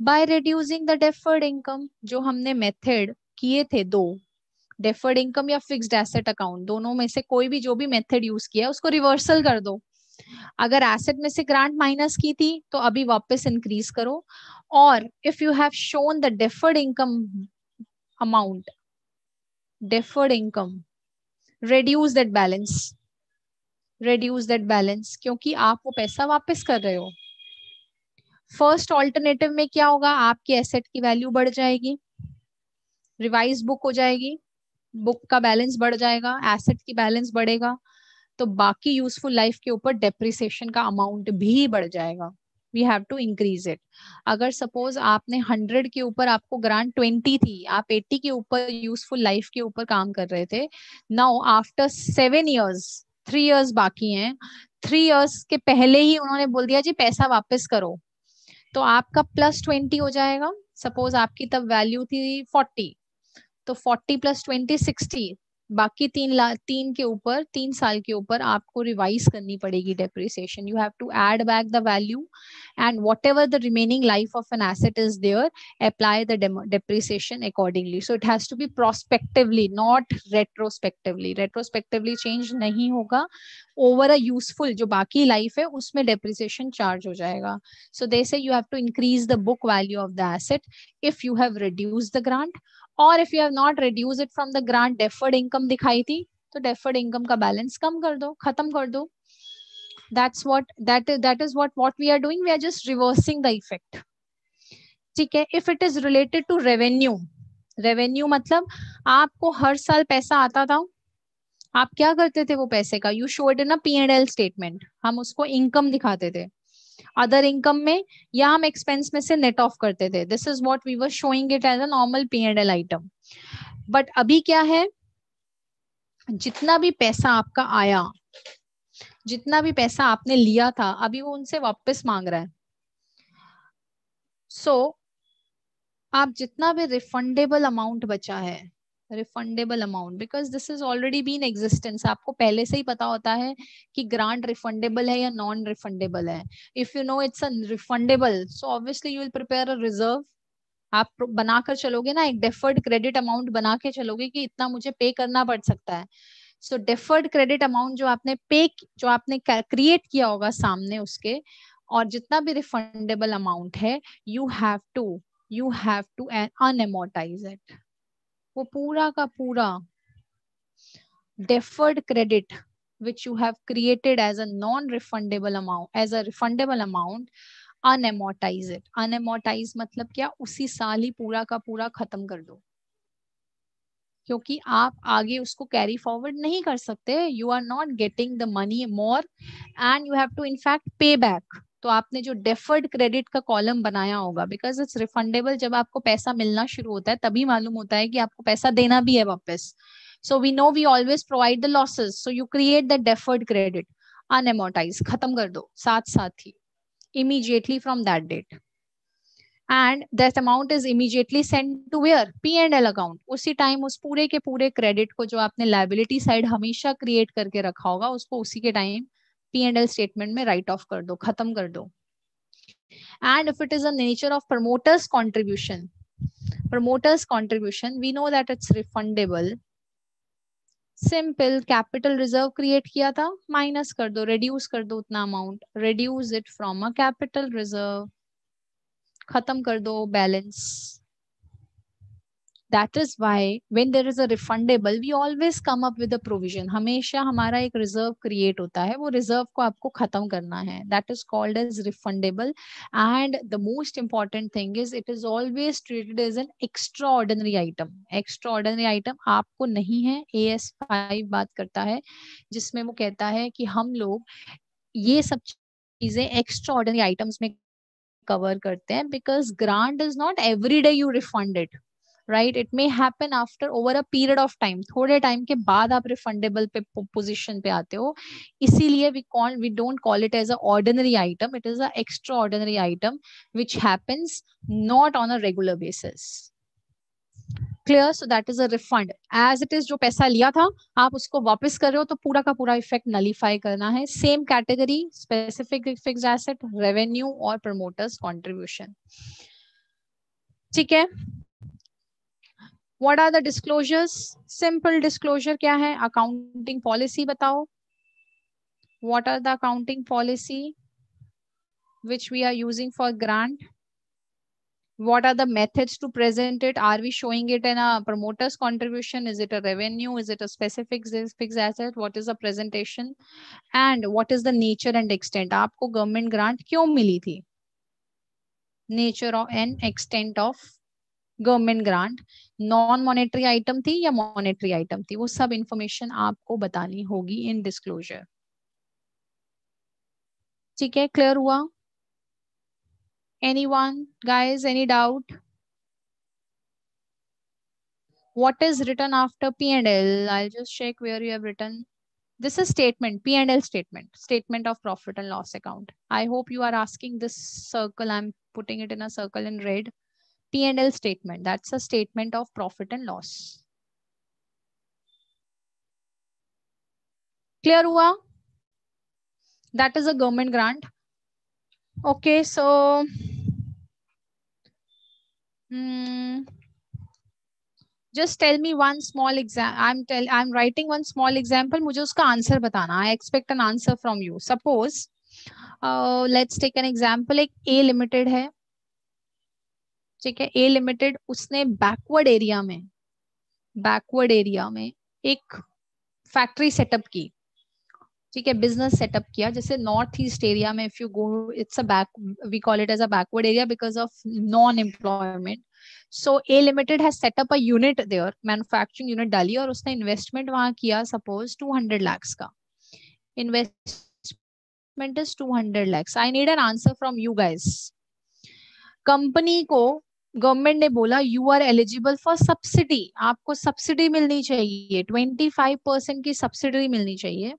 by reducing the deferred income जो हमने मेथड किए थे दो डेफर्ड इनकम या फिक्स्ड एसेट अकाउंट दोनों में से कोई भी जो भी मेथड यूज़ किया उसको रिवर्सल कर दो। अगर एसेट में से ग्रांट माइनस की थी तो अभी वापस इंक्रीज करो। और if you have shown the deferred income amount deferred income, reduce that balance, reduce that balance, क्योंकि आप वो पैसा वापस कर रहे हो। फ़र्स्ट ऑल्टरनेटिव में क्या होगा? आपकी एसेट की वैल्यू बढ़ जाएगी। रिवाइज बुक हो जाएगी। बुक का बैलेंस बढ़ जाएगा एसेट की बैलेंस बढ़ेगा तो बाकी यूजफुल लाइफ के ऊपर डेप्रिसिएशन का अमाउंट भी बढ़ जाएगा। We have to increase it अगर सपोज़ आपने हंड्रेड के ऊपर आपको ग्रांट ट्वेंटी थी, आप एट्टी के ऊपर यूजफुल लाइफ के ऊपर काम कर रहे थे now after seven years three years बाकी हैं थ्री ईयर्स के पहले ही उन्होंने बोल दिया, जी, पैसा वापस करो। तो आपका प्लस ट्वेंटी हो जाएगा। सपोज़ आपकी तब वैल्यू थी फोर्टी तो 40 प्लस 20 60 बाकी तीन तीन के ऊपर, तीन साल के ऊपर आपको रिवाइज करनी पड़ेगी depreciation you have to add back the value and whatever the remaining life of an asset is there apply the depreciation accordingly so it has to be prospectively not retrospectively retrospectively change नहीं होगा. Over a useful जो बाकी life है, उसमें depreciation charge हो जाएगा. So they say you have to increase the book value of the asset if you have reduce the grant और if you have not reduce it from the grant deferred income दिखाई थी तो deferred income का balance कम कर दो, खत्म कर दो। That's what that that is what what we are doing we are just reversing the effect ठीक है? If it is related to revenue revenue मतलब आपको हर साल पैसा आता था? आप क्या करते थे वो पैसे का? You showed in P and L statement हम उसको इनकम दिखाते थे। अदर इनकम में या हम एक्सपेंस में से नेट ऑफ़ करते थे. This is what we were showing it as a normal P and L item but अभी क्या है? जितना भी पैसा आपका आया जितना भी पैसा आपने लिया था अभी वो उनसे वापस मांग रहा है. सो so, आप जितना भी रिफंडेबल अमाउंट बचा है refundable amount because this is already been existence आपको पहले से ही पता होता है कि ग्रांट रिफंडेबल है या नॉन रिफंडेबल है। If you know it's refundable so obviously you will prepare a reserve आप बनाकर चलोगे ना, एक डेफर्ड क्रेडिट अमाउंट बना के चलोगे कि इतना मुझे पे करना पड़ सकता है। सो डेफर्ड क्रेडिट अमाउंट जो आपने पे जो आपने क्रिएट किया होगा सामने उसके, और जितना भी रिफंडेबल अमाउंट है you have to you have to unamortise it वो पूरा का पूरा deferred credit which you have created as a non-refundable amount, as a refundable amount unamortise it unamortise मतलब क्या? उसी साल ही पूरा का पूरा खत्म कर दो। क्योंकि आप आगे उसको कैरी फॉरवर्ड नहीं कर सकते। You are not getting the money more and you have to in fact pay back तो आपने जो डेफर्ड क्रेडिट का कॉलम बनाया होगा बिकॉज़ इट्स रिफंडेबल जब आपको पैसा मिलना शुरू होता है, तभी मालूम होता है कि आपको पैसा देना भी है वापस। So we know we always provide the losses so you create the deferred credit unamortise खत्म कर दो साथ साथ ही immediately from that date and that amount is immediately send to where P and L account उसी time उस पूरे के पूरे क्रेडिट को जो आपने लाइबिलिटी साइड हमेशा क्रिएट करके रखा होगा, उसको उसी के time P and L statement में राइट ऑफ़ कर दो, खत्म कर दो। And if it is a nature of promoters contribution promoters contribution we know that it's refundable simple capital reserve create किया था माइनस कर दो रिड्यूस कर दो उतना amount reduce it from a capital reserve खत्म कर दो balance that is why when there is a refundable we always come up with provision हमेशा हमारा एक रिज़र्व क्रिएट होता है। वो रिज़र्व को आपको खत्म करना है। That is called as refundable and the most important thing is it is always treated as an extraordinary item extraordinary item आपको नहीं है। ए एस फाइव बात करता है, जिसमें वो कहता है कि हम लोग ये सब चीज़ें एक्स्ट्रा ऑर्डनरी आइटम्स में कवर करते हैं because grant is not every day you refund it right it may happen after over a period of time थोड़े टाइम के बाद आप रिफंडेबल पे पोजिशन पे आते हो। इसीलिए we call we don't call it as a ordinary item it is a extraordinary item which happens not on a regular basis clear so that is a refund as it is जो पैसा लिया था, आप उसको वापस कर रहे हो तो पूरा का पूरा इफ़ेक्ट नलीफाई करना है। Same category specific fix asset revenue और प्रमोटर्स कॉन्ट्रीब्यूशन ठीक है? What are the disclosures simple disclosure क्या है? अकाउंटिंग पॉलिसी बताओ। What are the accounting policy which we are using for grant what are the methods to present it are we showing it an promoters contribution is it a revenue is it a fix what is the presentation and what is the nature and extent आपको government grant क्यों मिली थी? Nature and extent of government grant non monetary item थी या monetary item थी वो सब information आपको बतानी होगी इन डिस्क्लोजर ठीक है क्लियर हुआ anyone guys any doubt what is written after p and l i'll just check where you have written this is statement p and l statement statement of profit and loss account i hope you are asking this circle i'm putting it in a circle in red P&L statement. That's a statement of profit and loss. Clear? That is a government grant. Okay, so... Hmm, just tell me one small exam i'm tell i'm writing one small example mujhe uska answer batana i expect an answer from you suppose uh, let's take an example like a limited hai ठीक है? A limited उसने backward area में backward area में एक factory setup की। ठीक है? Business setup किया, जैसे नॉर्थ ईस्ट एरिया में if you go it's a back we call it as a backward area because of non employment so A limited has set up a unit there manufacturing unit डाली और उसने investment वहाँ किया suppose 200 lakhs का। Investment is 200 lakhs I need an answer from you guys company को government ने बोला you are eligible for subsidy आपको सब्सिडी मिलनी चाहिए। 25 परसेंट की सब्सिडी मिलनी चाहिए।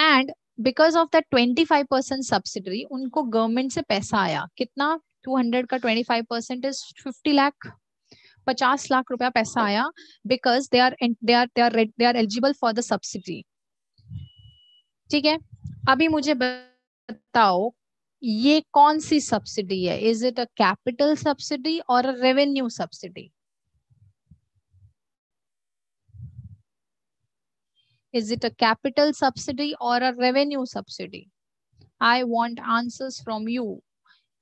And because of that twenty five percent subsidy उनको गवर्नमेंट से पैसा आया। कितना? टू हंड्रेड का twenty five percent is fifty lakh पचास लाख रुपया पैसा आया। Because they are they are they are they are eligible for the subsidy ठीक है? अभी मुझे बताओ ये कौन सी सब्सिडी है is it a capital subsidy और a revenue subsidy Is it a capital subsidy or a revenue subsidy? I want answers from you.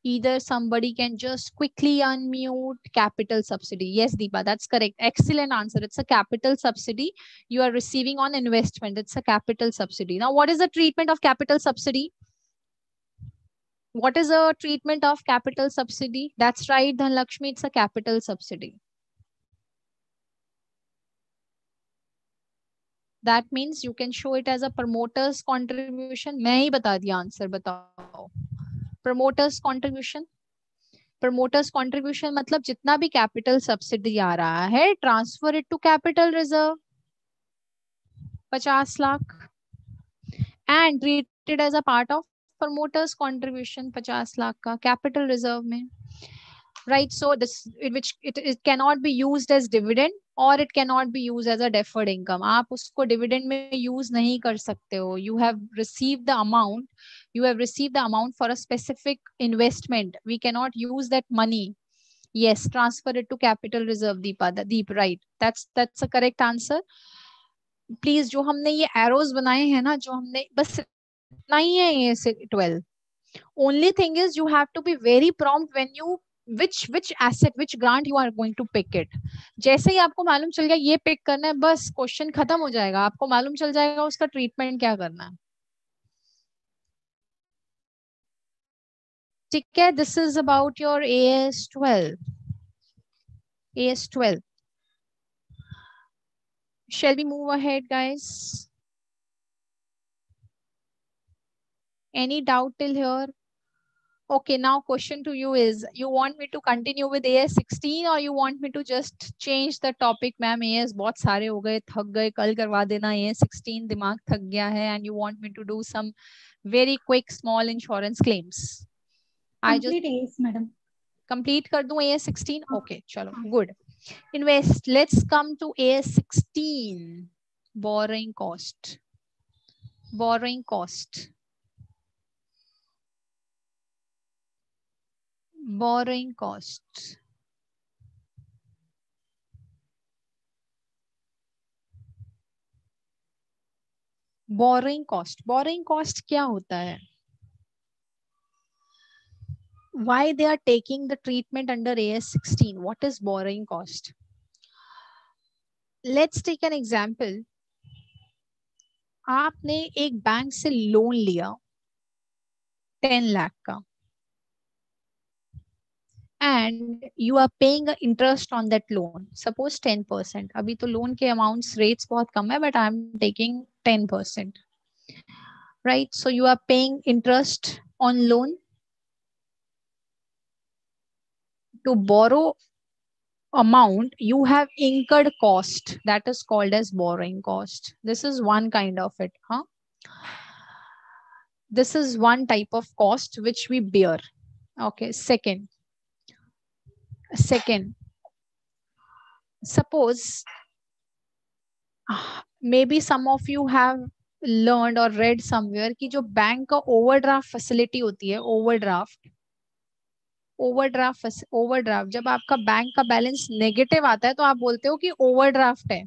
Either somebody can just quickly unmute capital subsidy. Yes, Deepa, that's correct. Excellent answer. It's a capital subsidy you are receiving on investment. It's a capital subsidy. Now, what is the treatment of capital subsidy? What is the treatment of capital subsidy? That's right, Dhanlakshmi, it's a capital subsidy. that means you can show it as a promoter's contribution मैं ही बता दिया answer बताओ promoters contribution promoters contribution मतलब जितना भी capital subsidy आ रहा है transfer it to capital reserve पचास lakh and treated as a part of promoters contribution पचास लाख का कैपिटल रिज़र्व में। Right so this it cannot be use as dividend और it cannot be use as a deferred income आप उसको dividend में use नहीं कर सकते हो। You have receive the amount you have receive the amount for a specific investment we cannot use that money yes transfer it to capital reserve Deepa Deep right that's that's a correct answer please जो हमने ये arrows बनाए हैं ना, जो हमने, बस इतना ही ये twelve. Only thing is you have to be very prompt when you which which asset which grant you are going to pick it जैसे ही आपको मालूम चल गया ये पिक करना है, बस क्वेश्चन खत्म हो जाएगा। आपको मालूम चल जाएगा उसका ट्रीटमेंट क्या करना है। ठीक है this is about your A S twelve A S twelve shall be move ahead, guys? any doubt till here Okay, now question to you is, you want me to continue with AS16 or you want me to just change the topic, ma'am? AS बहुत सारे हो गए, थक गए, कल करवा देना AS16 दिमाग थक गया है and you want me to do some very quick small insurance claims. I just AS, madam. complete कर दूं AS16? Okay, चलो, good. Invest. Let's come to AS16. Borrowing cost. Borrowing cost. borrowing costs? Borrowing cost borrowing cost क्या होता है? Why they are taking the treatment under A S sixteen what is borrowing cost let's take an example आपने एक bank से loan लिया ten lakh का। and you are paying interest on that loan. Suppose 10% abhi to loan ke amounts rates bahut kam hai but i am taking 10% right? So you are paying interest on loan to borrow amount. You have incurred cost. That is called as borrowing cost. This is one kind of it huh? This is one type of cost which we bear. Okay second second. Suppose maybe some of you have learned or read somewhere कि जो bank का overdraft facility होती है overdraft overdraft overdraft जब आपका bank का balance negative आता है तो आप बोलते हो कि ओवरड्राफ्ट है।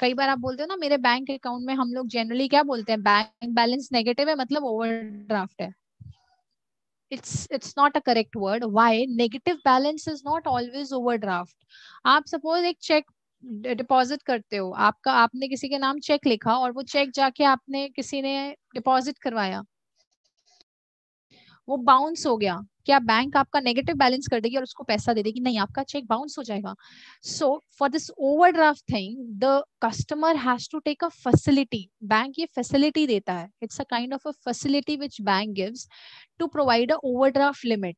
कई बार आप बोलते हो ना, मेरे बैंक अकाउंट में हम लोग जनरली क्या बोलते हैं? बैंक बैलेंस नेगेटिव है मतलब ओवरड्राफ्ट है। It's it's not a correct word. Why? Negative balance is not always overdraft. आप सपोज़ एक चेक डिपॉजिट करते हो। आपका, आपने किसी के नाम चेक लिखा और वो चेक जाके आपने किसी ने डिपॉजिट करवाया। वो बाउंस हो गया। क्या बैंक आपका नेगेटिव बैलेंस कर देगी और उसको पैसा दे देगी। नहीं, आपका चेक बाउंस हो जाएगा। So for this overdraft thing the customer has to take a facility bank ये फैसिलिटी देता है। It's a kind of a facility which bank gives to provide a overdraft limit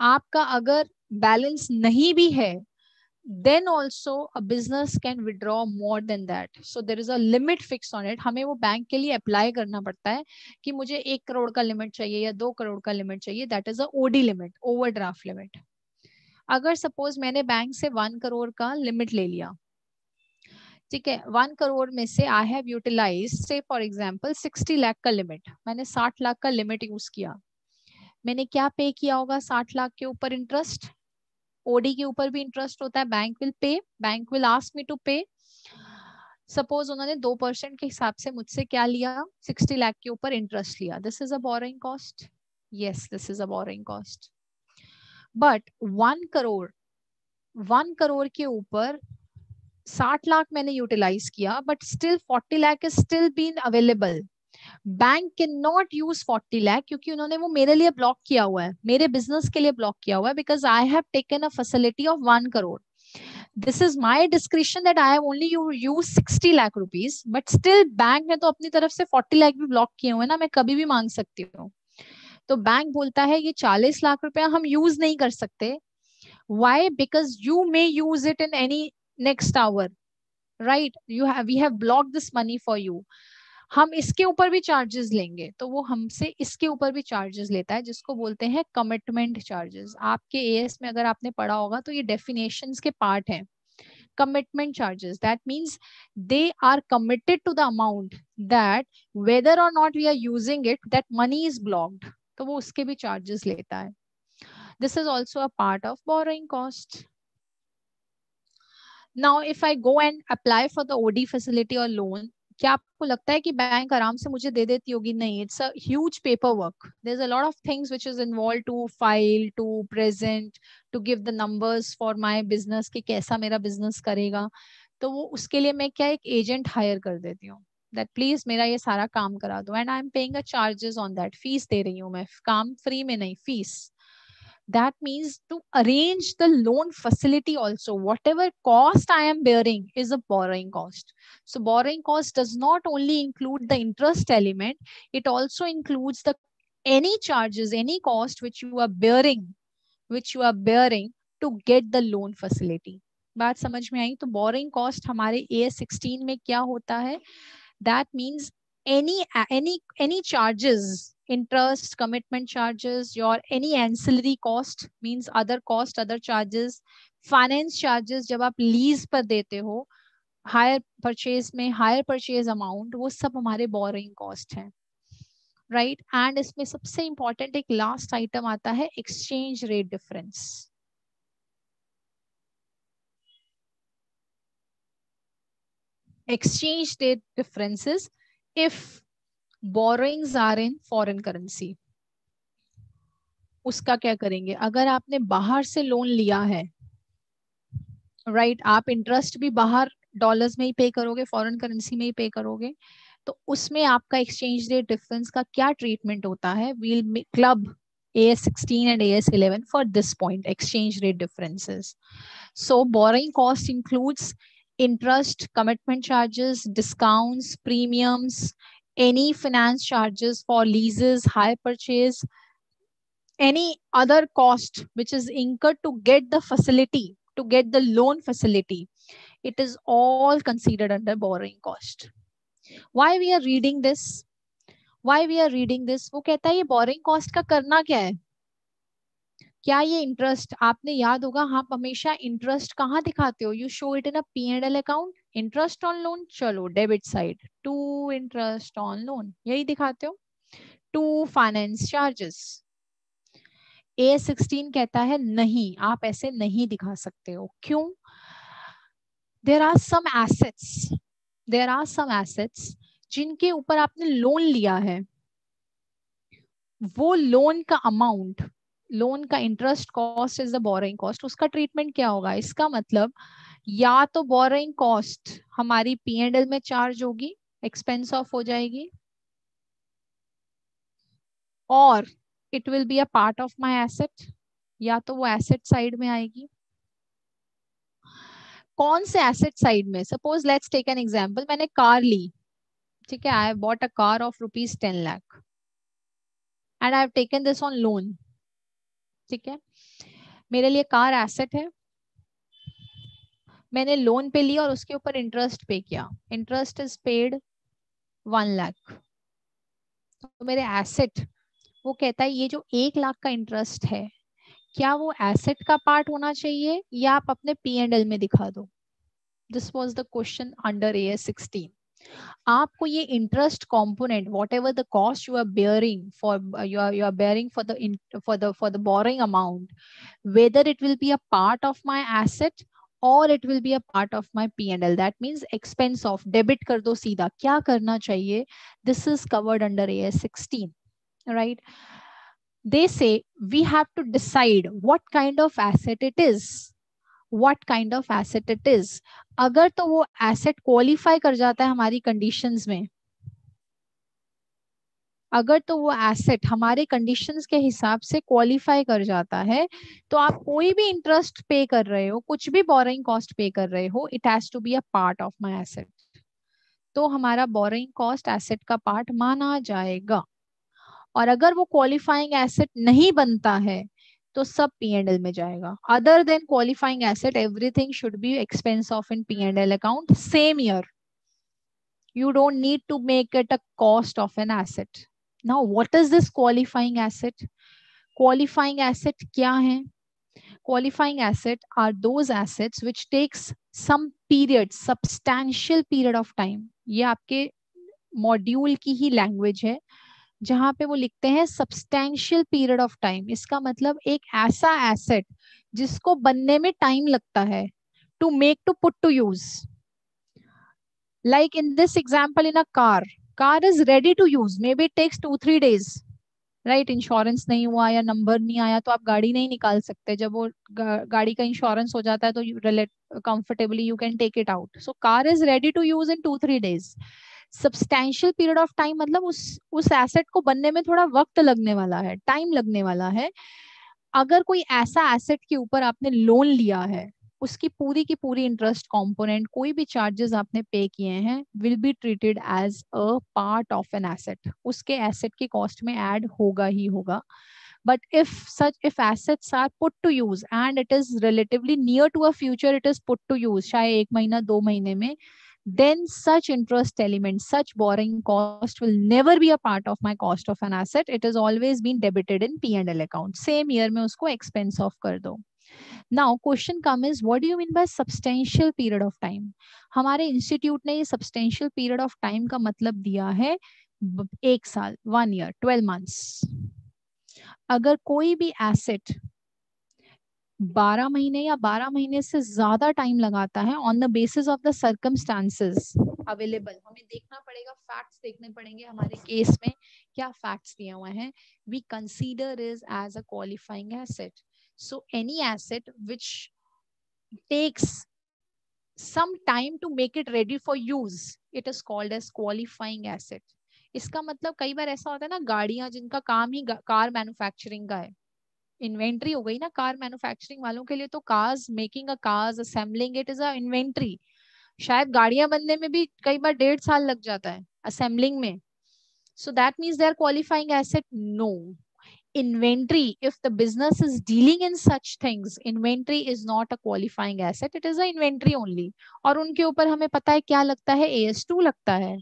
आपका अगर बैलेंस नहीं भी है then also a business can withdraw more than that. So there is a limit fixed on it. हमें वो bank के लिए apply करना पड़ता है कि मुझे एक करोड़ का लिमिट चाहिए या दो करोड़ का लिमिट चाहिए. That is a OD limit overdraft limit अगर सपोज़ मैंने बैंक से वन करोड़ का लिमिट ले लिया, ठीक है वन करोड़ में से आई हैव यूटिलाइज से फॉर एग्ज़ाम्पल सिक्सटी लाख का लिमिट मैंने साठ लाख का लिमिट यूज़ किया. मैंने क्या पे किया होगा साठ लाख के ऊपर इंटरेस्ट ओडी के ऊपर भी इंटरेस्ट होता है bank will pay bank will ask me to pay suppose उन्होंने दो परसेंट के हिसाब से मुझसे क्या लिया? सिक्सटी लाख के ऊपर इंटरेस्ट लिया। This is a borrowing cost yes this is a borrowing cost but one crore one crore के ऊपर साठ लाख मैंने यूटिलाइज किया but still forty lakh is still been available bank can not use forty lakh क्योंकि उन्होंने वो मेरे लिए ब्लॉक किया हुआ है। मेरे बिज़नेस के लिए ब्लॉक किया हुआ है because I have taken a facility of one crore this is my description that I only you use sixty lakh rupees but still bank ने तो अपनी तरफ़ से फोर्टी लाख भी ब्लॉक किए हुए ना, मैं कभी भी मांग सकती हूँ। तो बैंक बोलता है, ये चालीस लाख रुपया हम यूज़ नहीं कर सकते। Why because you may use it in any next hour right you have we have block this money for you हम इसके ऊपर भी चार्जेस लेंगे तो वो हमसे इसके ऊपर भी चार्जेस लेता है, जिसको बोलते हैं कमिटमेंट चार्जेस आपके एएस में अगर आपने पढ़ा होगा तो ये डेफिनेशन के पार्ट है। Commitment charges that means they are committed to the amount that whether और not we are using it that money is blocked तो वो उसके भी चार्जेस लेता है। This is also a part of borrowing cost now if I go and apply for the od facility or loan क्या आपको लगता है कि बैंक आराम से मुझे दे देती होगी? नहीं it's a huge paperwork there is a lot of things which is involve to file to present to give the numbers for my business कि कैसा मेरा बिज़नेस करेगा? तो वो उसके लिए मैं क्या एक एजेंट हायर कर देती हूँ? दैट प्लीज़ मेरा ये सारा काम करा दो. And I am paying a charges on that fees दे रही हूँ मैं. काम फ्री में नहीं fees that means to arrange the loan facility also whatever cost i am bearing is a borrowing cost so borrowing cost does not only include the interest element it also includes the any charges any cost which you are bearing which you are bearing to get the loan facility बात समझ में आई तो borrowing cost हमारे A sixteen में क्या होता है that means any any any charges interest commitment charges your any ancillary cost means other cost other charges finance charges जब आप लीज पर देते हो हायर परचेज में हायर परचेज अमाउंट वो सब हमारे बोरिंग कॉस्ट है राइट right? एंड इसमें सबसे इंपॉर्टेंट एक लास्ट आइटम आता है exchange rate difference exchange rate differences if borrowings are in foreign currency उसका क्या करेंगे? अगर आपने बाहर से लोन लिया है राइट right, आप इंटरेस्ट भी बाहर डॉलर्स में ही पे करोगे फॉरेन करेंसी में ही पे करोगे तो उसमें आपका एक्सचेंज रेट डिफरेंस का क्या ट्रीटमेंट होता है? We'll club A S sixteen and A S eleven for this point exchange rate differences so borrowing cost includes interest commitment charges discounts premiums any finance charges for leases, hire purchase, any other cost which is incurred to get the facility, to get the loan facility. It is all considered under borrowing cost. Why we are reading this? Why we are reading this? वो कहता है ये borrowing cost का करना क्या है क्या ये इंटरेस्ट आपने याद होगा आप हमेशा इंटरेस्ट कहाँ दिखाते हो you show it in a P and L account interest on loan चलो debit side to interest on loan यही दिखाते हो। To finance charges A sixteen कहता है, नहीं, आप ऐसे नहीं दिखा सकते हो। क्यों? There are some assets there are some assets जिनके ऊपर आपने लोन लिया है। वो लोन का अमाउंट लोन का interest cost is the borrowing cost उसका ट्रीटमेंट क्या होगा? इसका मतलब या तो बोरिंग कॉस्ट हमारी पी एंड एल में चार्ज होगी एक्सपेंस ऑफ़ हो जाएगी, और it will be a part of my asset या तो वो एसेट साइड में आएगी। कौन से एसेट साइड में? Suppose let's take an example मैंने कार ली, ठीक है I bought a car of rupees ten lakh and I have taken this on loan ठीक है। मेरे लिए कार एसेट है मैंने लोन पे लिया और उसके ऊपर इंटरेस्ट पे किया। Interest is paid one lakh तो मेरे एसेट वो कहता है, ये जो एक लाख का इंटरेस्ट है, क्या वो एसेट का पार्ट होना चाहिए या आप अपने पी एंड एल में दिखा दो? This was the question under A S sixteen आपको ये interest component whatever the cost you are bearing for you are you are bearing for the for the for the borrowing amount whether it will be a part of my asset और it will be a part of my P and L that means expense off debit कर दो सीधा क्या करना चाहिए this is covered under A S sixteen right? They say we have to decide what kind of asset it is. What kind of asset it is. अगर तो वो asset qualify कर जाता है हमारी कंडीशन में अगर तो वो एसेट हमारे कंडीशंस के हिसाब से क्वालिफाई कर जाता है तो आप कोई भी इंटरेस्ट पे कर रहे हो, कुछ भी बोरिंग कॉस्ट पे कर रहे हो it has to be a part of my asset तो हमारा बोरिंग कॉस्ट एसेट का पार्ट माना जाएगा। और अगर वो क्वालिफाइंग एसेट नहीं बनता है तो सब पी एंड एल में जाएगा। Other than qualifying asset everything should be expense off in P and L account same year you don't need to make it a cost of an asset. Now what is this qualifying asset qualifying asset kya hai qualifying asset are those assets which takes some period substantial period of time ये आपके module की ही language है जहाँ पे वो लिखते हैं सब्सटैंशियल पीरियड ऑफ़ टाइम इसका मतलब एक ऐसा एसेट जिसको बनने में टाइम लगता है to make to put to use like in this example in a car car is ready to use maybe takes two three days right insurance नहीं हुआ या नंबर नहीं आया तो आप गाड़ी नहीं निकाल सकते। जब वो गाड़ी का इंश्योरेंस हो जाता है तो comfortably you can take it out so car is ready to use in two three days substantial period of time मतलब उस उस एसेट को बनने में थोड़ा वक्त लगने वाला है टाइम लगने वाला है। अगर कोई ऐसा एसेट के ऊपर आपने लोन लिया है उसकी पूरी की पूरी इंटरेस्ट कंपोनेंट कोई भी चार्जेस आपने पे किए हैं will be treated as a part of an asset उसके एसेट की कॉस्ट में ऐड होगा ही होगा but if such if assets are put to use and it is relatively near to a future it is put to use शायद एक महीना दो महीने में then such interest element, such borrowing cost will never be a part of my cost of an asset. It has always been debited in P&L account. Same year में उसको expense off कर दो. Now, question come is, what do you mean by substantial period of time? हमारे institute ने ये substantial period of time का मतलब दिया है एक साल वन ईयर ट्वेल्व मंथ्स अगर कोई भी एसेट बारह महीने या बारह महीने से ज़्यादा टाइम लगाता है on the basis of the circumstances available हमें देखना पड़ेगा फैक्ट्स देखने पड़ेंगे हमारे केस में, क्या फैक्ट्स दिए हुए हैं? We consider is as a qualifying asset so any asset which takes some time to make it ready for use, it is called as qualifying asset. इसका मतलब कई बार ऐसा होता है ना, गाड़ियाँ जिनका काम ही कार मैन्युफैक्चरिंग का है। इन्वेंट्री हो गई ना कार मैन्युफैक्चरिंग वालों के लिए तो cars making a cars assembling it is a inventory शायद गाड़ियाँ बनने में भी कई बार डेढ़ साल लग जाता है असेंबलिंग में। So that means they are qualifying asset no inventory if the business is dealing in such things inventory is not a qualifying asset it is a inventory only और उनके ऊपर हमें पता है क्या लगता है AS2 लगता है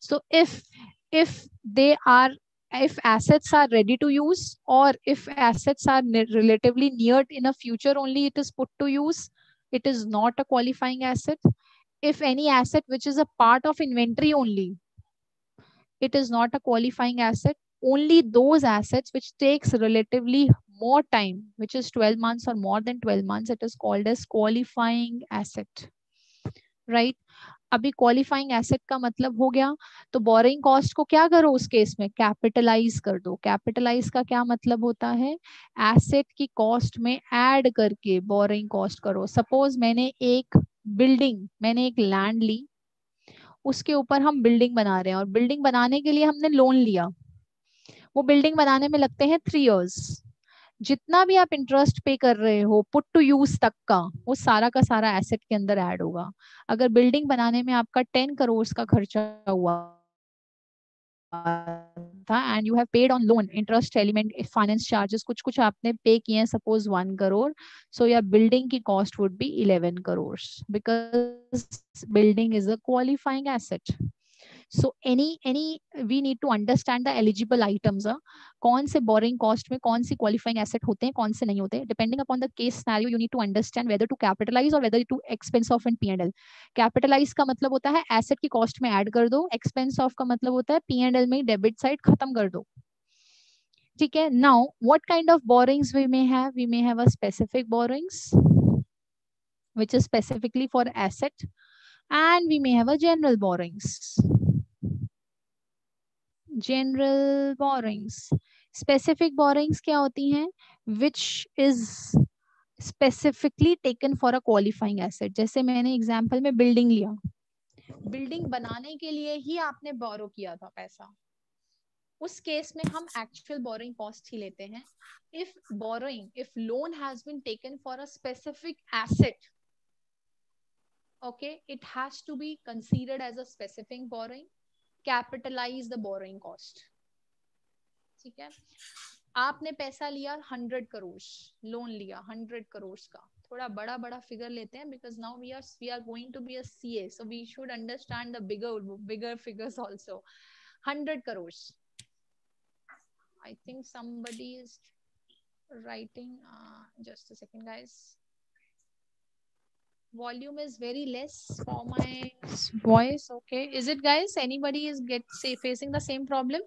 so if if they are if assets are ready to use or if assets are relatively near in a future only it is put to use it is not a qualifying asset if any asset which is a part of inventory only it is not a qualifying asset only those assets which takes relatively more time, which is 12 months or more than 12 months, it is called as qualifying asset, right? अभी qualifying asset का मतलब हो गया तो borrowing cost को क्या करो उस केस में? कैपिटलाइज कर दो। कैपिटलाइज का क्या मतलब होता है? एसेट की कॉस्ट में ऐड करके बोरिंग कॉस्ट करो। सपोज़ मैंने एक बिल्डिंग मैंने एक लैंड ली, उसके ऊपर हम बिल्डिंग बना रहे हैं और बिल्डिंग बनाने के लिए हमने लोन लिया। वो बिल्डिंग बनाने में लगते हैं थ्री इयर्स जितना भी आप इंटरेस्ट पे कर रहे हो पुट टू यूज़ तक का, वो सारा का सारा एसेट के अंदर ऐड होगा. अगर बिल्डिंग बनाने में आपका टेन करोड़ का खर्चा हुआ था and you have paid on loan interest element finance charges कुछ कुछ आपने पे किए हैं सपोज़ वन करोड़ सो या बिल्डिंग की cost would be eleven crore because building is a qualifying asset so any any we need to understand the eligible items कौन से borrowing cost में कौन सी क्वालिफाइंग एसेट होते हैं, कौन से नहीं होते? Depending upon the case scenario you need to understand whether to capitalise और whether to expense off and P and L capitalise का मतलब होता है एसेट की कॉस्ट में ऐड कर दो एक्सपेंस ऑफ़ का मतलब होता है पी एंड एल में डेबिट साइड खत्म कर दो। ठीक है? Now what kind of borrowings we may have we may have a specific borrowings which is specifically for asset, and we may have a general borrowings. General borrowings specific borrowings क्या होती हैं? Which is specifically taken for a qualifying asset जैसे मैंने example में building लिया। Building बनाने के लिए ही आपने बोरो किया था पैसा। उस केस में हम एक्चुअल बोरिंग कॉस्ट ही लेते हैं। If borrowing if loan has been taken for a specific asset okay it has to be considered as a specific borrowing capitalize the borrowing cost. ठीक है? आपने पैसा लिया हंड्रेड करोड़ लोन लिया हंड्रेड करोड़ का। थोड़ा बड़ा बड़ा फिगर लेते हैं because now we are we are going to be a CA so we should understand the bigger bigger figures also hundred crore I think is writing uh, just a second guys. volume is very less for my voice okay is it guys anybody is get say facing the same problem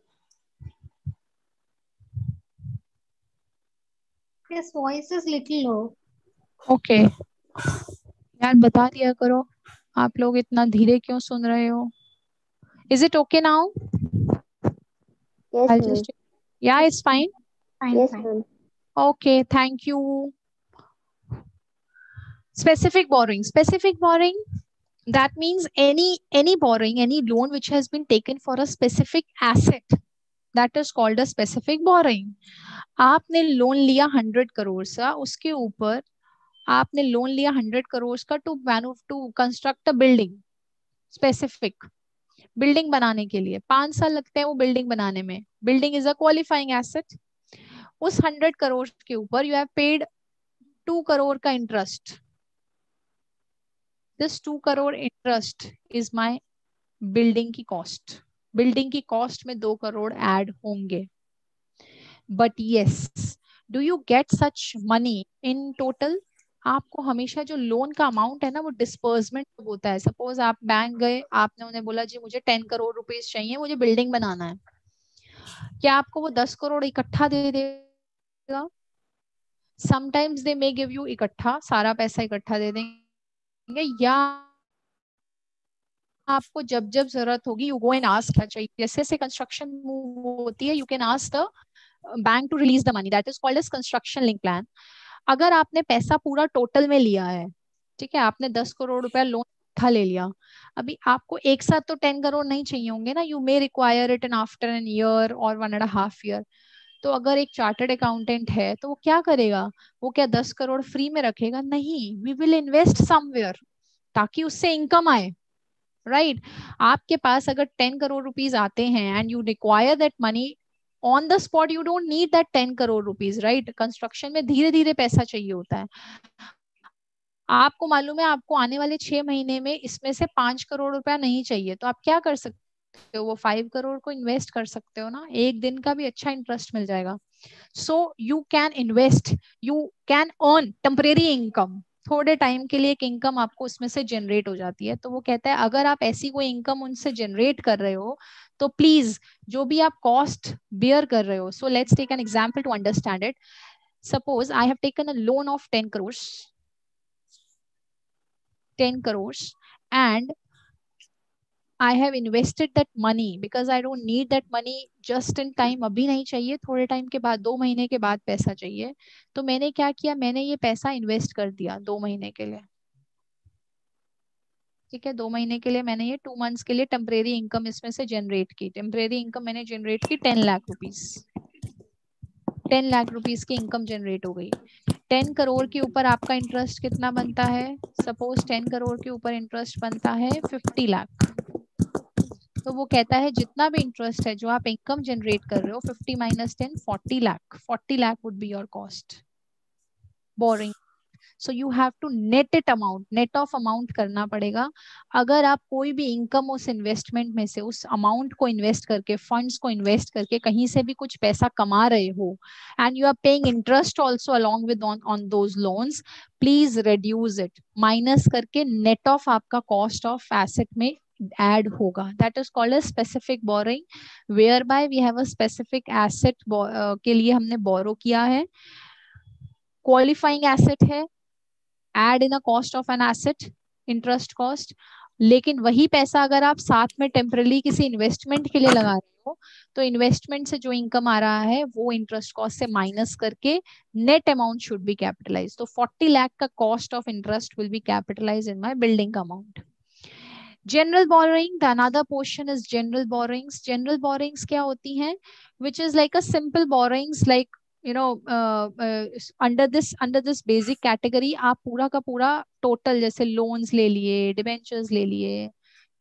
Yes, voice is little low. okay यार बता दिया करो आप लोग इतना धीरे क्यों सुन रहे हो is it okay now Yes, I'll ma'am. just yeah it's specific borrowing specific borrowing that means any any borrowing any loan which has been taken for a specific asset that is called a specific borrowing आपने loan लिया hundred crore का उसके ऊपर आपने loan लिया hundred crore का to मैनु to construct a building specific building बनाने के लिए पाँच साल लगते हैं वो बिल्डिंग बनाने में building is a qualifying asset उस हंड्रेड करोड़ के ऊपर you have paid two crore का interest this two crore interest is my building की कॉस्ट बिल्डिंग की कॉस्ट में दो करोड़ ऐड होंगे but yes do you get such money in total आपको हमेशा जो लोन का अमाउंट है ना, वो डिस्पर्समेंट होता है। सपोज़ आप बैंक गए, आपने उन्हें बोला, जी, मुझे टेन करोड़ रुपीज़ चाहिए, मुझे बिल्डिंग बनाना है। क्या आपको वो दस करोड़ इकट्ठा दे देगा? Sometimes they may give you इकट्ठा, सारा पैसा इकट्ठा दे देंगे। या आपको जब जब ज़रूरत होगी यू गो एंड आस्क चाहिए जैसे जैसे कंस्ट्रक्शन मूव होती है you can ask the bank to release the money that is called as construction link plan अगर आपने पैसा पूरा टोटल में लिया है, ठीक है, आपने दस करोड़ रुपया लोन इकट्ठा ले लिया, अभी आपको एक साथ तो टेन करोड़ नहीं चाहिए होंगे ना? You may require it an after an year और वन एंड हाफ़ ईयर तो अगर एक चार्टर्ड अकाउंटेंट है तो वो क्या करेगा? वो क्या दस करोड़ फ्री में रखेगा? नहीं वी विल इन्वेस्ट समवेयर ताकि उससे इनकम आए राइट right? आपके पास अगर टेन करोड़ रुपीज़ आते हैं and you require that money on the spot you don't need that ten crore rupees right construction में धीरे धीरे पैसा चाहिए होता है। आपको मालूम है, आपको आने वाले छह महीने में इसमें से पाँच करोड़ रुपया नहीं चाहिए तो आप क्या कर सकते हो, वो फाइव करोड़ को इन्वेस्ट कर सकते हो ना, एक दिन का भी अच्छा इंटरेस्ट मिल जाएगा। So you can invest you can earn temporary income थोड़े टाइम के लिए एक इनकम आपको उसमें से जनरेट हो जाती है। तो वो कहता है, अगर आप ऐसी कोई इनकम उनसे जनरेट कर रहे हो तो प्लीज़ जो भी आप कॉस्ट बियर कर रहे हो so let's take an example to understand it suppose I have taken a loan of ten crore 10 crores, and I have invested that money because I don't need that money just in time. अभी नहीं चाहिए, थोड़े time के बाद, दो महीने के बाद पैसा चाहिए। तो मैंने क्या किया? मैंने ये पैसा इन्वेस्ट कर दिया दो महीने के लिए। ठीक है? दो महीने के लिए मैंने ये टू मंथ्स के लिए टेम्परेरी इनकम इसमें से जनरेट की। टेम्परेरी इनकम मैंने जनरेट की ten lakh rupees ten lakh rupees की इनकम जनरेट हो गई। टेन करोड़ के ऊपर आपका इंटरेस्ट कितना बनता है? सपोज़ टेन करोड़ के ऊपर इंटरेस्ट बनता है फिफ्टी लाख तो वो कहता है, जितना भी इंटरेस्ट है, जो आप इनकम जनरेट कर रहे हो fifty minus ten forty lakh forty lakh would be your cost borrowing so you have to net it amount net off amount करना पड़ेगा। अगर आप कोई भी इनकम उस इन्वेस्टमेंट में से, उस अमाउंट को इन्वेस्ट करके फंड्स को इन्वेस्ट करके कहीं से भी कुछ पैसा कमा रहे हो and you are paying interest also along with on those loans please reduce it minus करके नेट ऑफ़ आपका कॉस्ट ऑफ़ एसेट में add होगा। That is called a specific borrowing whereby we have a specific asset uh, के लिए हमने borrow किया है। Qualifying asset है। Add in a cost of an asset interest cost लेकिन वही पैसा अगर आप साथ में टेम्परली किसी इन्वेस्टमेंट के लिए लगा रहे हो तो इन्वेस्टमेंट से जो इनकम आ रहा है वो इंटरेस्ट कॉस्ट से माइनस करके net amount should be capitalise तो 40 लाख का cost of interest will be capitalise in my building amount borrowing, the another portion is general borrowings. General borrowings क्या होती हैं? Which is like a simple borrowings, like you know under this under this basic category आप पूरा का पूरा total जैसे loans ले लिए डिबेंचर्स ले लिए,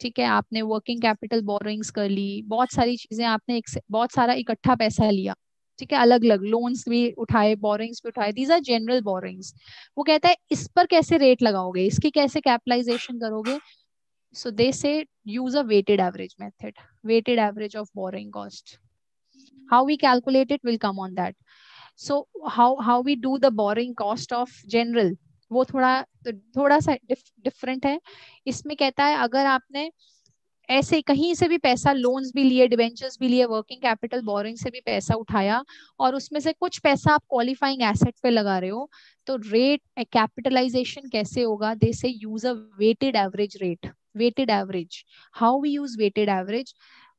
ठीक है? आपने वर्किंग कैपिटल बोरिंग्स कर ली, बहुत सारी चीज़ें आपने एक बहुत सारा इकट्ठा पैसा लिया, ठीक है? अलग अलग लोन्स भी उठाए बोरिंग्स भी उठाए दीज आर जनरल बोरिंग्स वो कहता है, इस पर कैसे रेट लगाओगे? इसकी कैसे कैपिटलाइजेशन करोगे? So they say use a weighted average method, weighted average of borrowing cost. How we calculate it will come on that. So how how we do the borrowing cost of general वो थोड़ा थोड़ा सा different है। इसमें कहता है, अगर आपने ऐसे कहीं से भी पैसा लोन्स भी लिए डिवेंचर्स भी लिए वर्किंग कैपिटल बोरिंग से भी पैसा उठाया, और उसमें से कुछ पैसा आप क्वालिफाइंग एसेट पे लगा रहे हो तो रेट कैपिटलाइजेशन कैसे होगा? They say use a weighted average rate weighted average how we use weighted average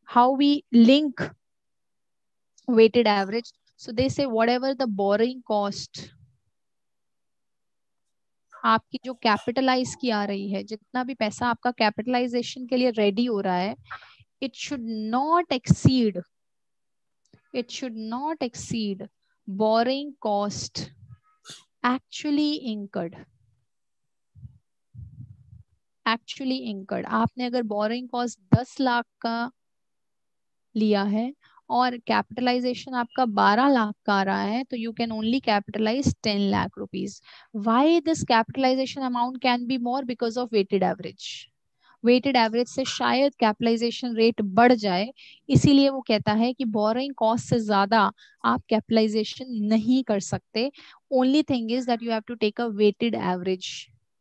how we link weighted average So they say whatever the borrowing cost आपकी जो कैपिटलाइज की आ रही है, जितना भी पैसा आपका कैपिटलाइजेशन के लिए रेडी हो रहा है it should not exceed it should not exceed borrowing cost actually incurred actually incurred आपने अगर बोरिंग कॉस्ट दस लाख का लिया है और कैपिटलाइजेशन आपका 12 लाख का आ रहा है तो you can only capitalise 10 lakh rupees why this capitalisation amount can be more because of weighted average weighted average से शायद कैपिटलाइजेशन रेट बढ़ जाए, इसीलिए वो कहता है कि बोरिंग कॉस्ट से ज़्यादा आप कैपिटलाइजेशन नहीं कर सकते. Only thing is that you have to take a weighted average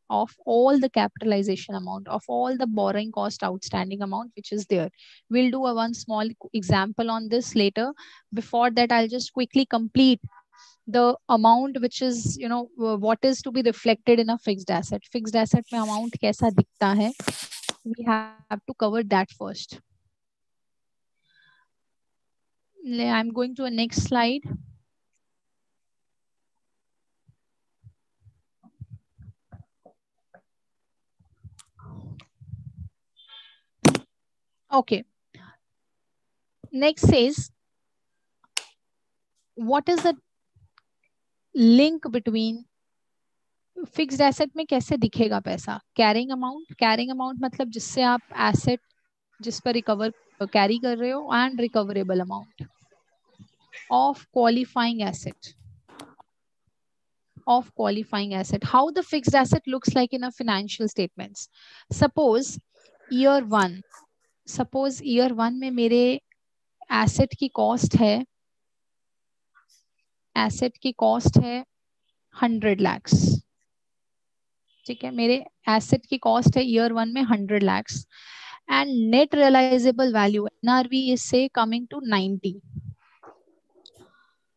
of all the capitalization amount of all the borrowing cost outstanding amount which is there. We'll do a one small example on this later. Before that i'll just quickly complete the amount which is you know what is to be reflected in a fixed asset. Fixed asset mein amount kaisa dikhta hai? We have to cover that first. I'm going to a next slide okay next says what is the link between fixed asset में कैसे दिखेगा पैसा carrying amount carrying amount मतलब जिससे आप asset जिस पर recover carry कर रहे हो and recoverable amount of qualifying asset of qualifying asset how the fixed asset looks like in a financial statements suppose year 1 suppose year 1 में मेरे asset की cost है asset की cost है 100 lakhs ठीक है मेरे एसेट की कॉस्ट है ईयर वन में hundred lakhs and net realisable value NRV is से coming to 90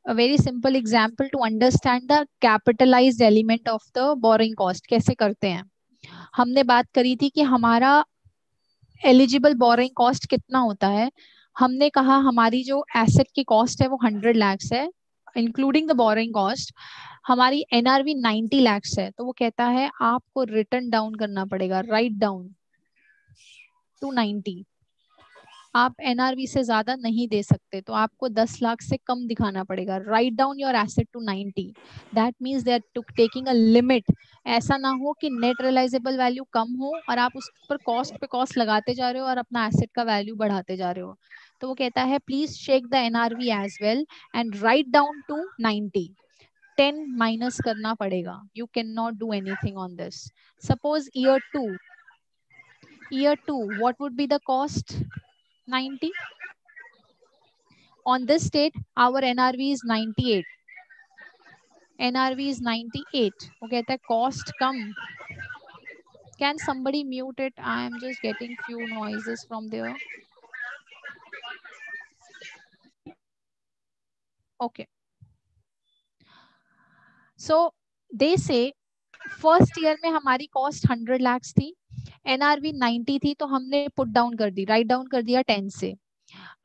a very simple example to understand the capitalized element of the borrowing cost कैसे करते हैं हमने बात करी थी कि हमारा एलिजिबल बोरिंग कॉस्ट कितना होता है? हमने कहा हमारी जो एसेट की कॉस्ट है वो हंड्रेड लैक्स है इंक्लूडिंग द बोरिंग कॉस्ट हमारी एनआरवी नाइनटी लैक्स है तो वो कहता है आपको रिटर्न डाउन करना पड़ेगा राइट डाउन टू नाइन्टी आप एनआरवी से ज़्यादा नहीं दे सकते तो आपको 10 लाख से कम दिखाना पड़ेगा। Write down your asset to 90 that means they are taking a limit ऐसा ना हो कि नेट रियलाइजेबल वैल्यू कम हो और आप उस पर कॉस्ट पे कॉस्ट लगाते जा रहे हो और अपना एसेट का वैल्यू बढ़ाते जा रहे हो। तो वो कहता है please check the NRV as well and write down to 90 10 minus करना पड़ेगा। You can not do anything on this suppose year two year two what would be the cost 90 on this date our nrv is 98 nrv is 98 वो कहता है cost come can somebody mute it i am just getting few noises from there okay so they say first year में हमारी cost 100 lakhs थी NRV 90 थी तो हमने put down कर दी राइट डाउन कर दिया 10 से।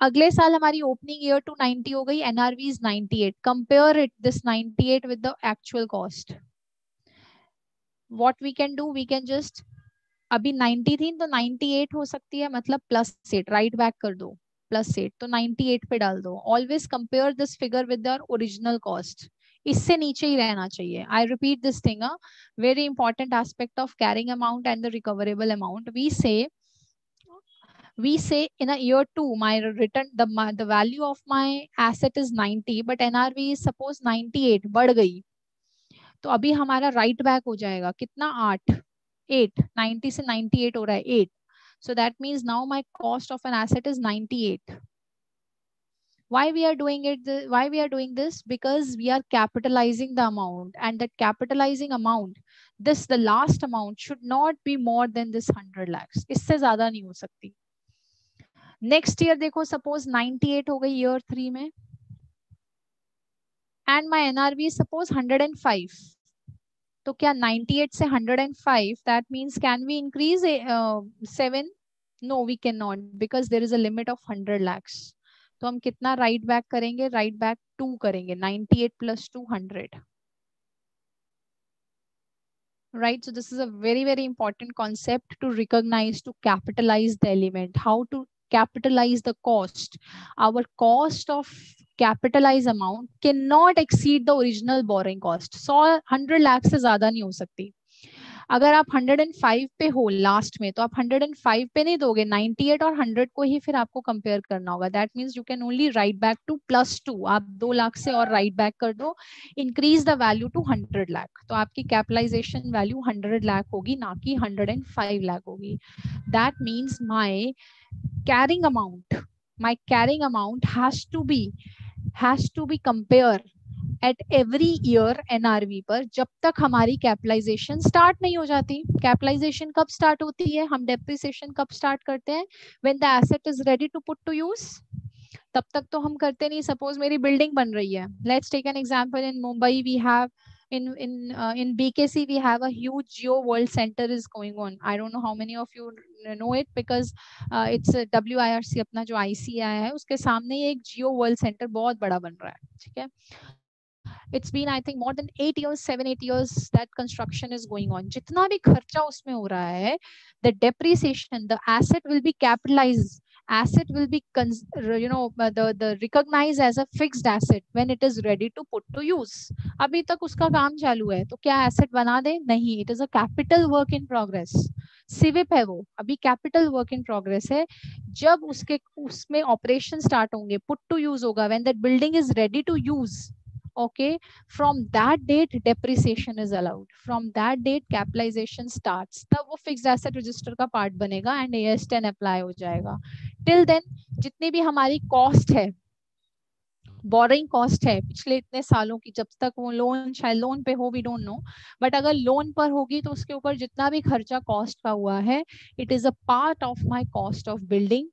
अगले साल हमारी ओपनिंग ईयर टू 90 हो गई NRV is 98 compare it this 98 with actual cost what we can do we can just अभी 90 थी तो 98 हो सकती है मतलब प्लस एट राइट बैक कर दो प्लस एट तो 98 पे डाल दो। Always compare this figure with original cost इससे नीचे ही रहना चाहिए I repeat this thing very important aspect of carrying amount and the recoverable amount we say we say in a year two my return the my, the value of my asset is 90 but nrv is suppose 98 बढ़ गई तो अभी हमारा right back हो जाएगा कितना आठ eight 90 से 98 हो रहा है at so that means now my cost of an asset is 98 why we are doing it why we are doing this because we are capitalizing the amount and that capitalizing amount this the last amount should not be more than this 100 lakhs इससे ज्यादा नहीं हो सकती next year देखो suppose 98 हो गई year three में and my NRV suppose 105 तो क्या 98 से 105 that means can we increase seven no we can not because there is a limit of 100 lakhs तो हम कितना राइट बैक करेंगे राइट बैक टू करेंगे 98 plus two hundred right so this is a very very important concept to recognize to capitalize the element how to capitalize the cost our cost of capitalize amount cannot exceed the original borrowing cost so 100 lakhs से ज़्यादा नहीं हो सकती अगर आप 105 पे हो last में तो आप 105 पे नहीं दोगे 98 और 100 को ही फिर आपको कंपेयर करना होगा। That means you can only write back two plus two आप दो लाख से और राइट बैक कर दो। Increase the value to 100 lakh तो आपकी कैपिटलाइजेशन वैल्यू 100 लाख होगी, ना कि 105 लाख होगी। That means my carrying amount my carrying amount has to be has to be compare at every year NRV पर जब तक हमारी कैपिटलाइजेशन स्टार्ट नहीं हो जाती। कैपिटलाइजेशन कब स्टार्ट होती है? हम डेप्रिसिएशन कब स्टार्ट करते हैं? When the asset is ready to put to use तब तक तो हम करते नहीं। सपोज़ मेरी बिल्डिंग बन रही है। Let's take an example in Mumbai we have in in uh, in bkc we have a huge geo world center is going on. I don't know how many of you know it because uh, it's a wirc अपना जो ICI है उसके सामने एक जियो world centre बहुत बड़ा बन रहा है ठीक है? It's been i think more than 8 years 7 8 years that construction is going on jitna bhi kharcha usme ho raha hai the depreciation the asset will be capitalized asset will be you know the the recognized as a fixed asset when it is ready to put to use अभी तक उसका काम चालू है तो क्या asset बना दे नहीं it is a capital work in progress सिविप है वो अभी कैपिटल वर्क इन प्रोग्रेस है जब उसके उसमें ऑपरेशन स्टार्ट होंगे पुट टू यूज़ होगा when that building is ready to use okay from that date depreciation is allowed from that date capitalization starts तब वो fixed asset register का part बनेगा and AS10 apply हो जाएगा till then जितनी भी हमारी cost है बोरिंग कॉस्ट है पिछले इतने सालों की जब तक वो लोन शायद लोन पे हो वी डोंट नो बट अगर लोन पर होगी तो उसके ऊपर जितना भी खर्चा कॉस्ट का हुआ है it is a part of my cost of building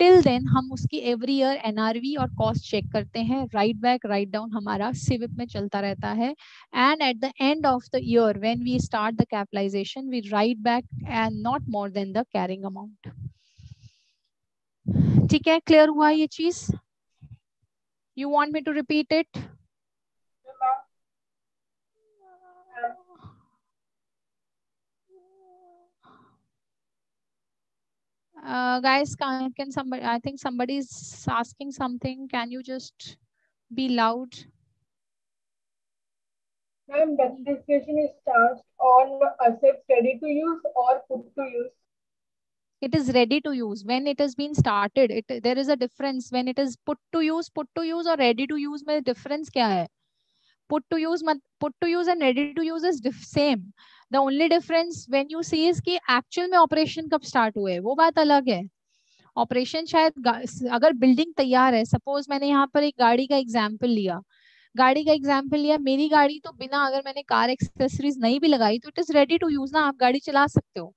till then हम उसकी एवरी ईयर एनआरवी और कॉस्ट चेक करते हैं। राइट बैक राइट डाउन हमारा सिविप में चलता रहता है। And at the end of the year when we start the capitalization we write back and not more than the carrying amount ठीक है? क्लियर हुआ ये चीज़? You want me to repeat it Uh, guys, can, can somebody, I think somebody is asking something. Can you just be loud? Ma'am, that discussion is charged on assets ready to use or put to use. It is ready to use. When it has been started, it, there is a difference. When it is put to use, put to use or ready to use, My difference kya hai? Put to use, put to use and ready to use is same. The only difference when you see is कि actual में operation कब start हुए वो बात अलग है। Operation शायद अगर बिल्डिंग तैयार है सपोज़ मैंने यहाँ पर एक गाड़ी का एग्ज़ाम्पल लिया। गाड़ी का एग्ज़ाम्पल लिया, मेरी गाड़ी तो बिना अगर मैंने कार एक्सेसरीज नहीं भी लगाई तो it is ready to use ना, आप गाड़ी चला सकते हो।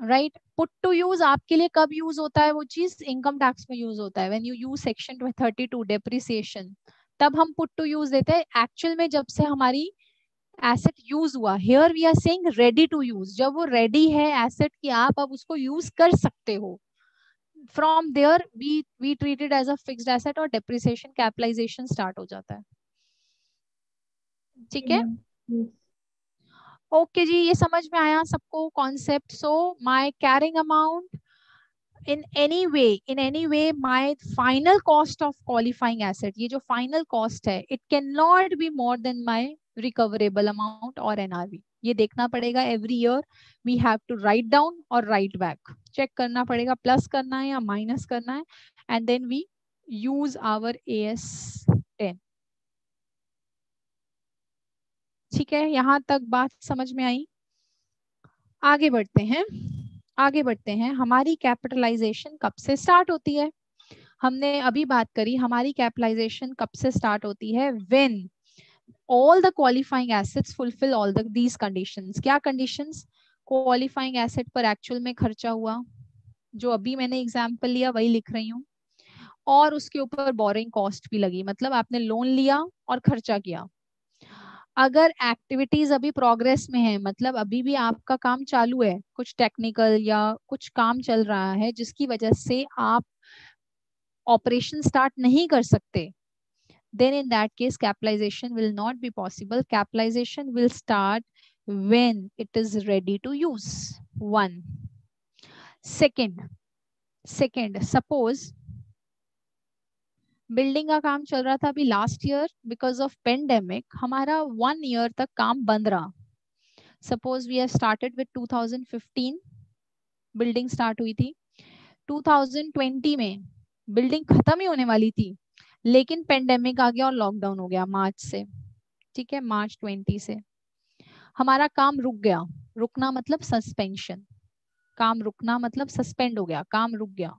राइट पुट टू यूज़ आपके लिए कब यूज़ होता है, वो चीज़ इनकम टैक्स में यूज़ होता है। When you use section thirty two depreciation तब हम पुट टू यूज़ देते हैं। एक्चुअल में जब से हमारी एसेट यूज़ हुआ। Here we are saying ready to use जब वो रेडी है एसेट की आप अब उसको यूज़ कर सकते हो। From there we we treated as a fixed asset और डेप्रिसिएशन कैपिटलाइजेशन स्टार्ट हो जाता है। ठीक है? ओके जी ये समझ में आया सबको concept so my carrying amount in any way in any way my final cost of qualifying asset ये जो final cost है it cannot be more than my recoverable amount or NRV ये देखना पड़ेगा every year we have to write down or write back check करना पड़ेगा plus करना है या minus करना है and then we use our AS 10 ठीक है यहाँ तक बात समझ में आई आगे बढ़ते हैं आगे बढ़ते हैं। हमारी कैपिटलाइजेशन कब से स्टार्ट होती है? हमने अभी बात करी, हमारी कैपिटलाइजेशन कब से स्टार्ट होती है? When all the qualifying assets fulfil all the these conditions क्या कंडीशंस क्वालिफाइंग एसेट पर एक्चुअल में खर्चा हुआ, जो अभी मैंने एग्ज़ाम्पल लिया, वही लिख रही हूँ। और उसके ऊपर बोरिंग कॉस्ट भी लगी मतलब आपने लोन लिया और खर्चा किया। अगर एक्टिविटीज़ अभी प्रोग्रेस में है मतलब अभी भी आपका काम चालू है, कुछ टेक्निकल या कुछ काम चल रहा है, जिसकी वजह से आप ऑपरेशन स्टार्ट नहीं कर सकते then in that case capitalization will not be possible capitalization will start when it is ready to use one second second suppose building का काम चल रहा था अभी last year because of pandemic हमारा वन ईयर तक काम बंद रहा। Suppose we have started with 2015 building start हुई थी। 2020 में बिल्डिंग खत्म ही होने वाली थी, लेकिन पेंडेमिक आ गया और लॉकडाउन हो गया मार्च से, ठीक है, मार्च 20 से। हमारा काम रुक गया। रुकना मतलब सस्पेंशन काम रुकना मतलब सस्पेंड हो गया। काम रुक गया।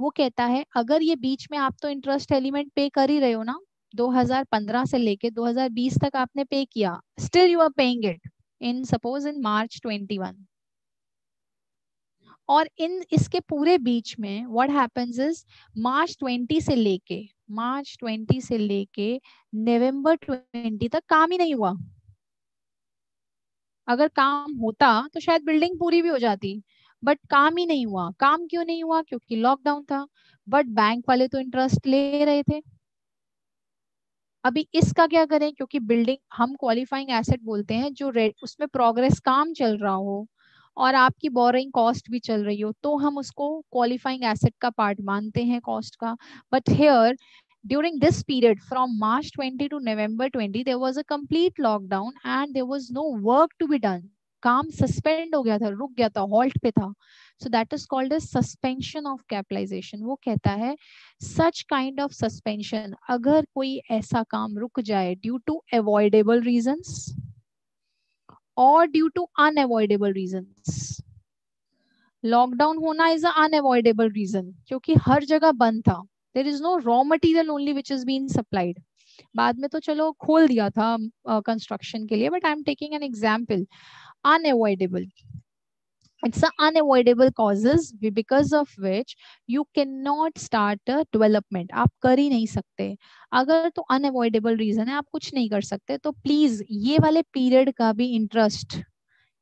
वो कहता है, अगर ये बीच में आप तो इंटरेस्ट एलिमेंट पे कर ही रहे हो ना 2015 से लेके 2020 तक आपने पे किया still you are paying it in suppose in March 21 और इन, इसके पूरे बीच में व्हाट हैपेंस इज़ मार्च 20 से लेके मार्च 20 से लेके नवंबर 20 तक काम ही नहीं हुआ। अगर काम होता तो शायद बिल्डिंग पूरी भी हो जाती। बट काम ही नहीं हुआ। काम क्यों नहीं हुआ? क्योंकि लॉकडाउन था। बट बैंक वाले तो इंटरेस्ट ले रहे थे। अभी इसका क्या करें? क्योंकि बिल्डिंग हम क्वालिफाइंग एसेट बोलते हैं, जो रेट उसमें प्रोग्रेस काम चल रहा हो और आपकी बोरिंग कॉस्ट भी चल रही हो तो हम उसको क्वालिफाइंग एसेट का पार्ट मानते हैं कॉस्ट का। But here during this period, from march 20 to november 20 there was a complete lockdown and there was no work to be done काम सस्पेंड हो गया था, रुक गया था हॉल्ट पे था। So that is called as suspension of capitalization वो कहता है सच काइंड ऑफ़ सस्पेंशन अगर कोई ऐसा काम रुक जाए ड्यू टू अवॉइडेबल रीजंस और due to unavoidable reasons lockdown होना इज़ अनअवॉइडेबल रीजन क्योंकि हर जगह बंद था। There is no raw material only which is been supplied बाद में तो चलो खोल दिया था कंस्ट्रक्शन uh, के लिए but I am taking an example unavoidable it's the unavoidable causes because of which you cannot start a development आप कर ही नहीं सकते अगर तो unavoidable reason है आप कुछ नहीं कर सकते तो प्लीज़ ये वाले पीरियड का भी इंटरेस्ट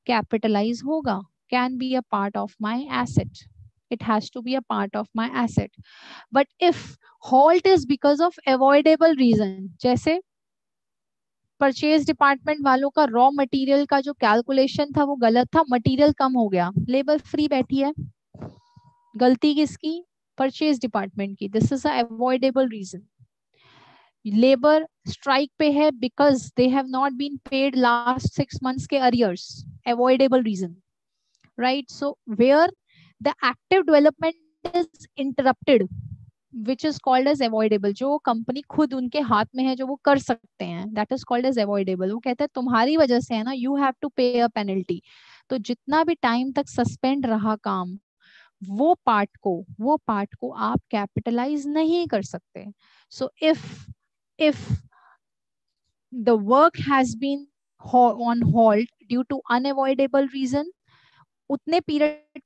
कैपिटलाइज होगा can be a part of my asset it has to be a part of my asset. But if halt is because of avoidable reason, जैसे परचेज डिपार्टमेंट वालों का रॉ मटेरियल का जो calculation था, वो गलत था मटेरियल कम हो गया लेबर फ्री बैठी है, गलती किसकी? परचेज डिपार्टमेंट की। This is avoidable reason labour strike पे है because they have not been paid last six months के arrears avoidable reason right so where the active development is interrupted which is called as avoidable जो company खुद उनके हाथ में है, जो वो कर सकते हैं that is called as avoidable वो कहते हैं, तुम्हारी वजह से है ना you have to pay a penalty तो जितना भी टाइम तक सस्पेंड रहा काम, वो पार्ट को, वो पार्ट को आप कैपिटलाइज नहीं कर सकते। So if if the work has been on halt due to unavoidable reason उतने पीरियड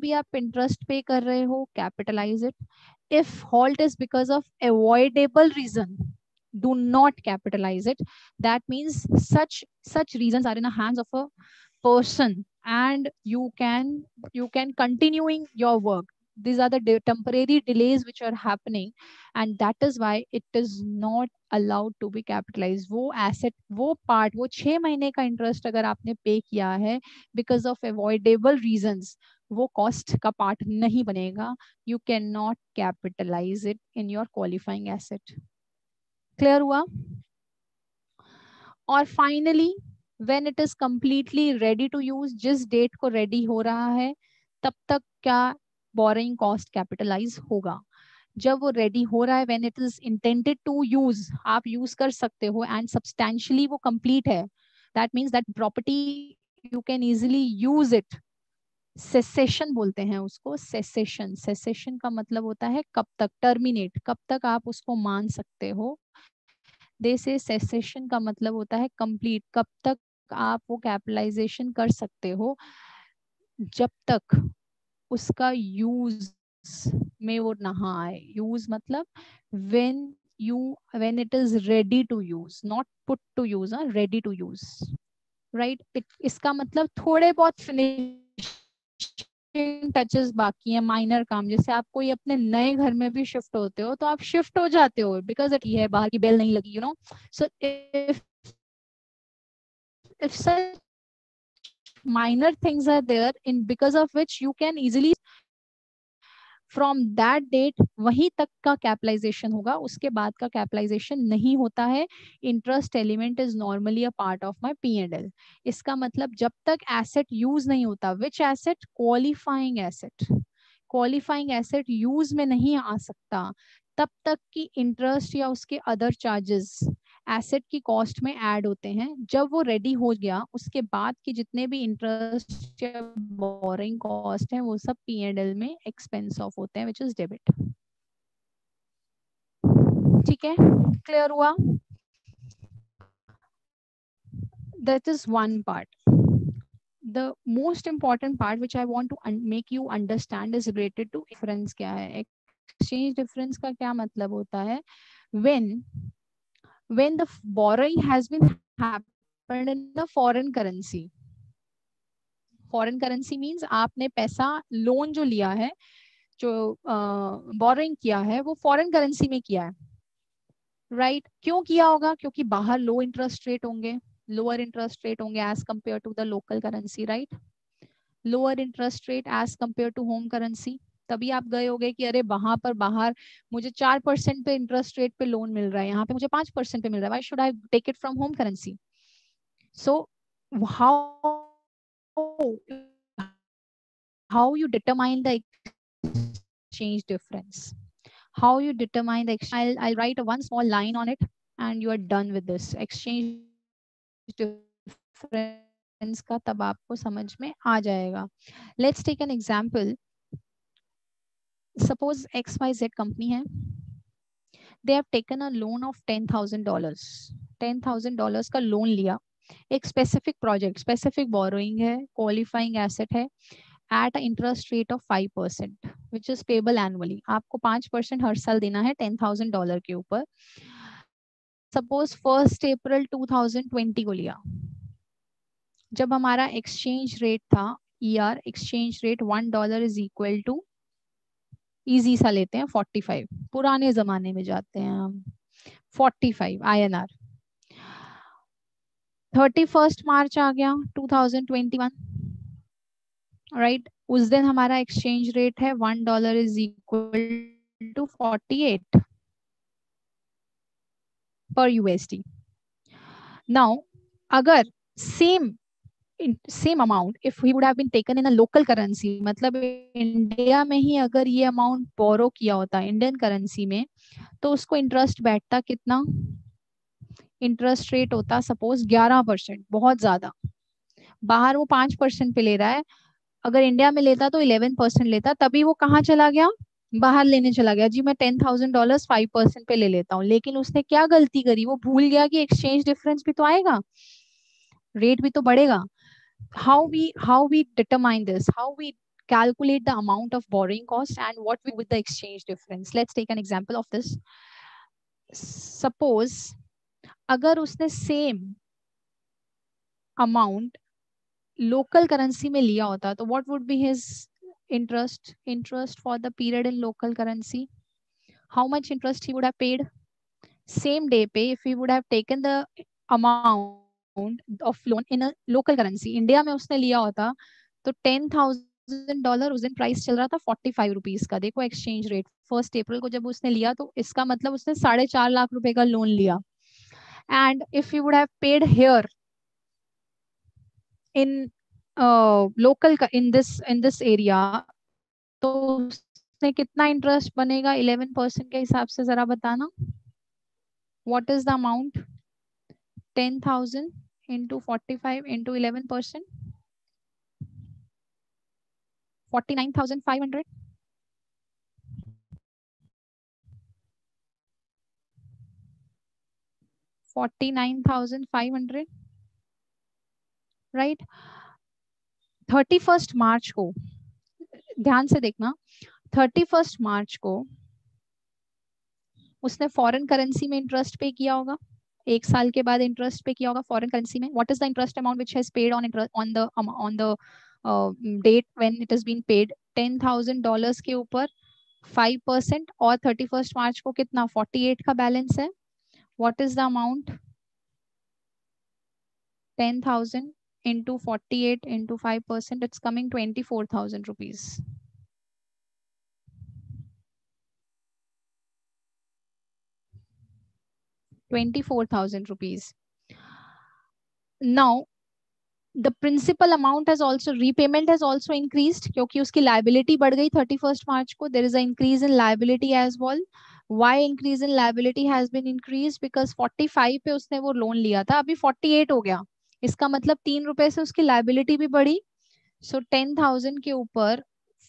भी आप इंटरेस्ट पे कर रहे हो capitalize it if halt is because of avoidable reason not capitalize it that means such such reasons are in the hands of a person and you can you can continuing your work these are the de temporary delays which are happening and that is why it is not allowed to be capitalized वो asset वो part वो छह महीने का interest अगर आपने पे किया है because of avoidable reasons वो कॉस्ट का पार्ट नहीं बनेगा। You can not capitalize it in your qualifying asset clear हुआ? और finally when it is completely ready to use जिस डेट को रेडी हो रहा है, तब तक क्या बोरिंग कॉस्ट कैपिटलाइज होगा? जब वो रेडी हो रहा है when it is intended to use आप यूज़ कर सकते हो एंड सब्सटैंशियली वो कंप्लीट है। That means that property you can easily use it cessation बोलते हैं उसको सेसेशन सेसेशन का मतलब होता है कब तक? टर्मिनेट कब तक आप उसको मान सकते हो? दे से सेसेशन का मतलब होता है कंप्लीट कब तक आप वो कैपिटलाइजेशन कर सकते हो? जब तक उसका यूज़ में वो नहा आए। यूज़ मतलब when you when it is ready to use not put to use ready to use right इसका मतलब थोड़े बहुत फिनिश टचेस बाकी है माइनर काम, जैसे आप कोई अपने नए घर में भी शिफ्ट होते हो तो आप शिफ्ट हो जाते हो बिकॉज़ इट ये बाहर की बेल नहीं लगी you know so if if such minor things are there in because of which you can easily from that date वहीं तक का कैपिटलाइजेशन होगा, उसके बाद का कैपिटलाइजेशन नहीं होता है। Interest element is normally a part of my P and L इसका मतलब जब तक एसेट यूज़ नहीं होता which asset qualifying asset qualifying asset use में नहीं आ सकता, तब तक की इंटरेस्ट या उसके अदर चार्जेस एसेट की कॉस्ट में ऐड होते हैं, जब वो रेडी हो गया, उसके बाद के जितने भी इंटरेस्ट या बोरिंग कॉस्ट है, वो सब पी एंड एल में एक्सपेंस ऑफ़ होते हैं विच इज़ डेबिट ठीक है? क्लियर हुआ? That is one part the most important part which I want to make you understand is related to difference क्या है? एक्सचेंज डिफरेंस का क्या मतलब होता है? When when the borrowing has been happened in the foreign currency. Foreign currency means आपने पैसा loan जो लिया है जो बोरिंग uh, किया है वो फॉरेन करेंसी में किया है। Right right? क्यों किया होगा? क्योंकि बाहर लो इंटरेस्ट रेट होंगे लोअर इंटरेस्ट रेट होंगे as compare to the local currency right lower interest rate as compare to home currency तभी आप गए होगे कि अरे वहाँ पर बाहर मुझे चार परसेंट पे इंटरेस्ट रेट पे लोन मिल रहा है, यहाँ पे मुझे पाँच परसेंट पे मिल रहा है should I take it from home currency so how how you determine the difference how you determine I write one small line on it and you are done with this exchange का तब आपको समझ में आ जाएगा। Let's take an एग्ज़ाम्पल suppose xyz company है, they have taken a loan of ten thousand dollars. ten thousand dollars का लोन लिया। एक स्पेसिफिक प्रोजेक्ट स्पेसिफिक बोरोइंग है क्वालिफाइंग एसेट है at interest rate of five percent which is payable annually आपको पाँच percent हर साल देना है टेन थाउज़ेंड डॉलर के ऊपर। सपोज़ फ़र्स्ट अप्रैल 2020 को लिया। जब हमारा एक्सचेंज रेट था ER exchange rate one dollar is equal to easy सा लेते हैं फोर्टी फाइव पुराने जमाने में जाते हैं हम. Forty five I N R thirty first March आ गया two thousand twenty one right उस दिन हमारा एक्सचेंज रेट है one dollar is equal to forty eight पर यूएसडी नाउ अगर same same amount if he would have been taken in a local currency मतलब India में ही अगर ये अमाउंट बोरो किया होता इंडियन करेंसी में तो उसको इंटरेस्ट बैठता कितना? इंटरेस्ट रेट होता सपोज़ ग्यारह परसेंट बहुत ज़्यादा। बाहर वो पाँच परसेंट पे ले रहा है। अगर इंडिया में लेता तो इलेवन परसेंट लेता, तभी वो कहाँ चला गया? बाहर लेने चला गया। जी, मैं ten thousand dollar five percent पे ले लेता हूँ। लेकिन उसने क्या गलती करी? वो भूल गया कि एक्सचेंज डिफरेंस भी तो आएगा। रेट भी तो बढ़ेगा। How we how we determine this how we calculate the amount of borrowing cost and what we, with the exchange difference. Let's take an example of this. Suppose अगर उसने same amount local currency में लिया होता तो what would be his interest interest for the period in local currency how much interest he would have paid same day pay if he would have taken the amount amount of loan in local currency India में उसने लिया होता तो ten thousand dollar उस दिन price चल रहा था फोर्टी फाइव रुपीज़ का। देखो एक्सचेंज रेट फ़र्स्ट अप्रैल को जब उसने लिया तो इसका मतलब उसने साढ़े चार लाख रुपए का लोन लिया। And if you would have paid here in local in this in this area तो उसने कितना इंटरेस्ट बनेगा? इलेवन परसेंट के हिसाब से जरा बताना। What is the amount ten thousand into 45 into 11 percent. 49,500. Forty-nine thirty first March को ध्यान से देखना थर्टी फ़र्स्ट मार्च को उसने फॉरेन करेंसी में इंटरेस्ट पे किया होगा एक साल के बाद इंटरेस्ट पे किया होगा फॉरेन करेंसी में। What is the interest amount which has paid on on the on the date when it is been paid ten thousand dollars के ऊपर फाइव परसेंट और थर्टी फ़र्स्ट मार्च को कितना? फोर्टी एट का balance है। What is the amount ten thousand into forty eight into five percent it's coming twenty four thousand rupees 24,000 rupees. Now, the principal amount has also repayment has also increased क्योंकि उसकी liability बढ़ गई 31st March को there is an increase in liability as well why increase in liability has been increased because 45 पे उसने वो loan लिया था अभी 48 हो गया इसका मतलब तीन रुपए से उसकी liability भी बढ़ी so 10,000 के ऊपर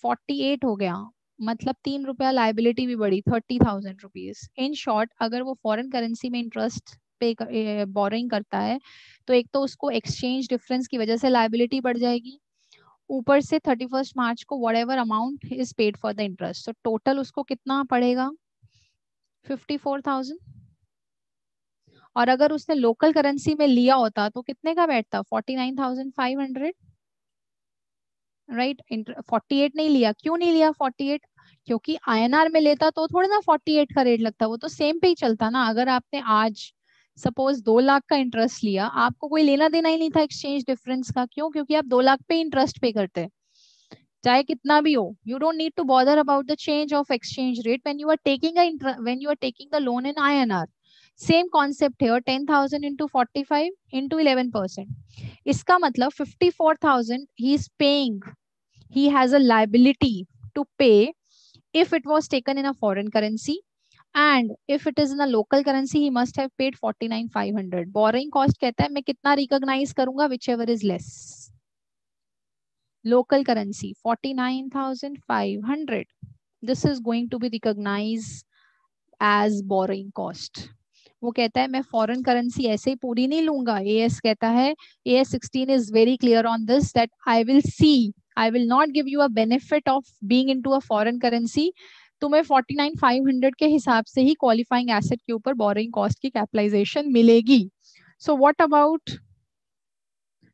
48 हो गया मतलब तीन रुपया लाइबिलिटी भी बढ़ी thirty thousand rupees in short अगर वो फॉरेन करेंसी में इंटरेस्ट पे बोरिंग करता है तो एक तो उसको एक्सचेंज डिफरेंस की वजह से लाइबिलिटी बढ़ जाएगी। ऊपर से थर्टी फ़र्स्ट मार्च को whatever amount is paid for the interest तो टोटल उसको कितना पड़ेगा? फिफ्टी फोर थाउज़ेंड और अगर उसने लोकल करेंसी में लिया होता तो कितने का बैठता? Forty nine thousand five hundred right forty eight नहीं लिया। क्यों नहीं लिया? फोर्टी एट क्योंकि आईएनआर में लेता तो थोड़ा ना फोर्टी एट का रेट लगता, वो तो सेम पे ही चलता ना। अगर आपने आज सपोज़ दो लाख का इंटरेस्ट लिया, आपको कोई लेना देना ही नहीं था एक्सचेंज डिफरेंस का। क्यों? क्योंकि आप दो लाख पे इंटरेस्ट पे करते। हैं चाहे कितना भी हो you don't need to bother about the change of exchange rate when you are taking when you are taking the loan in INR same concept है और ten thousand into forty five into eleven percent इसका मतलब fifty four thousand he is paying he has a liability to pay if it was taken in a foreign currency and if it is in a local currency he must have paid 49500 borrowing cost कहता है मैं कितना recognize करूँगा whichever is less local currency 49500 this is going to be recognized as borrowing cost वो कहता है मैं foreign currency ऐसे ही पूरी नहीं लूँगा एएस कहता है AS 16 is very clear on this that I will see I will not give you a benefit of being into a foreign currency तुम्हें 49500 के हिसाब से ही क्वालिफाइंग एसेट के ऊपर बोरिंग कॉस्ट की कैपिटलाइजेशन मिलेगी. So what about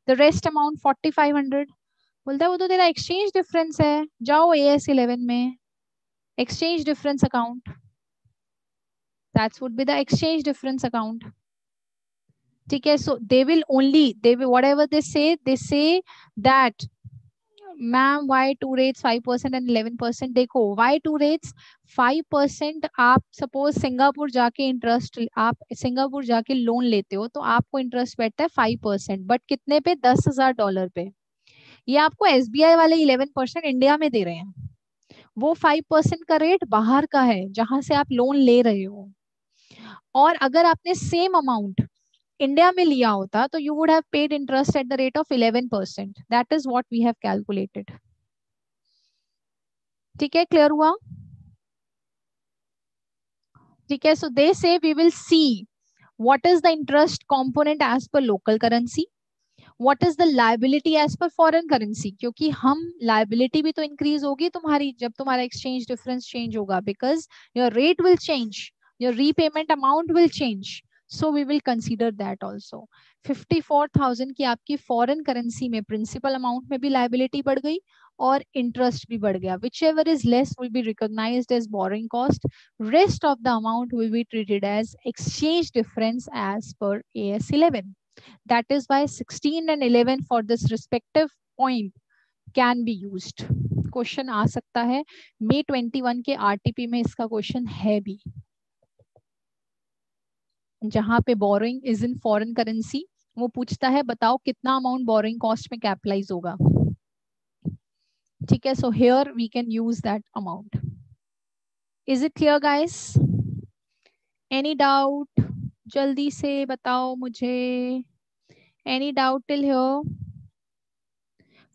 the rest amount 4500 बोलता है, वो तो तेरा एक्सचेंज डिफरेंस है। जाओ ए एस इलेवन में। Exchange difference account that would be the exchange difference account. ठीक है, so they will only, they will, whatever they say they say that ma'am why two rates five percent and eleven percent देखो why two rates five percent आप suppose Singapore जाके interest आप Singapore जाके loan लेते हो तो आपको interest बैठता है फाइव परसेंट बट कितने पे? दस हज़ार डॉलर पे। ये आपको एसबीआई वाले इलेवन परसेंट इंडिया में दे रहे हैं। वो फाइव परसेंट का रेट बाहर का है, जहाँ से आप लोन ले रहे हो। और अगर आपने सेम अमाउंट इंडिया में लिया होता तो you would have paid interest at the rate of eleven percent that is what we have calculated ठीक है क्लियर हुआ? ठीक है so they say we will see what is the interest component as per local currency what is the liability as per foreign currency क्योंकि हम liability भी तो increase होगी तुम्हारी, जब तुम्हारा एक्सचेंज डिफरेंस चेंज होगा because your rate will change your repayment amount will change so we will consider that also fifty four thousand की आपकी फॉरन करेंसी में प्रिंसिपल अमाउंट में भी लाइबिलिटी बढ़ गई और इंटरेस्ट भी बढ़ गया। Whichever is less will be recognise as borrowing cost rest of the amount will be treated as exchange difference as per A S eleven that is by sixteen and eleven for this respective point can be use question आ सकता है। May twenty one के R T P में इसका question है भी। जहाँ पे borrowing is in foreign currency वो पूछता है, बताओ कितना अमाउंट बोरोइंग कॉस्ट में कैपिटलाइज होगा? ठीक है so here we can use that amount is it clear guys any doubt जल्दी से बताओ मुझे। Any doubt till here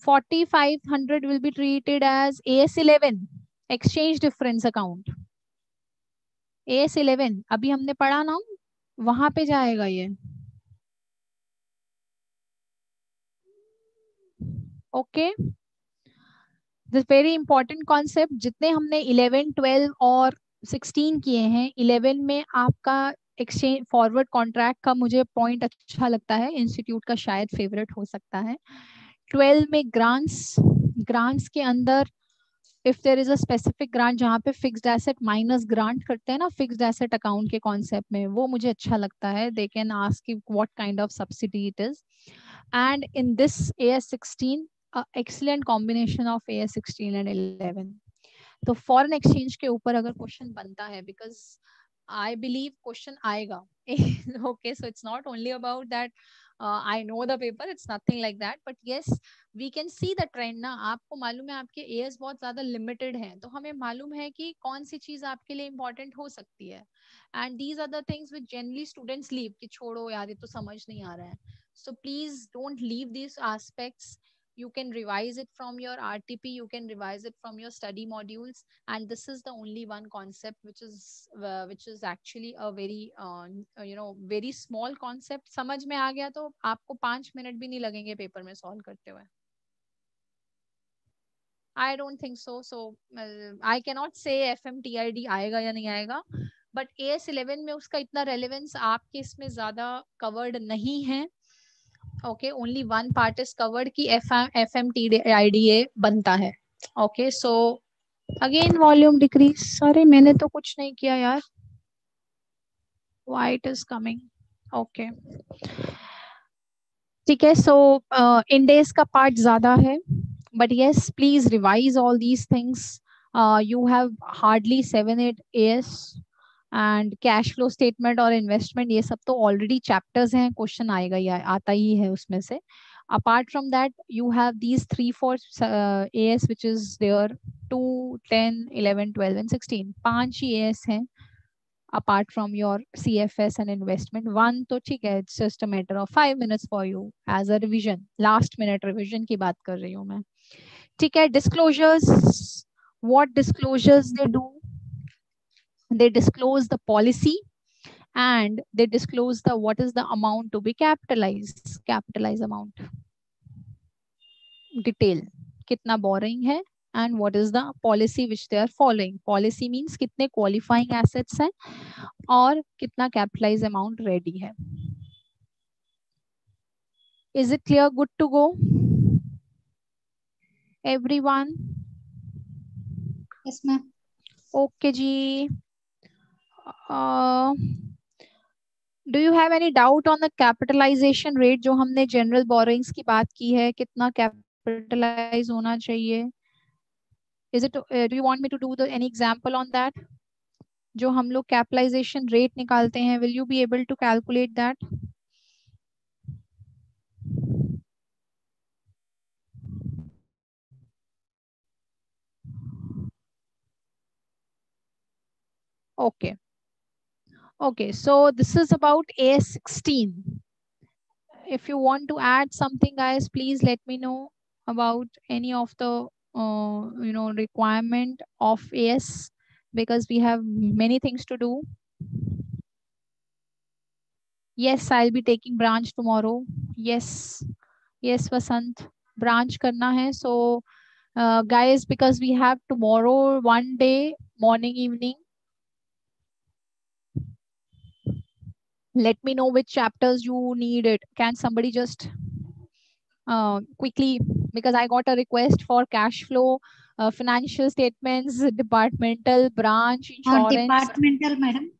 4500 will be treated as AS11 exchange difference account. AS11 अभी हमने पढ़ा ना? वहाँ पे जाएगा ये। Okay this very important concept जितने हमने 11 12 और 16 किए हैं 11 में आपका एक्सचेंज फॉरवर्ड कॉन्ट्रैक्ट का मुझे पॉइंट अच्छा लगता है इंस्टीट्यूट का शायद फेवरेट हो सकता है। 12 में ग्रांट्स ग्रांट्स के अंदर if there is a specific grant जहाँ पे फिक्स्ड एसेट माइनस ग्रांट करते हैं ना फिक्स्ड एसेट अकाउंट के कॉन्सेप्ट में, वो मुझे अच्छा लगता है। They can ask what kind of subsidy it is and in this A S sixteen excellent combination of A S sixteen and eleven तो फॉरेन एक्सचेंज के ऊपर अगर क्वेश्चन बनता है बिकॉज़ आई बिलीव क्वेश्चन आएगा। Okay so it's not only about that I know the paper it's nothing like that but yes we can see the trend ना। आपको मालूम है, आपके एयर्स बहुत ज़्यादा लिमिटेड हैं तो हमें मालूम है कि कौन सी चीज़ आपके लिए इंपॉर्टेंट हो सकती है। And these are the things which generally students leave कि छोड़ो यार, ये तो समझ नहीं आ रहा है। So please don't leave this aspects you can revise it from your rtp you can revise it from your study modules and this is the only one concept which is uh, which is actually a very uh, you know very small concept गया तो आपको पाँच minute भी नहीं लगेंगे paper में solve करते हुए I don't think so so I cannot say F M T I D आएगा या नहीं आएगा बट ए एस इलेवन में उसका इतना रेलिवेंस आपके इसमें ज़्यादा कवर्ड नहीं है okay only one part is covered की F F M T I D A बनता है। Okay so again volume decrease अरे, मैंने तो कुछ नहीं किया यार। वाइट इज़ कमिंग ओके ठीक है सो इंडेस का पार्ट ज़्यादा है। But yes please revise all these things you have hardly seven eight S and cash flow statement और इन्वेस्टमेंट ये सब तो ऑलरेडी चैप्टर्स हैं क्वेश्चन आएगा या आता ही है उसमें से। Apart from that you have these three four A S which is there two ten eleven twelve and sixteen पाँच ही ए एस हैं apart from your C F S and investment one तो ठीक है it's just a matter of five minutes for you as a revision last minute revision की बात कर रही हूँ मैं। ठीक है disclosures what disclosures they do they disclose the policy and they disclose the what is the amount to be capitalized capitalized amount. Detail. Kitna borrowing hai and what is the policy which they are following. Policy means kitne qualifying assets hain aur kitna capitalized amount ready hai. Is it clear? Good to go? Everyone? Yes ma'am. Okay ji do you have any doubt on the capitalisation rate जो हमने general borrowings की बात की है, कितना capitalise होना चाहिए? Is it do you want me to do any example on that जो हम लोग कैपिटलाइजेशन रेट निकालते हैं will you be able to calculate that okay. Okay, so this is about AS16. If you want to add something, guys, please let me know about any of the uh, you know requirement of AS because we have many things to do. Yes, I'll be taking branch tomorrow. Yes, yes, Vasant, branch karna hai. So, uh, guys, because we have tomorrow one day morning evening let me know which chapters you need it. Can somebody just uh, quickly because i got a request for cash flow uh, financial statements departmental branch insurance. uh, departmental madam?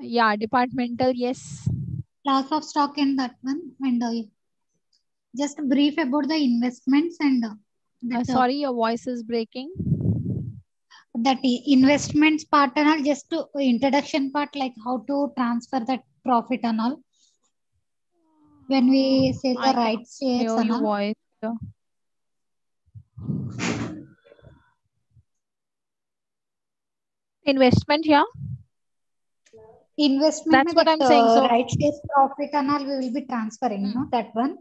Yeah departmental yes. Loss of stock in that one and uh, just brief about the investments and uh, that, uh, sorry your voice is breaking. that investments part and all just to introduction part like how to transfer that profit and all? When we say the I rights shares hear and all. voice investment yeah? Investment That's what that, I'm saying, so- right shares profit and all we will be transferring Hmm. no that one.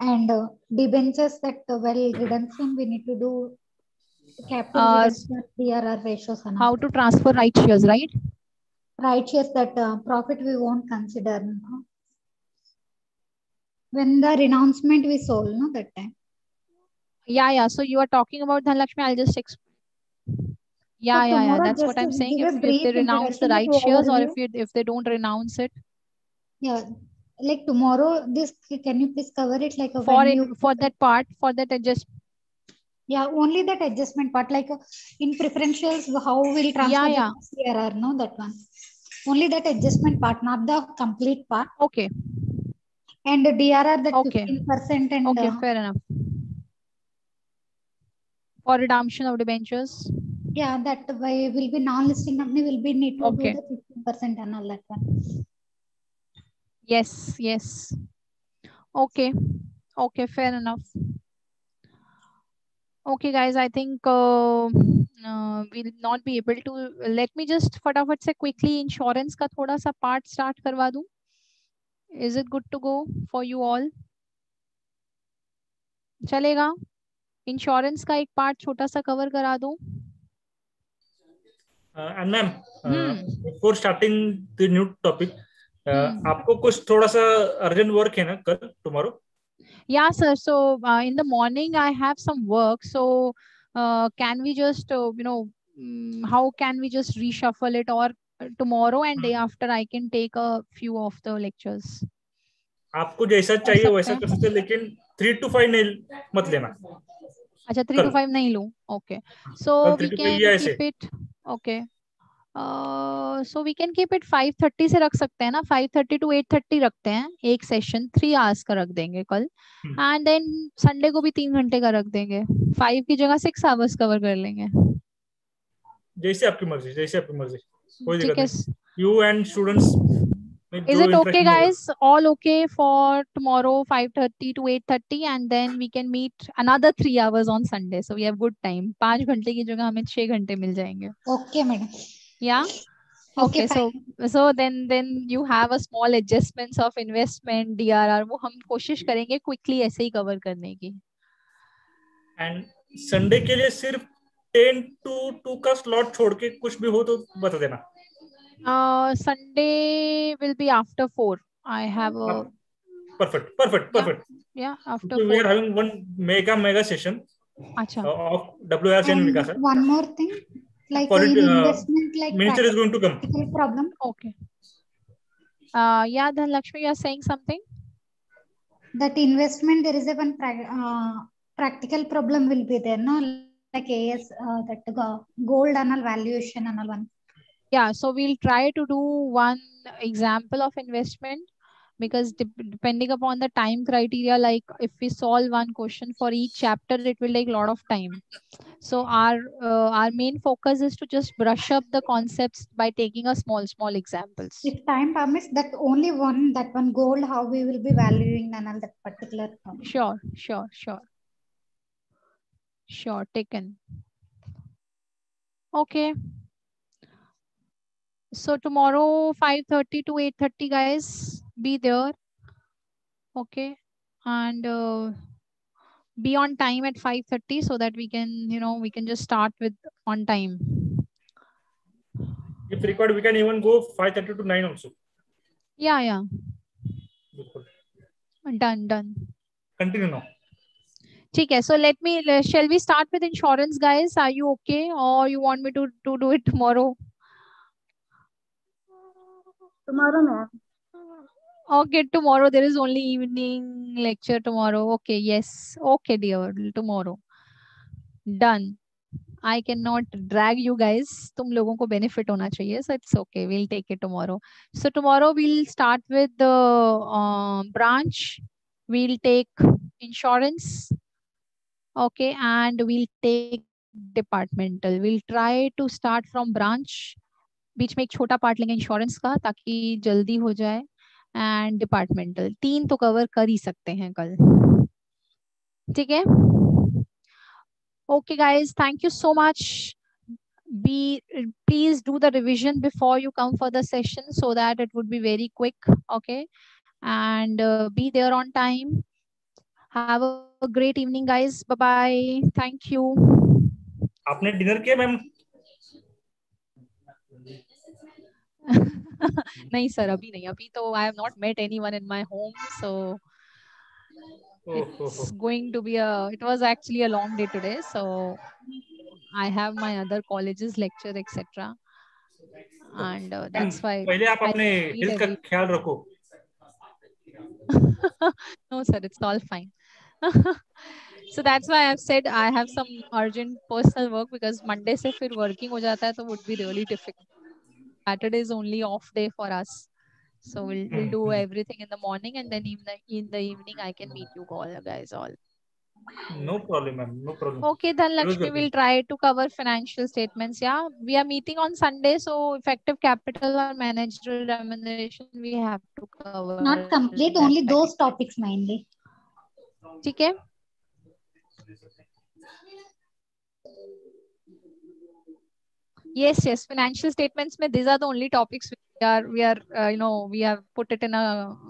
And uh, debentures that uh, well redemption we need to do capital Uh, DRR ratios and how to transfer right shares right right shares that uh, profit we won't consider no? when the renouncement we sold no that time. Yeah yeah. So you are talking about dhanlakshmi. I'll just explain yeah So yeah yeah. that's what i'm saying. if, if they renounce the right shares or if you if they don't renounce it. Yeah. Like tomorrow this can you please cover it like a for it you- for that part for that adjust yeah only that adjustment part like uh, in preferentials how will transfer Yeah, the CRR no that one only that adjustment part not the complete part. Okay. And the DRR that Okay. 15% and okay uh, fair enough. For redemption of debentures? Yeah that way will be non-listing company will be need to Okay. do the 15% and all that one. Yes yes. Okay. Okay fair enough. Okay guys i think uh, uh, we'll not be able to let me just फटाफट से quickly insurance का थोड़ा सा part start करवा दूँ is it good to go for you all चलेगा insurance का एक पार्ट छोटा सा कवर करा दूँ Uh, uh, Hmm. before starting the new topic, uh, Hmm. आपको कुछ थोड़ा सा अर्जेंट वर्क है ना कल tomorrow? Yeah, sir. So uh, in the morning, I have some work. So uh, can we just, uh, you know, mm, how can we just reshuffle it or uh, tomorrow and day after I can take a few of the lectures? आपको जैसा चाहिए सकते वैसा हैं। कर सकते हैं, लेकिन थ्री टू फाइव नहीं मत लेना अच्छा थ्री टू कल। फाइव नहीं लूँ ओके सो कल we three to five can या ऐसे। Keep it okay so we can keep it 5:30 से रख सकते हैं ना 5:30 टू 8:30 रखते हैं एक सेशन थ्री आवर्स का रख देंगे कल। एंड देन संडे को भी तीन घंटे का रख देंगे फाइव की जगह सिक्स आवर्स कवर कर लेंगे जैसे आपकी मर्ज़ी जैसे आपकी मर्ज़ी कोई ठीक दिक्कत है नहीं you and students Is it okay, guys? All okay for tomorrow, 5:30 to 8:30, and then we can meet another three hours on Sunday. So we have good time. पाँच घंटे की जगह हमें छह घंटे मिल जाएँगे. Okay, madam. Yeah. Okay. okay So so then then you have a small adjustments of investment DRR. वो हम कोशिश करेंगे quickly ऐसे ही cover करने की. एंड संडे के लिए सिर्फ़ टेन टू टू का स्लॉट छोड़ के कुछ भी हो तो बता देना Uh, Sunday will be after four. I have a perfect perfect perfect yeah after we are four. Having one mega mega session अच्छा. Of WRC and And Vikas one more thing, like for it, uh, investment like miniature is going to come. problem. Okay. Uh yeah then lakshmi you are saying something? That investment there is a one uh, practical problem will be there no? Like as uh, that gold anal valuation anal one. Yeah so we'll try to do one example of investment because dep- depending upon the time criteria, like if we solve one question for each chapter, it will take a lot of time. So our uh, our main focus is to just brush up the concepts by taking a small small examples. If time permits, that only one, that one goal how we will be valuing and all that particular. uh, Sure, sure, sure. Sure, taken. Okay. So tomorrow 5:30 to 8:30 guys be there. Okay. And uh, be on time at 5:30 so that we can, you know, we can just start with on time. if required we can even go 5:30 to 9 also Yeah, yeah. बिल्कुल Done, done. Continue now ठीक है. So let me le- shall we start with insurance guys? Are you okay or you want me to to do it tomorrow? Tomorrow, ma'am. Okay, tomorrow there is only evening lecture tomorrow. Okay, yes. Okay, dear, tomorrow. Done. I cannot drag you guys. तुम लोगों को benefit होना चाहिए. So it's okay. We'll take it tomorrow. So tomorrow we'll start with the uh, branch. We'll take insurance. Okay, and we'll take departmental. We'll try to start from branch. बीच में एक छोटा part लेंगे insurance का ताकि जल्दी हो जाए एंड डिपार्टमेंटल तीन तो कवर कर ही सकते हैं कल। ठीक है? Okay guys thank you so much be please do the revision before you come for the session so that it would be very quick okay and be there on time have a great evening guys bye bye thank you आपने dinner किया ma'am नहीं sir अभी नहीं अभी तो I have not met anyone in my home so it's going to be a it was actually a long day today so i have my other colleges lecture etc and uh, that's why पहले आप अपने need का ख्याल रखो no sir it's all fine so that's why i've said i have some urgent personal work because monday से फिर working हो जाता है तो would be really difficult saturday is only off day for us so we'll, we'll do Mhm. everything in the morning and then in the in the evening i can meet you all guys all no problem ma'am no problem Okay, then Lakshmi welcome. will try to cover financial statements. Yeah, we are meeting on Sunday, so effective capital or managerial remuneration we have to cover. Not complete, that only time. those topics mainly. ठीक है Yes yes financial statements में these are the only topics we are we are uh, you know we have put it in a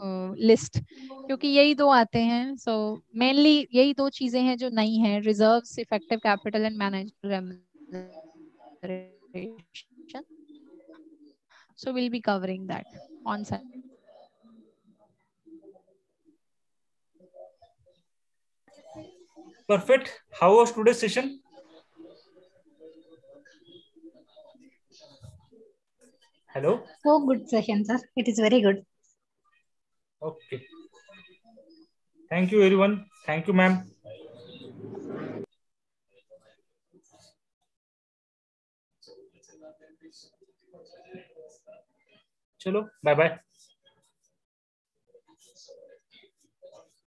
uh, list क्योंकि यही दो आते हैं so mainly यही दो चीज़ें हैं जो नहीं है reserves effective capital and managed remuneration so we'll be covering that on Sunday Perfect. How was today's session? Hello. So good session, sir. It is very good. Okay. Thank you, everyone. Thank you, ma'am. चलो bye bye